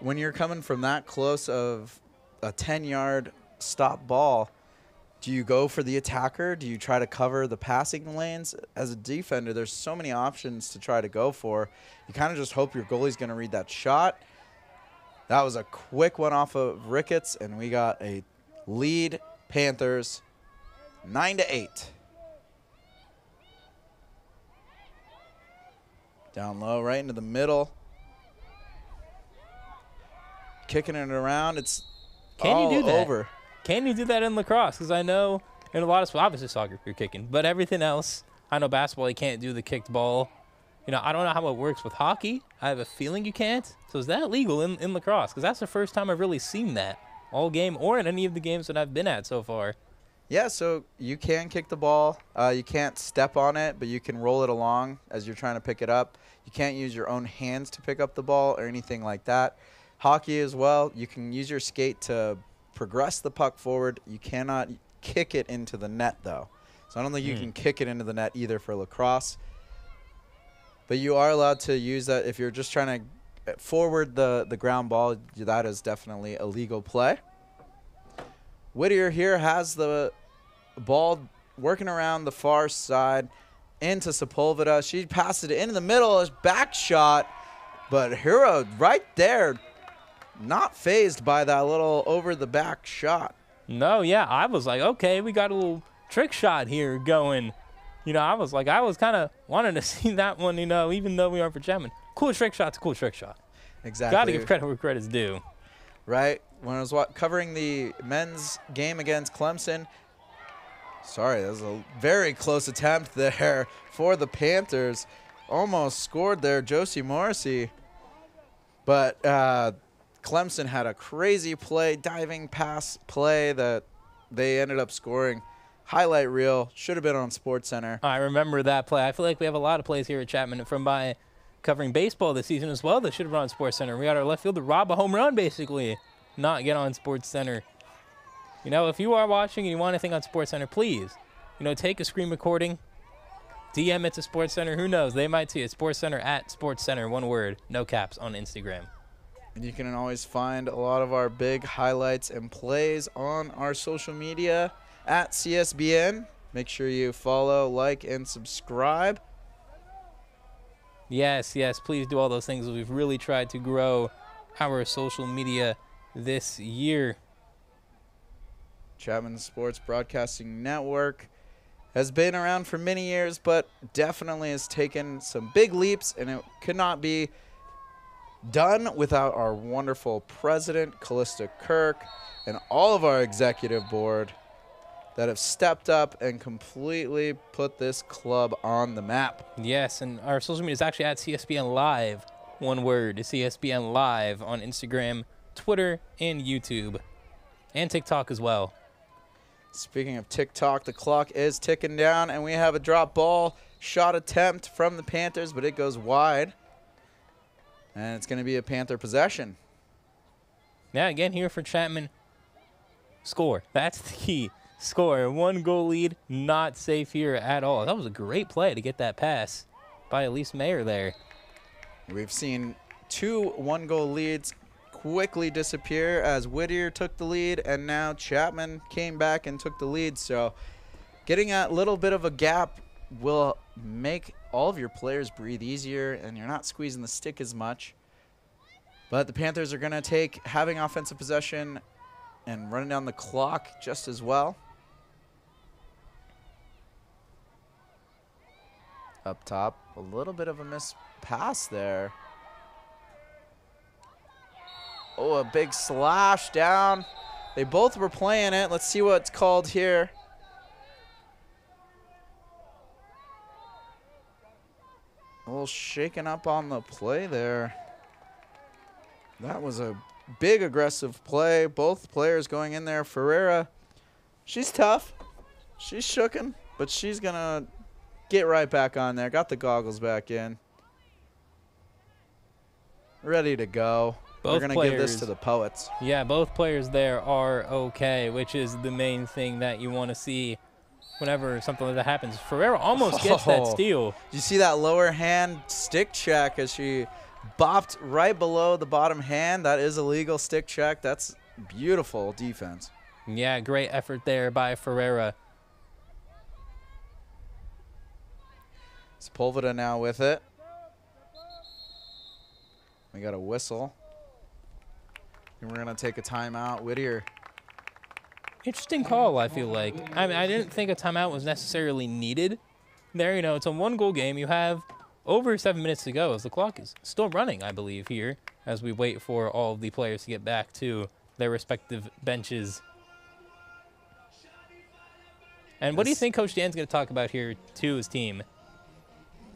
when you're coming from that close of a 10 yard stop ball, do you go for the attacker? Do you try to cover the passing lanes? As a defender, there's so many options to try to go for. You kind of just hope your goalie's going to read that shot. That was a quick one off of Ricketts, and we got a lead Panthers 9 to 8. Down low, right into the middle. Kicking it around. It's Can all you do that? over. Can you do that in lacrosse? Because I know in a lot of sports, obviously soccer you're kicking, but everything else, I know basketball you can't do the kicked ball. You know, I don't know how it works with hockey. I have a feeling you can't. So is that legal in, in lacrosse? Because that's the first time I've really seen that all game or in any of the games that I've been at so far. Yeah, so you can kick the ball. Uh, you can't step on it, but you can roll it along as you're trying to pick it up. You can't use your own hands to pick up the ball or anything like that. Hockey as well, you can use your skate to progress the puck forward. You cannot kick it into the net, though. So I don't think you Hmm. can kick it into the net either for lacrosse. But you are allowed to use that if you're just trying to forward the, the ground ball. That is definitely a legal play. Whittier here has the ball working around the far side into Sepulveda. She passes it into the middle, back shot, but Hero right there, not phased by that little over the back shot. No, yeah, I was like, okay, we got a little trick shot here going. You know, I was like, I was kind of wanting to see that one, you know, even though we aren't for Chapman. Cool trick shot's a cool trick shot. Exactly. Got to give credit where credit's due. right when I was wa- covering the men's game against Clemson. Sorry, that was a very close attempt there for the Panthers. Almost scored there, Josie Morrissey. But uh, Clemson had a crazy play, diving pass play that they ended up scoring. Highlight reel should have been on Sports Center. I remember that play. I feel like we have a lot of plays here at Chapman from by covering baseball this season as well that should have run on Sports Center. We got our left fielder rob a home run basically, not get on Sports Center. You know, if you are watching and you want anything on Sports Center, please, you know, take a screen recording, DM it to Sports Center. Who knows? They might see it. Sports Center at Sports Center, one word, no caps on Instagram. And you can always find a lot of our big highlights and plays on our social media at CSBN. Make sure you follow, like, and subscribe. Yes, yes, please do all those things. We've really tried to grow our social media this year. Chapman Sports Broadcasting Network has been around for many years, but definitely has taken some big leaps, and it could not be done without our wonderful president, Callista Kirk, and all of our executive board that have stepped up and completely put this club on the map. Yes, and our social media is actually at CSBN Live. One word, CSBN Live on Instagram, Twitter, and YouTube, and TikTok as well. Speaking of TikTok, the clock is ticking down, and we have a drop ball shot attempt from the Panthers, but it goes wide. And it's going to be a Panther possession. Now again here for Chapman. Score. That's the key. Score. One goal lead. Not safe here at all. That was a great play to get that pass by Elise Mayer there. We've seen two one goal leads quickly disappear as Whittier took the lead and now Chapman came back and took the lead. So getting a little bit of a gap will make all of your players breathe easier and you're not squeezing the stick as much. But the Panthers are going to take having offensive possession and running down the clock just as well. Up top, a little bit of a miss pass there. Oh, a big slash down. They both were playing it. Let's see what's called here. A little shaken up on the play there. That was a big aggressive play. Both players going in there. Ferreira, she's tough. She's shooken, but she's going to get right back on there. Got the goggles back in. Ready to go. Both We're going to give this to the Poets. Yeah, both players there are okay, which is the main thing that you want to see whenever something like that happens. Ferreira almost gets that Oh. steal. Did you see that lower hand stick check as she bopped right below the bottom hand? That is a legal stick check. That's beautiful defense. Yeah, great effort there by Ferreira. Sepulveda now with it. We got a whistle. And we're going to take a timeout. Whittier. Interesting call, I feel like. I mean, I didn't think a timeout was necessarily needed. There, you know, it's a one goal game. You have over seven minutes to go as the clock is still running, I believe, here as we wait for all of the players to get back to their respective benches. And what do you think Coach Dan's going to talk about here to his team?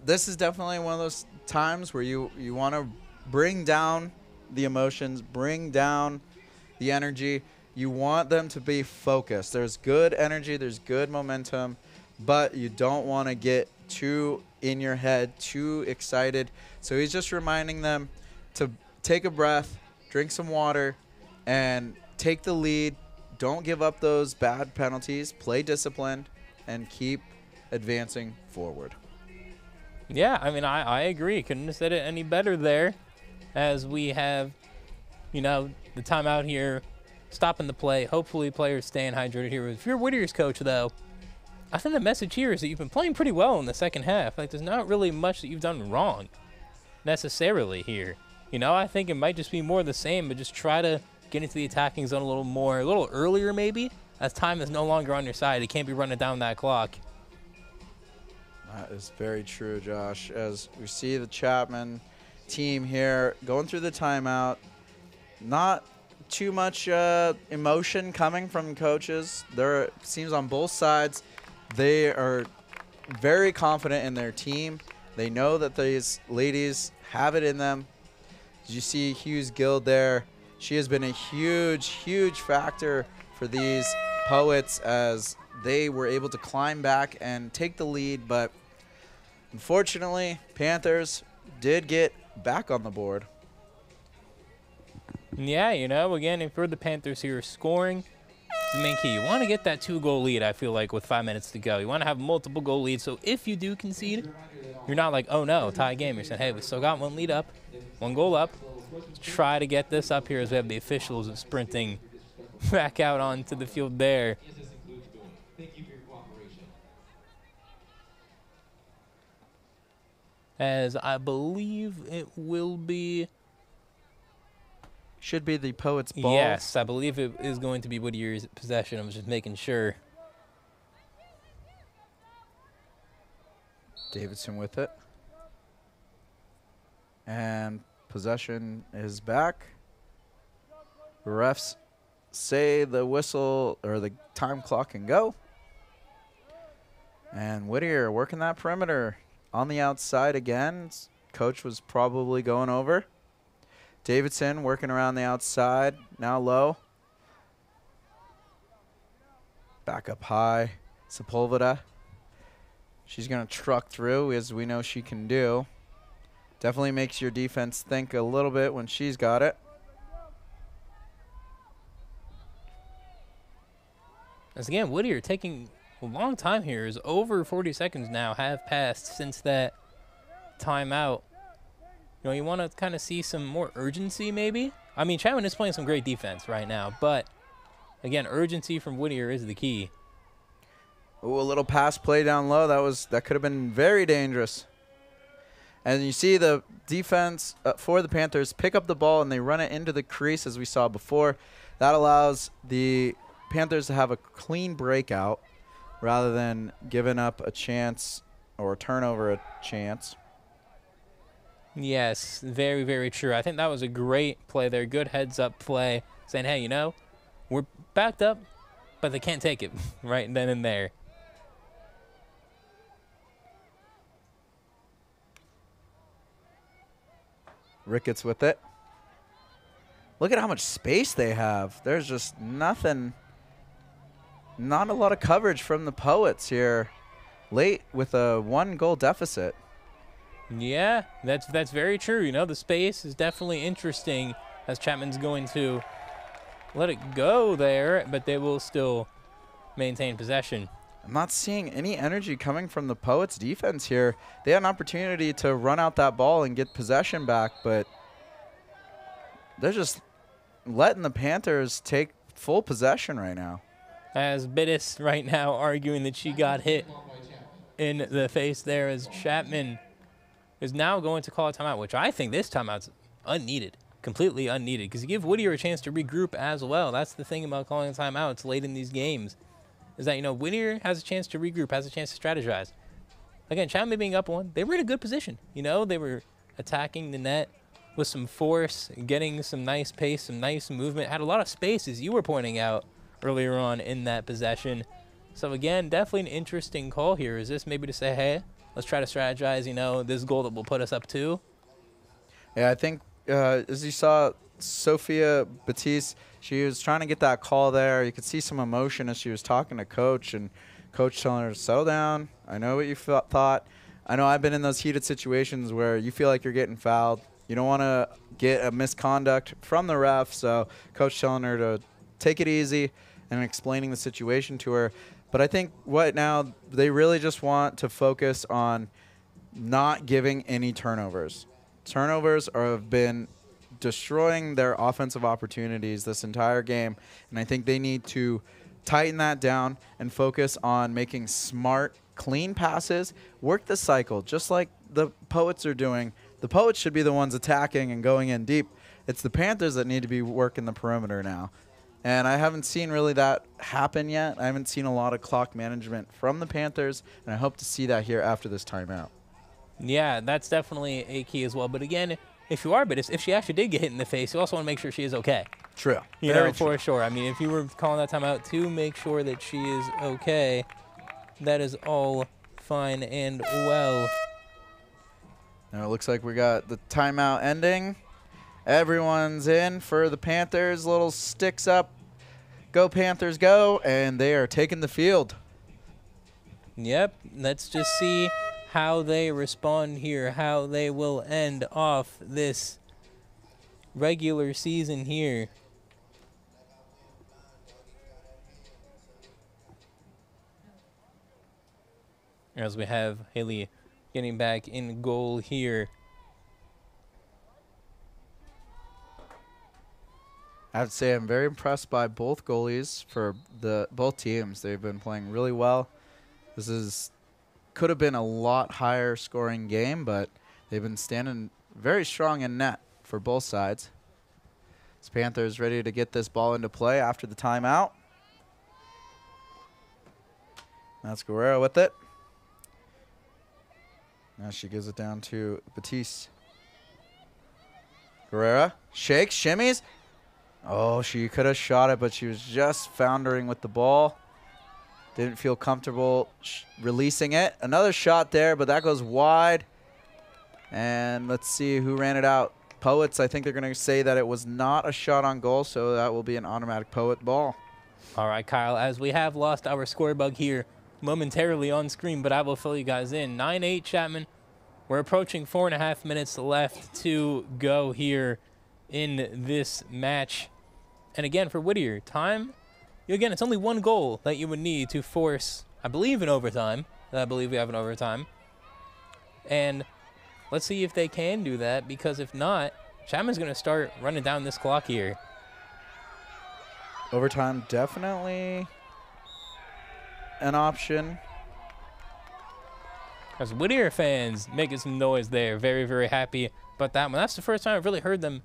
This is definitely one of those times where you, you want to bring down the emotions, bring down the energy. You want them to be focused. There's good energy, there's good momentum, but you don't want to get too in your head, too excited. So he's just reminding them to take a breath, drink some water, and take the lead. Don't give up those bad penalties. Play disciplined and keep advancing forward. Yeah, I mean, I, I agree. Couldn't have said it any better there as we have, you know, the timeout here, stopping the play. Hopefully, players staying hydrated here. If you're Whittier's coach, though, I think the message here is that you've been playing pretty well in the second half. Like, there's not really much that you've done wrong necessarily here. You know, I think it might just be more the same, but just try to get into the attacking zone a little more, a little earlier maybe, as time is no longer on your side. You can't be running down that clock. That is very true, Josh. As we see the Chapman team here going through the timeout, not too much uh, emotion coming from coaches. There seems on both sides they are very confident in their team. They know that these ladies have it in them. Did you see Hughes Gill there? She has been a huge, huge factor for these poets as they were able to climb back and take the lead, but unfortunately, Panthers did get back on the board. Yeah, you know, again, if you're the Panthers here scoring, the main key. You want to get that two goal lead, I feel like, with five minutes to go. You want to have multiple goal leads. So if you do concede, you're not like, oh no, tie game. You're saying, hey, we still got one lead up, one goal up. Let's try to get this up here as we have the officials sprinting back out onto the field there. As I believe it will be. Should be the Poets' ball. Yes, I believe it is going to be Whittier's possession. I'm just making sure. Davidson with it. And possession is back. Refs say the whistle or the time clock can go. And Whittier working that perimeter on the outside again. Coach was probably going over. Davidson working around the outside, now low. Back up high. Sepulveda. She's going to truck through, as we know she can do. Definitely makes your defense think a little bit when she's got it. As again, Whittier taking a long time here. Is over 40 seconds now have passed since that timeout. You know, you want to kind of see some more urgency, maybe. I mean, Chapman is playing some great defense right now, but again, urgency from Whittier is the key. Ooh, a little pass play down low. That was that could have been very dangerous. And you see the defense uh, for the Panthers pick up the ball and they run it into the crease as we saw before. That allows the Panthers to have a clean breakout rather than giving up a chance or turnover a chance. Yes, very, very true. I think that was a great play there. Good heads up play saying, hey, you know, we're backed up, but they can't take it right then and there. Ricketts with it. Look at how much space they have. There's just nothing, not a lot of coverage from the Poets here late with a one goal deficit. Yeah, that's that's very true. You know, the space is definitely interesting as Chapman's going to let it go there, but they will still maintain possession. I'm not seeing any energy coming from the Poets defense here. They had an opportunity to run out that ball and get possession back, but they're just letting the Panthers take full possession right now. As Bittis right now arguing that she got hit in the face there as Chapman is now going to call a timeout, which I think this timeout's unneeded, completely unneeded, because you give Whittier a chance to regroup as well. That's the thing about calling a timeout. It's late in these games, is that, you know, Whittier has a chance to regroup, has a chance to strategize. Again, Chapman being up one, they were in a good position. You know, they were attacking the net with some force, getting some nice pace, some nice movement, had a lot of space, as you were pointing out earlier on in that possession. So again, definitely an interesting call here. Is this maybe to say, hey, let's try to strategize, you know, this goal that will put us up two? Yeah, I think uh, as you saw, Sophia Batiste, she was trying to get that call there. You could see some emotion as she was talking to coach, and coach telling her to settle down. I know what you thought. I know I've been in those heated situations where you feel like you're getting fouled. You don't want to get a misconduct from the ref, so coach telling her to take it easy and explaining the situation to her. But I think what now they really just want to focus on not giving any turnovers. Turnovers are, have been destroying their offensive opportunities this entire game, and I think they need to tighten that down and focus on making smart, clean passes, work the cycle just like the Poets are doing. The Poets should be the ones attacking and going in deep. It's the Panthers that need to be working the perimeter now. And I haven't seen really that happen yet. I haven't seen a lot of clock management from the Panthers, and I hope to see that here after this timeout. Yeah, that's definitely a key as well. But again, if you are Bittis, if she actually did get hit in the face, you also want to make sure she is okay. True. You Very know, for sure. I mean, if you were calling that timeout to make sure that she is okay, that is all fine and well. Now it looks like we got the timeout ending. Everyone's in for the Panthers. Little sticks up. Go Panthers, go. And they are taking the field. Yep. Let's just see how they respond here, how they will end off this regular season here. As we have Haley getting back in goal here. I to say I'm very impressed by both goalies for the both teams. They've been playing really well. This is could have been a lot higher scoring game, but they've been standing very strong in net for both sides. This Panthers ready to get this ball into play after the timeout. That's Guerrero with it. Now she gives it down to Batiste. Guerrera shakes, shimmies, Oh, she could have shot it, but she was just foundering with the ball. Didn't feel comfortable releasing it. Another shot there, but that goes wide. And let's see who ran it out. Poets, I think they're going to say that it was not a shot on goal, so that will be an automatic Poet ball. All right, Kyle, as we have lost our score bug here momentarily on screen, but I will fill you guys in. 9-8 Chapman. We're approaching four and a half minutes left to go here in this match. And again, for Whittier, time, You again, it's only one goal that you would need to force, I believe, in overtime. I believe we have an overtime. And let's see if they can do that because if not, Chapman's going to start running down this clock here. Overtime definitely an option. As Whittier fans making some noise there, very, very happy about that one. That's the first time I've really heard them,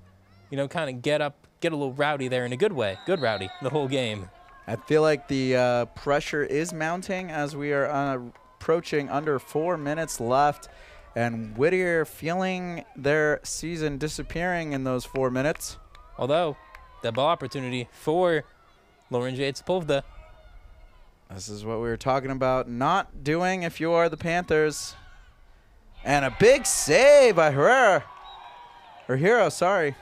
you know, kind of get up, get a little rowdy there in a good way. Good rowdy the whole game. I feel like the uh, pressure is mounting as we are uh, approaching under four minutes left. And Whittier feeling their season disappearing in those four minutes. Although, the ball opportunity for Lauren Jade Sepulveda. This is what we were talking about not doing if you are the Panthers. And a big save by Herrera. Or Hero, sorry.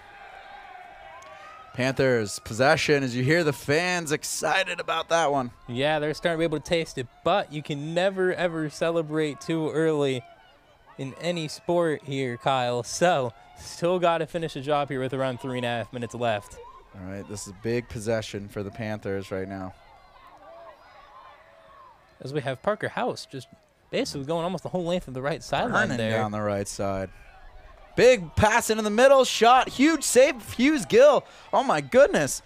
Panthers possession as you hear the fans excited about that one. Yeah, they're starting to be able to taste it, but you can never ever celebrate too early in any sport here, Kyle. So, still got to finish the job here with around three and a half minutes left. All right, this is a big possession for the Panthers right now. As we have Parker House just basically going almost the whole length of the right sideline there. down the right side. Big pass into the middle, shot, huge save, Hughes Gill. Oh my goodness.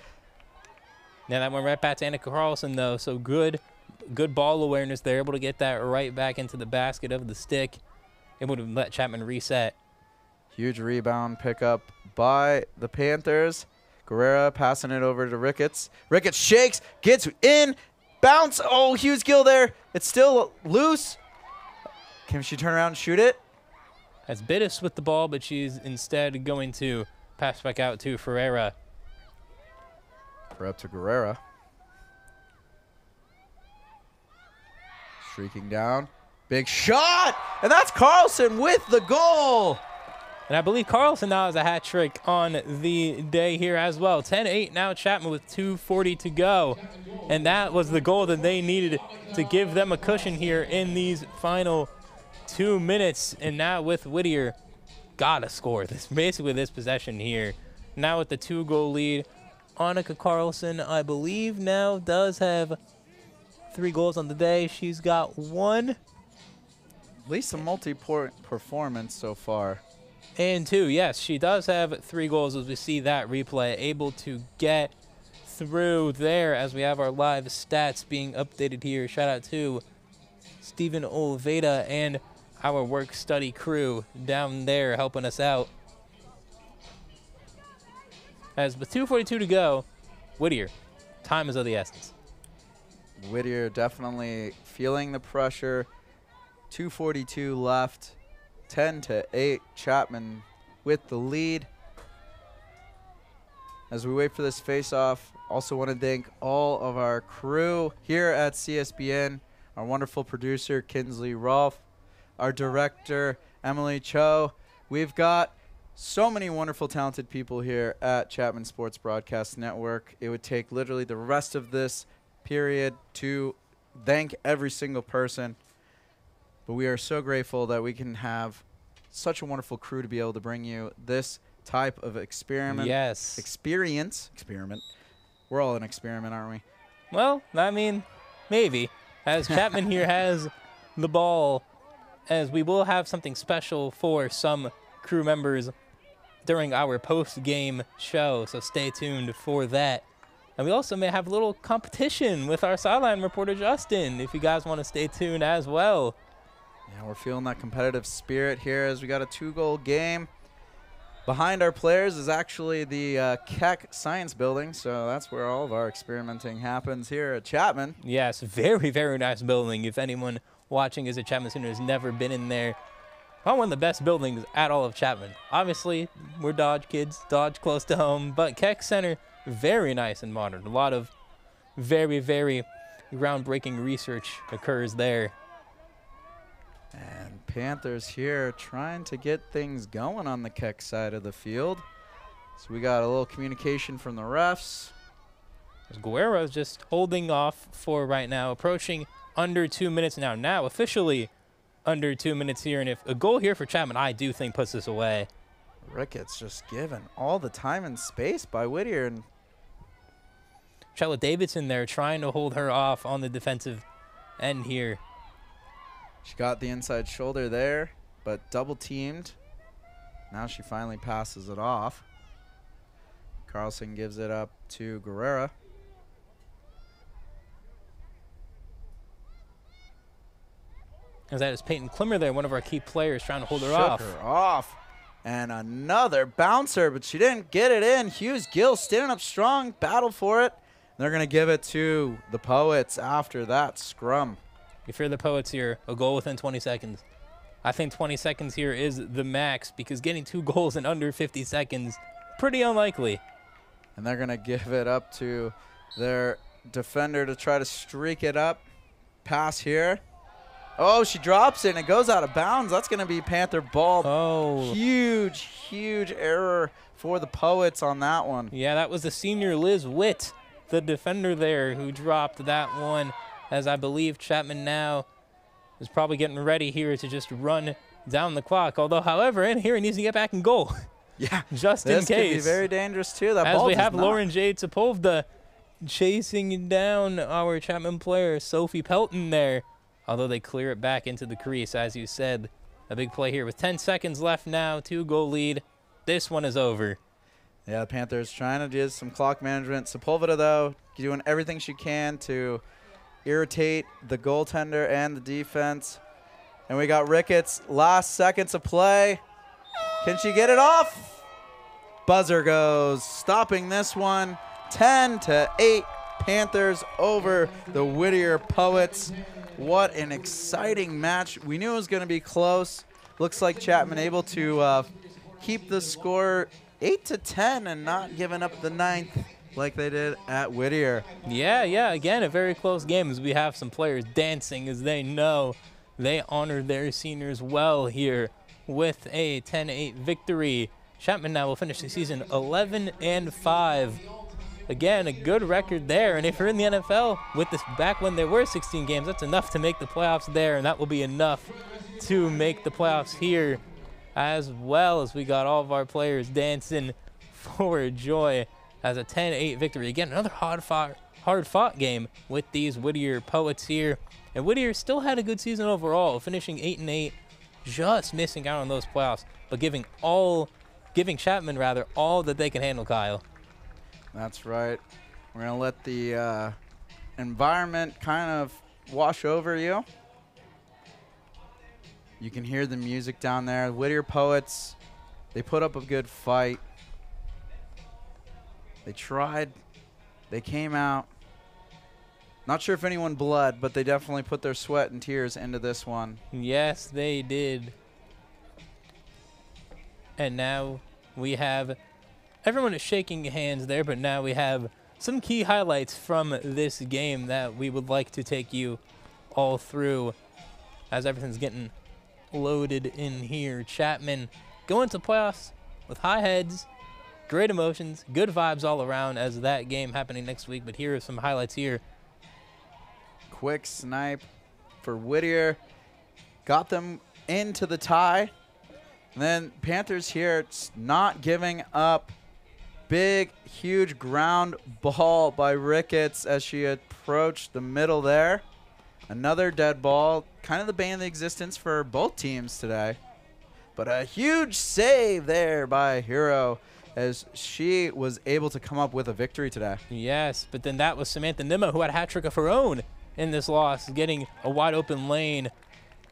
Now that went right back to Anna Carlson though, so good, good ball awareness. They're able to get that right back into the basket of the stick. Able to let Chapman reset. Huge rebound pickup by the Panthers. Guerrera passing it over to Ricketts. Ricketts shakes, gets in, bounce. Oh, Hughes Gill there. It's still loose. Can she turn around and shoot it? Has Bittis with the ball, but she's instead going to pass back out to Ferreira. Up to Guerrera. Streaking down. Big shot! And that's Carlson with the goal! And I believe Carlson now has a hat trick on the day here as well. 10-8 now Chapman with 2.40 to go. And that was the goal that they needed to give them a cushion here in these final two minutes. And now with Whittier, gotta score this basically this possession here. Now with the two goal lead, Annika Carlson, I believe now does have three goals on the day. She's got one At least a multi-point performance so far. and two. Yes, she does have three goals as we see that replay. Able to get through there as we have our live stats being updated here. Shout out to Stephen Olveda and our work study crew down there helping us out. As with 2.42 to go, Whittier, time is of the essence. Whittier definitely feeling the pressure. 242 left. 10 to 8. Chapman with the lead. As we wait for this face-off, also want to thank all of our crew here at CSBN, our wonderful producer Kinsley Rolfe, our director Emily Cho. We've got so many wonderful, talented people here at Chapman Sports Broadcast Network. It would take literally the rest of this period to thank every single person. But we are so grateful that we can have such a wonderful crew to be able to bring you this type of experiment. Yes. Experience. Experiment. We're all an experiment, aren't we? Well, I mean, maybe. As Chapman here has the ball, as we will have something special for some crew members during our post game show, so stay tuned for that. And we also may have a little competition with our sideline reporter, Justin, if you guys want to stay tuned as well. Yeah, we're feeling that competitive spirit here as we got a two-goal game. Behind our players is actually the uh, Keck Science Building, so that's where all of our experimenting happens here at Chapman. Yes, very, very nice building. If anyone watching is a Chapman Center has never been in there, probably one of the best buildings at all of Chapman. Obviously, we're Dodge kids, Dodge close to home, but Keck Center, very nice and modern. A lot of very, very groundbreaking research occurs there. And Panthers here trying to get things going on the Keck side of the field. So we got a little communication from the refs. Guerrero's just holding off for right now, approaching under two minutes now. Now, officially under two minutes here. And if a goal here for Chapman, I do think puts this away. Ricketts just given all the time and space by Whittier. And Charlotte Davidson there trying to hold her off on the defensive end here. she got the inside shoulder there, but double teamed Now she finally passes it off. Carlson gives it up to Guerrera. As that is Peyton Klimmer there, one of our key players, trying to hold her Shook off. her off. And another bouncer, but she didn't get it in. Hughes Gill standing up strong, battle for it. They're going to give it to the Poets after that scrum. If you're the Poets here, a goal within 20 seconds. I think 20 seconds here is the max because getting two goals in under 50 seconds, pretty unlikely. And they're going to give it up to their defender to try to streak it up. Pass here. Oh, she drops it and it goes out of bounds. That's going to be Panther ball. Oh, Huge, huge error for the Poets on that one. yeah, that was the senior Liz Witt, the defender there, who dropped that one. As I believe Chapman now is probably getting ready here to just run down the clock. Although, however, in here he needs to get back in goal, Yeah, just in case. this could be case. very dangerous too. That As ball we have not- Lauren Jade Sepulveda chasing down our Chapman player, Sophie Pelton there. Although they clear it back into the crease, as you said. A big play here with 10 seconds left now, two goal lead. This one is over. Yeah, the Panthers trying to do some clock management. Sepulveda, though, doing everything she can to irritate the goaltender and the defense. And we got Ricketts, last seconds of play. Can she get it off? Buzzer goes, stopping this one. 10 to 8 Panthers over the Whittier Poets. What an exciting match. We knew it was going to be close. Looks like Chapman able to uh, keep the score 8 to 10 and not giving up the ninth like they did at Whittier. Yeah, yeah, again, a very close game as we have some players dancing as they know they honored their seniors well here with a 10-8 victory. Chapman now will finish the season 11 and 5. Again, a good record there. And if you're in the NFL with this back when there were 16 games, that's enough to make the playoffs there, and that will be enough to make the playoffs here as well as we got all of our players dancing for joy as a 10-8 victory. Again, another hard fought, hard fought game with these Whittier Poets here. And Whittier still had a good season overall, finishing 8 and 8, just missing out on those playoffs, but giving all giving Chapman rather all that they can handle, Kyle. That's right. We're going to let the uh, environment kind of wash over you. You can hear the music down there. Whittier Poets, they put up a good fight. They tried. They came out. Not sure if anyone bled, but they definitely put their sweat and tears into this one. Yes, they did. And now we have everyone is shaking hands there, but now we have some key highlights from this game that we would like to take you all through as everything's getting loaded in here. Chapman going to playoffs with high heads, great emotions, good vibes all around as that game happening next week. But here are some highlights here. Quick snipe for Whittier. Got them into the tie. And then Panthers here not giving up. Big, huge ground ball by Ricketts as she approached the middle there. Another dead ball. Kind of the bane of the existence for both teams today. But a huge save there by Hero as she was able to come up with a victory today. Yes, but then that was Samantha Nimmo who had a hat trick of her own in this loss, getting a wide open lane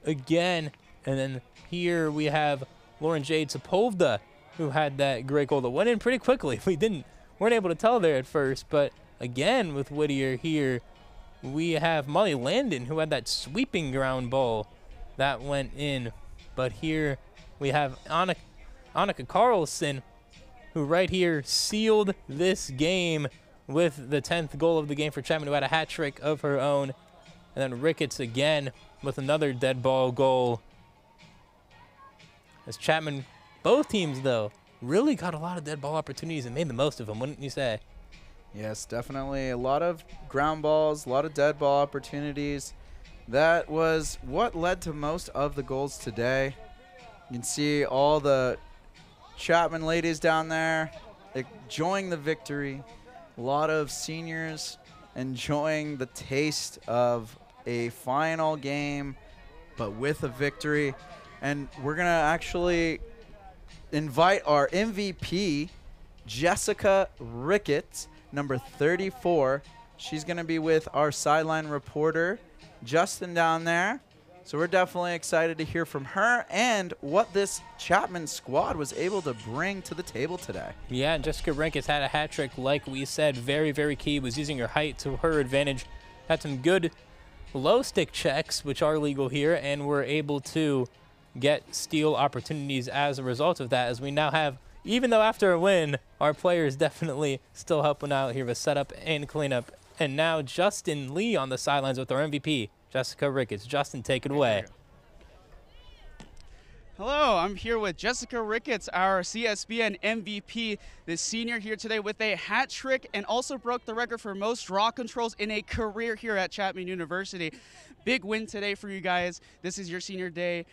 again. And then here we have Lauren Jade Sepulveda who had that great goal that went in pretty quickly. We didn't weren't able to tell there at first, but again with Whittier here, we have Molly Landon who had that sweeping ground ball that went in. But here we have Annika, Annika Carlson who right here sealed this game with the 10th goal of the game for Chapman, who had a hat trick of her own. And then Ricketts again with another dead ball goal. As Chapman, both teams, though, really got a lot of dead ball opportunities and made the most of them, wouldn't you say? Yes, definitely. A lot of ground balls, a lot of dead ball opportunities. That was what led to most of the goals today. You can see all the Chapman ladies down there enjoying the victory. A lot of seniors enjoying the taste of a final game, but with a victory. And we're going to actually invite our MVP, Jessica Ricketts, number 34. She's going to be with our sideline reporter, Justin, down there. So we're definitely excited to hear from her and what this Chapman squad was able to bring to the table today. Yeah, Jessica Ricketts had a hat trick, like we said, very, very key. Was using her height to her advantage. Had some good low stick checks, which are legal here, and were able to get steal opportunities as a result of that. As we now have, even though after a win, our players definitely still helping out here with setup and cleanup. And now Justin Lee on the sidelines with our MVP. Jessica Ricketts. Justin, take it away. Hello, I'm here with Jessica Ricketts, our CSBN MVP, the senior here today with a hat trick and also broke the record for most draw controls in a career here at Chapman University. Big win today for you guys. This is your senior day.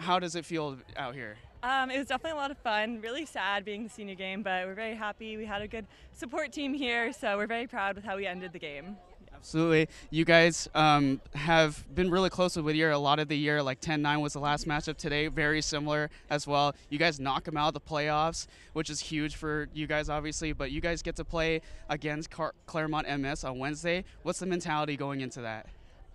How does it feel out here? Um, it was definitely a lot of fun. Really sad being the senior game, but we're very happy. We had a good support team here, so we're very proud with how we ended the game. Absolutely. You guys um, have been really close with Whittier a lot of the year. Like 10 9 was the last matchup today. Very similar as well. You guys knock them out of the playoffs, which is huge for you guys, obviously. But you guys get to play against Car- Claremont MS on Wednesday. What's the mentality going into that?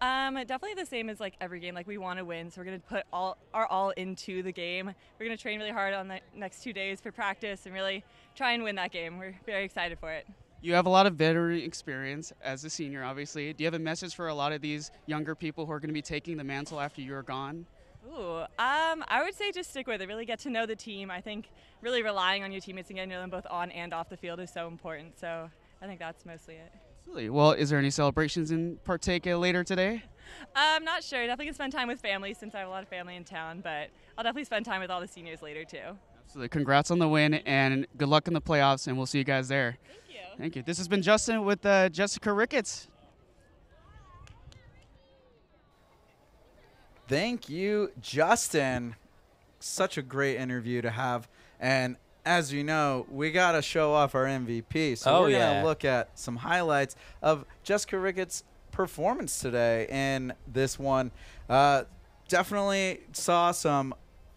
Um, definitely the same as like every game. Like we want to win, so we're gonna put all our all into the game. We're gonna train really hard on the next two days for practice and really try and win that game. We're very excited for it. You have a lot of veteran experience as a senior, obviously. Do you have a message for a lot of these younger people who are going to be taking the mantle after you're gone? Ooh, um, I would say just stick with it. Really get to know the team. I think really relying on your teammates and getting to know them both on and off the field is so important. So I think that's mostly it. Absolutely. Well, is there any celebrations in partake later today? I'm not sure. Definitely gonna spend time with family since I have a lot of family in town, but I'll definitely spend time with all the seniors later too. Absolutely. Congrats on the win and good luck in the playoffs, and we'll see you guys there. Thank you. Thank you. This has been Justin with uh, Jessica Ricketts. Thank you, Justin. Such a great interview to have. And as you know, we got to show off our MVP. So Oh, we're going to look at some highlights of Jessica Ricketts' performance today in this one. Uh, definitely saw some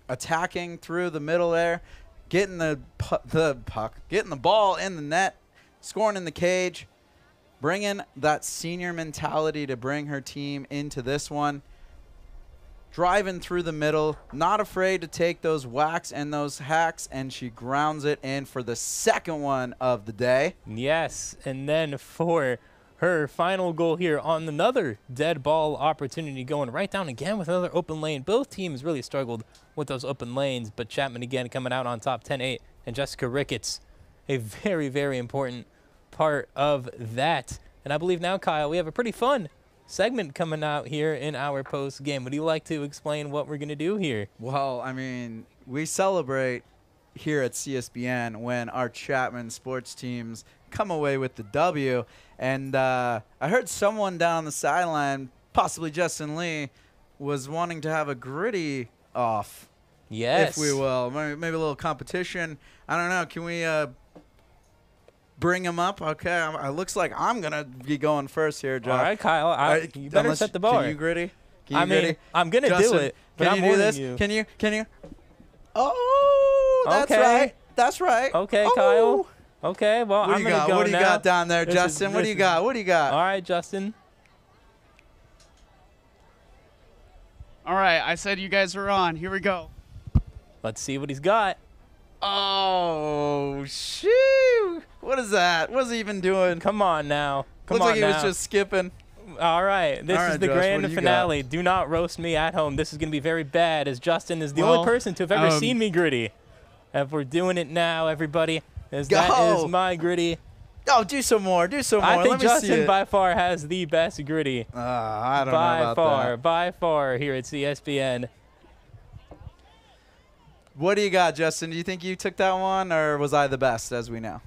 attacking through the middle there, getting the, pu- the puck, getting the ball in the net, scoring in the cage, bringing that senior mentality to bring her team into this one driving through the middle, not afraid to take those whacks and those hacks, and she grounds it in for the second one of the day. Yes, and then for her final goal here on another dead ball opportunity going right down again with another open lane. Both teams really struggled with those open lanes, but Chapman again coming out on top 10-8 and Jessica Ricketts a very, very important part of that. And I believe now, Kyle, we have a pretty fun segment coming out here in our post game. Would you like to explain what we're going to do here? Well, I mean, we celebrate here at CSBN when our Chapman sports teams come away with the W. And uh, I heard someone down the sideline, possibly Justin Lee, was wanting to have a griddy off, Yes. if we will. Maybe, maybe a little competition. I don't know. Can we uh, bring him up? Okay. I'm- It looks like I'm going to be going first here, Josh. All right, Kyle. I, All right, you better unless- set the bar. Can you griddy? Can you I mean, I'm gonna do it, but can I'm you do this? you. Can you? Can you? Oh, that's Okay. right. That's right. Okay, Oh. Kyle. Okay, well, What I'm gonna got? go What do you now. got down there, This is- Justin? what do you is- got? What do you got? All right, Justin. All right, I said you guys were on. Here we go. Let's see what he's got. Oh, shoot! What is that? What's he even doing? Come on now. Come Looks on like he now. was just skipping. All right, this All is the Josh, grand finale. Do not roast me at home. This is going to be very bad, as Justin is the Well, only person to have ever um, seen me griddy. If we're doing it now, everybody, as that is my griddy. Oh, do some more. Do some more. I Let think me see Justin by far has the best griddy. Uh, I don't know by about far, that. by far here at CSBN. What do you got, Justin? Do you think you took that one, or was I the best, as we know?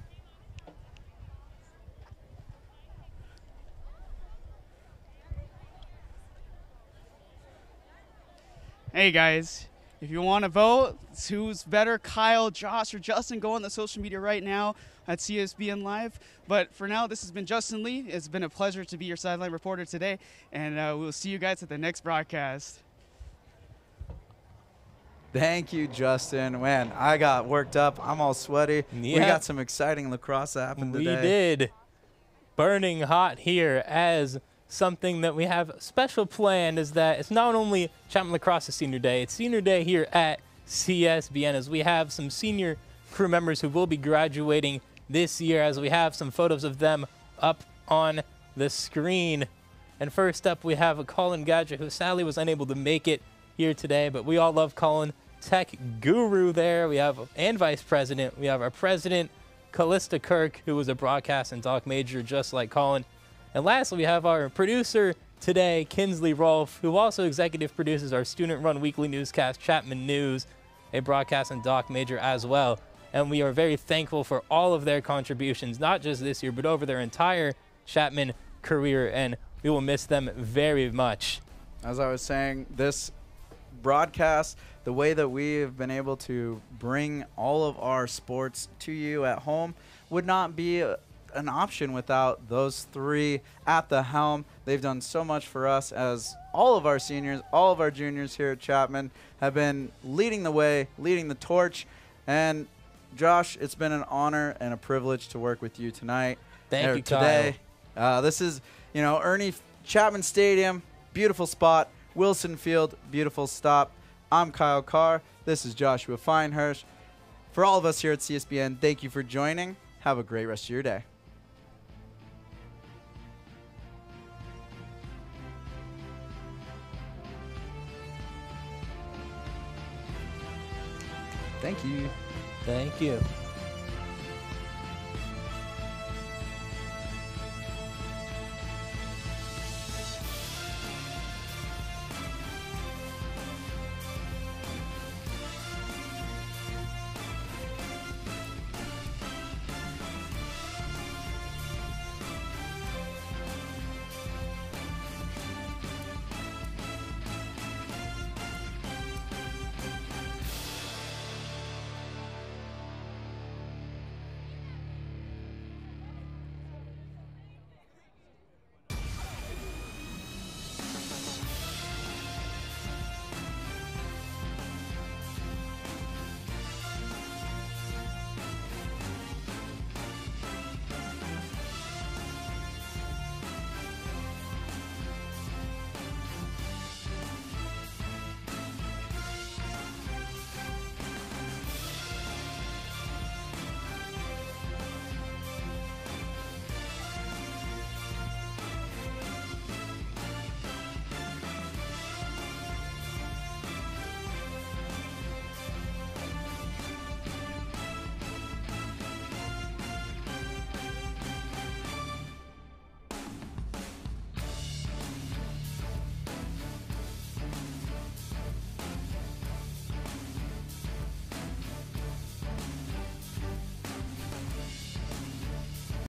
Hey guys, if you want to vote, who's better, Kyle, Josh, or Justin? Go on the social media right now at CSBN Live. But for now, this has been Justin Lee. It's been a pleasure to be your sideline reporter today, and uh, we'll see you guys at the next broadcast. Thank you, Justin. Man, I got worked up. I'm all sweaty. We got some exciting lacrosse that happened We did. Burning hot here as something that we have special planned is that it's not only Chapman Lacrosse's senior day, it's senior day here at CSBN as we have some senior crew members who will be graduating this year as we have some photos of them up on the screen. And first up, we have Colin Gadget, who sadly was unable to make it here today, but we all love Colin. Tech guru there. We have, and vice president. We have our president, Callista Kirk, who was a broadcast and doc major just like Colin. And lastly, we have our producer today, Kinsley Rolfe, who also executive produces our student run weekly newscast, Chapman News, a broadcast and doc major as well. And we are very thankful for all of their contributions, not just this year, but over their entire Chapman career. And we will miss them very much. As I was saying, this broadcast, the way that we have been able to bring all of our sports to you at home, would not be a, an option without those three at the helm. They've done so much for us as all of our seniors, all of our juniors here at Chapman have been leading the way, leading the torch. And Josh, it's been an honor and a privilege to work with you tonight. Thank you, Kyle. today. Uh, this is, you know, Ernie Chapman Stadium, beautiful spot. Wilson Field, beautiful stop. I'm Kyle Carr. This is Joshua Feinhirsch. For all of us here at CSBN, thank you for joining. Have a great rest of your day. Thank you. Thank you.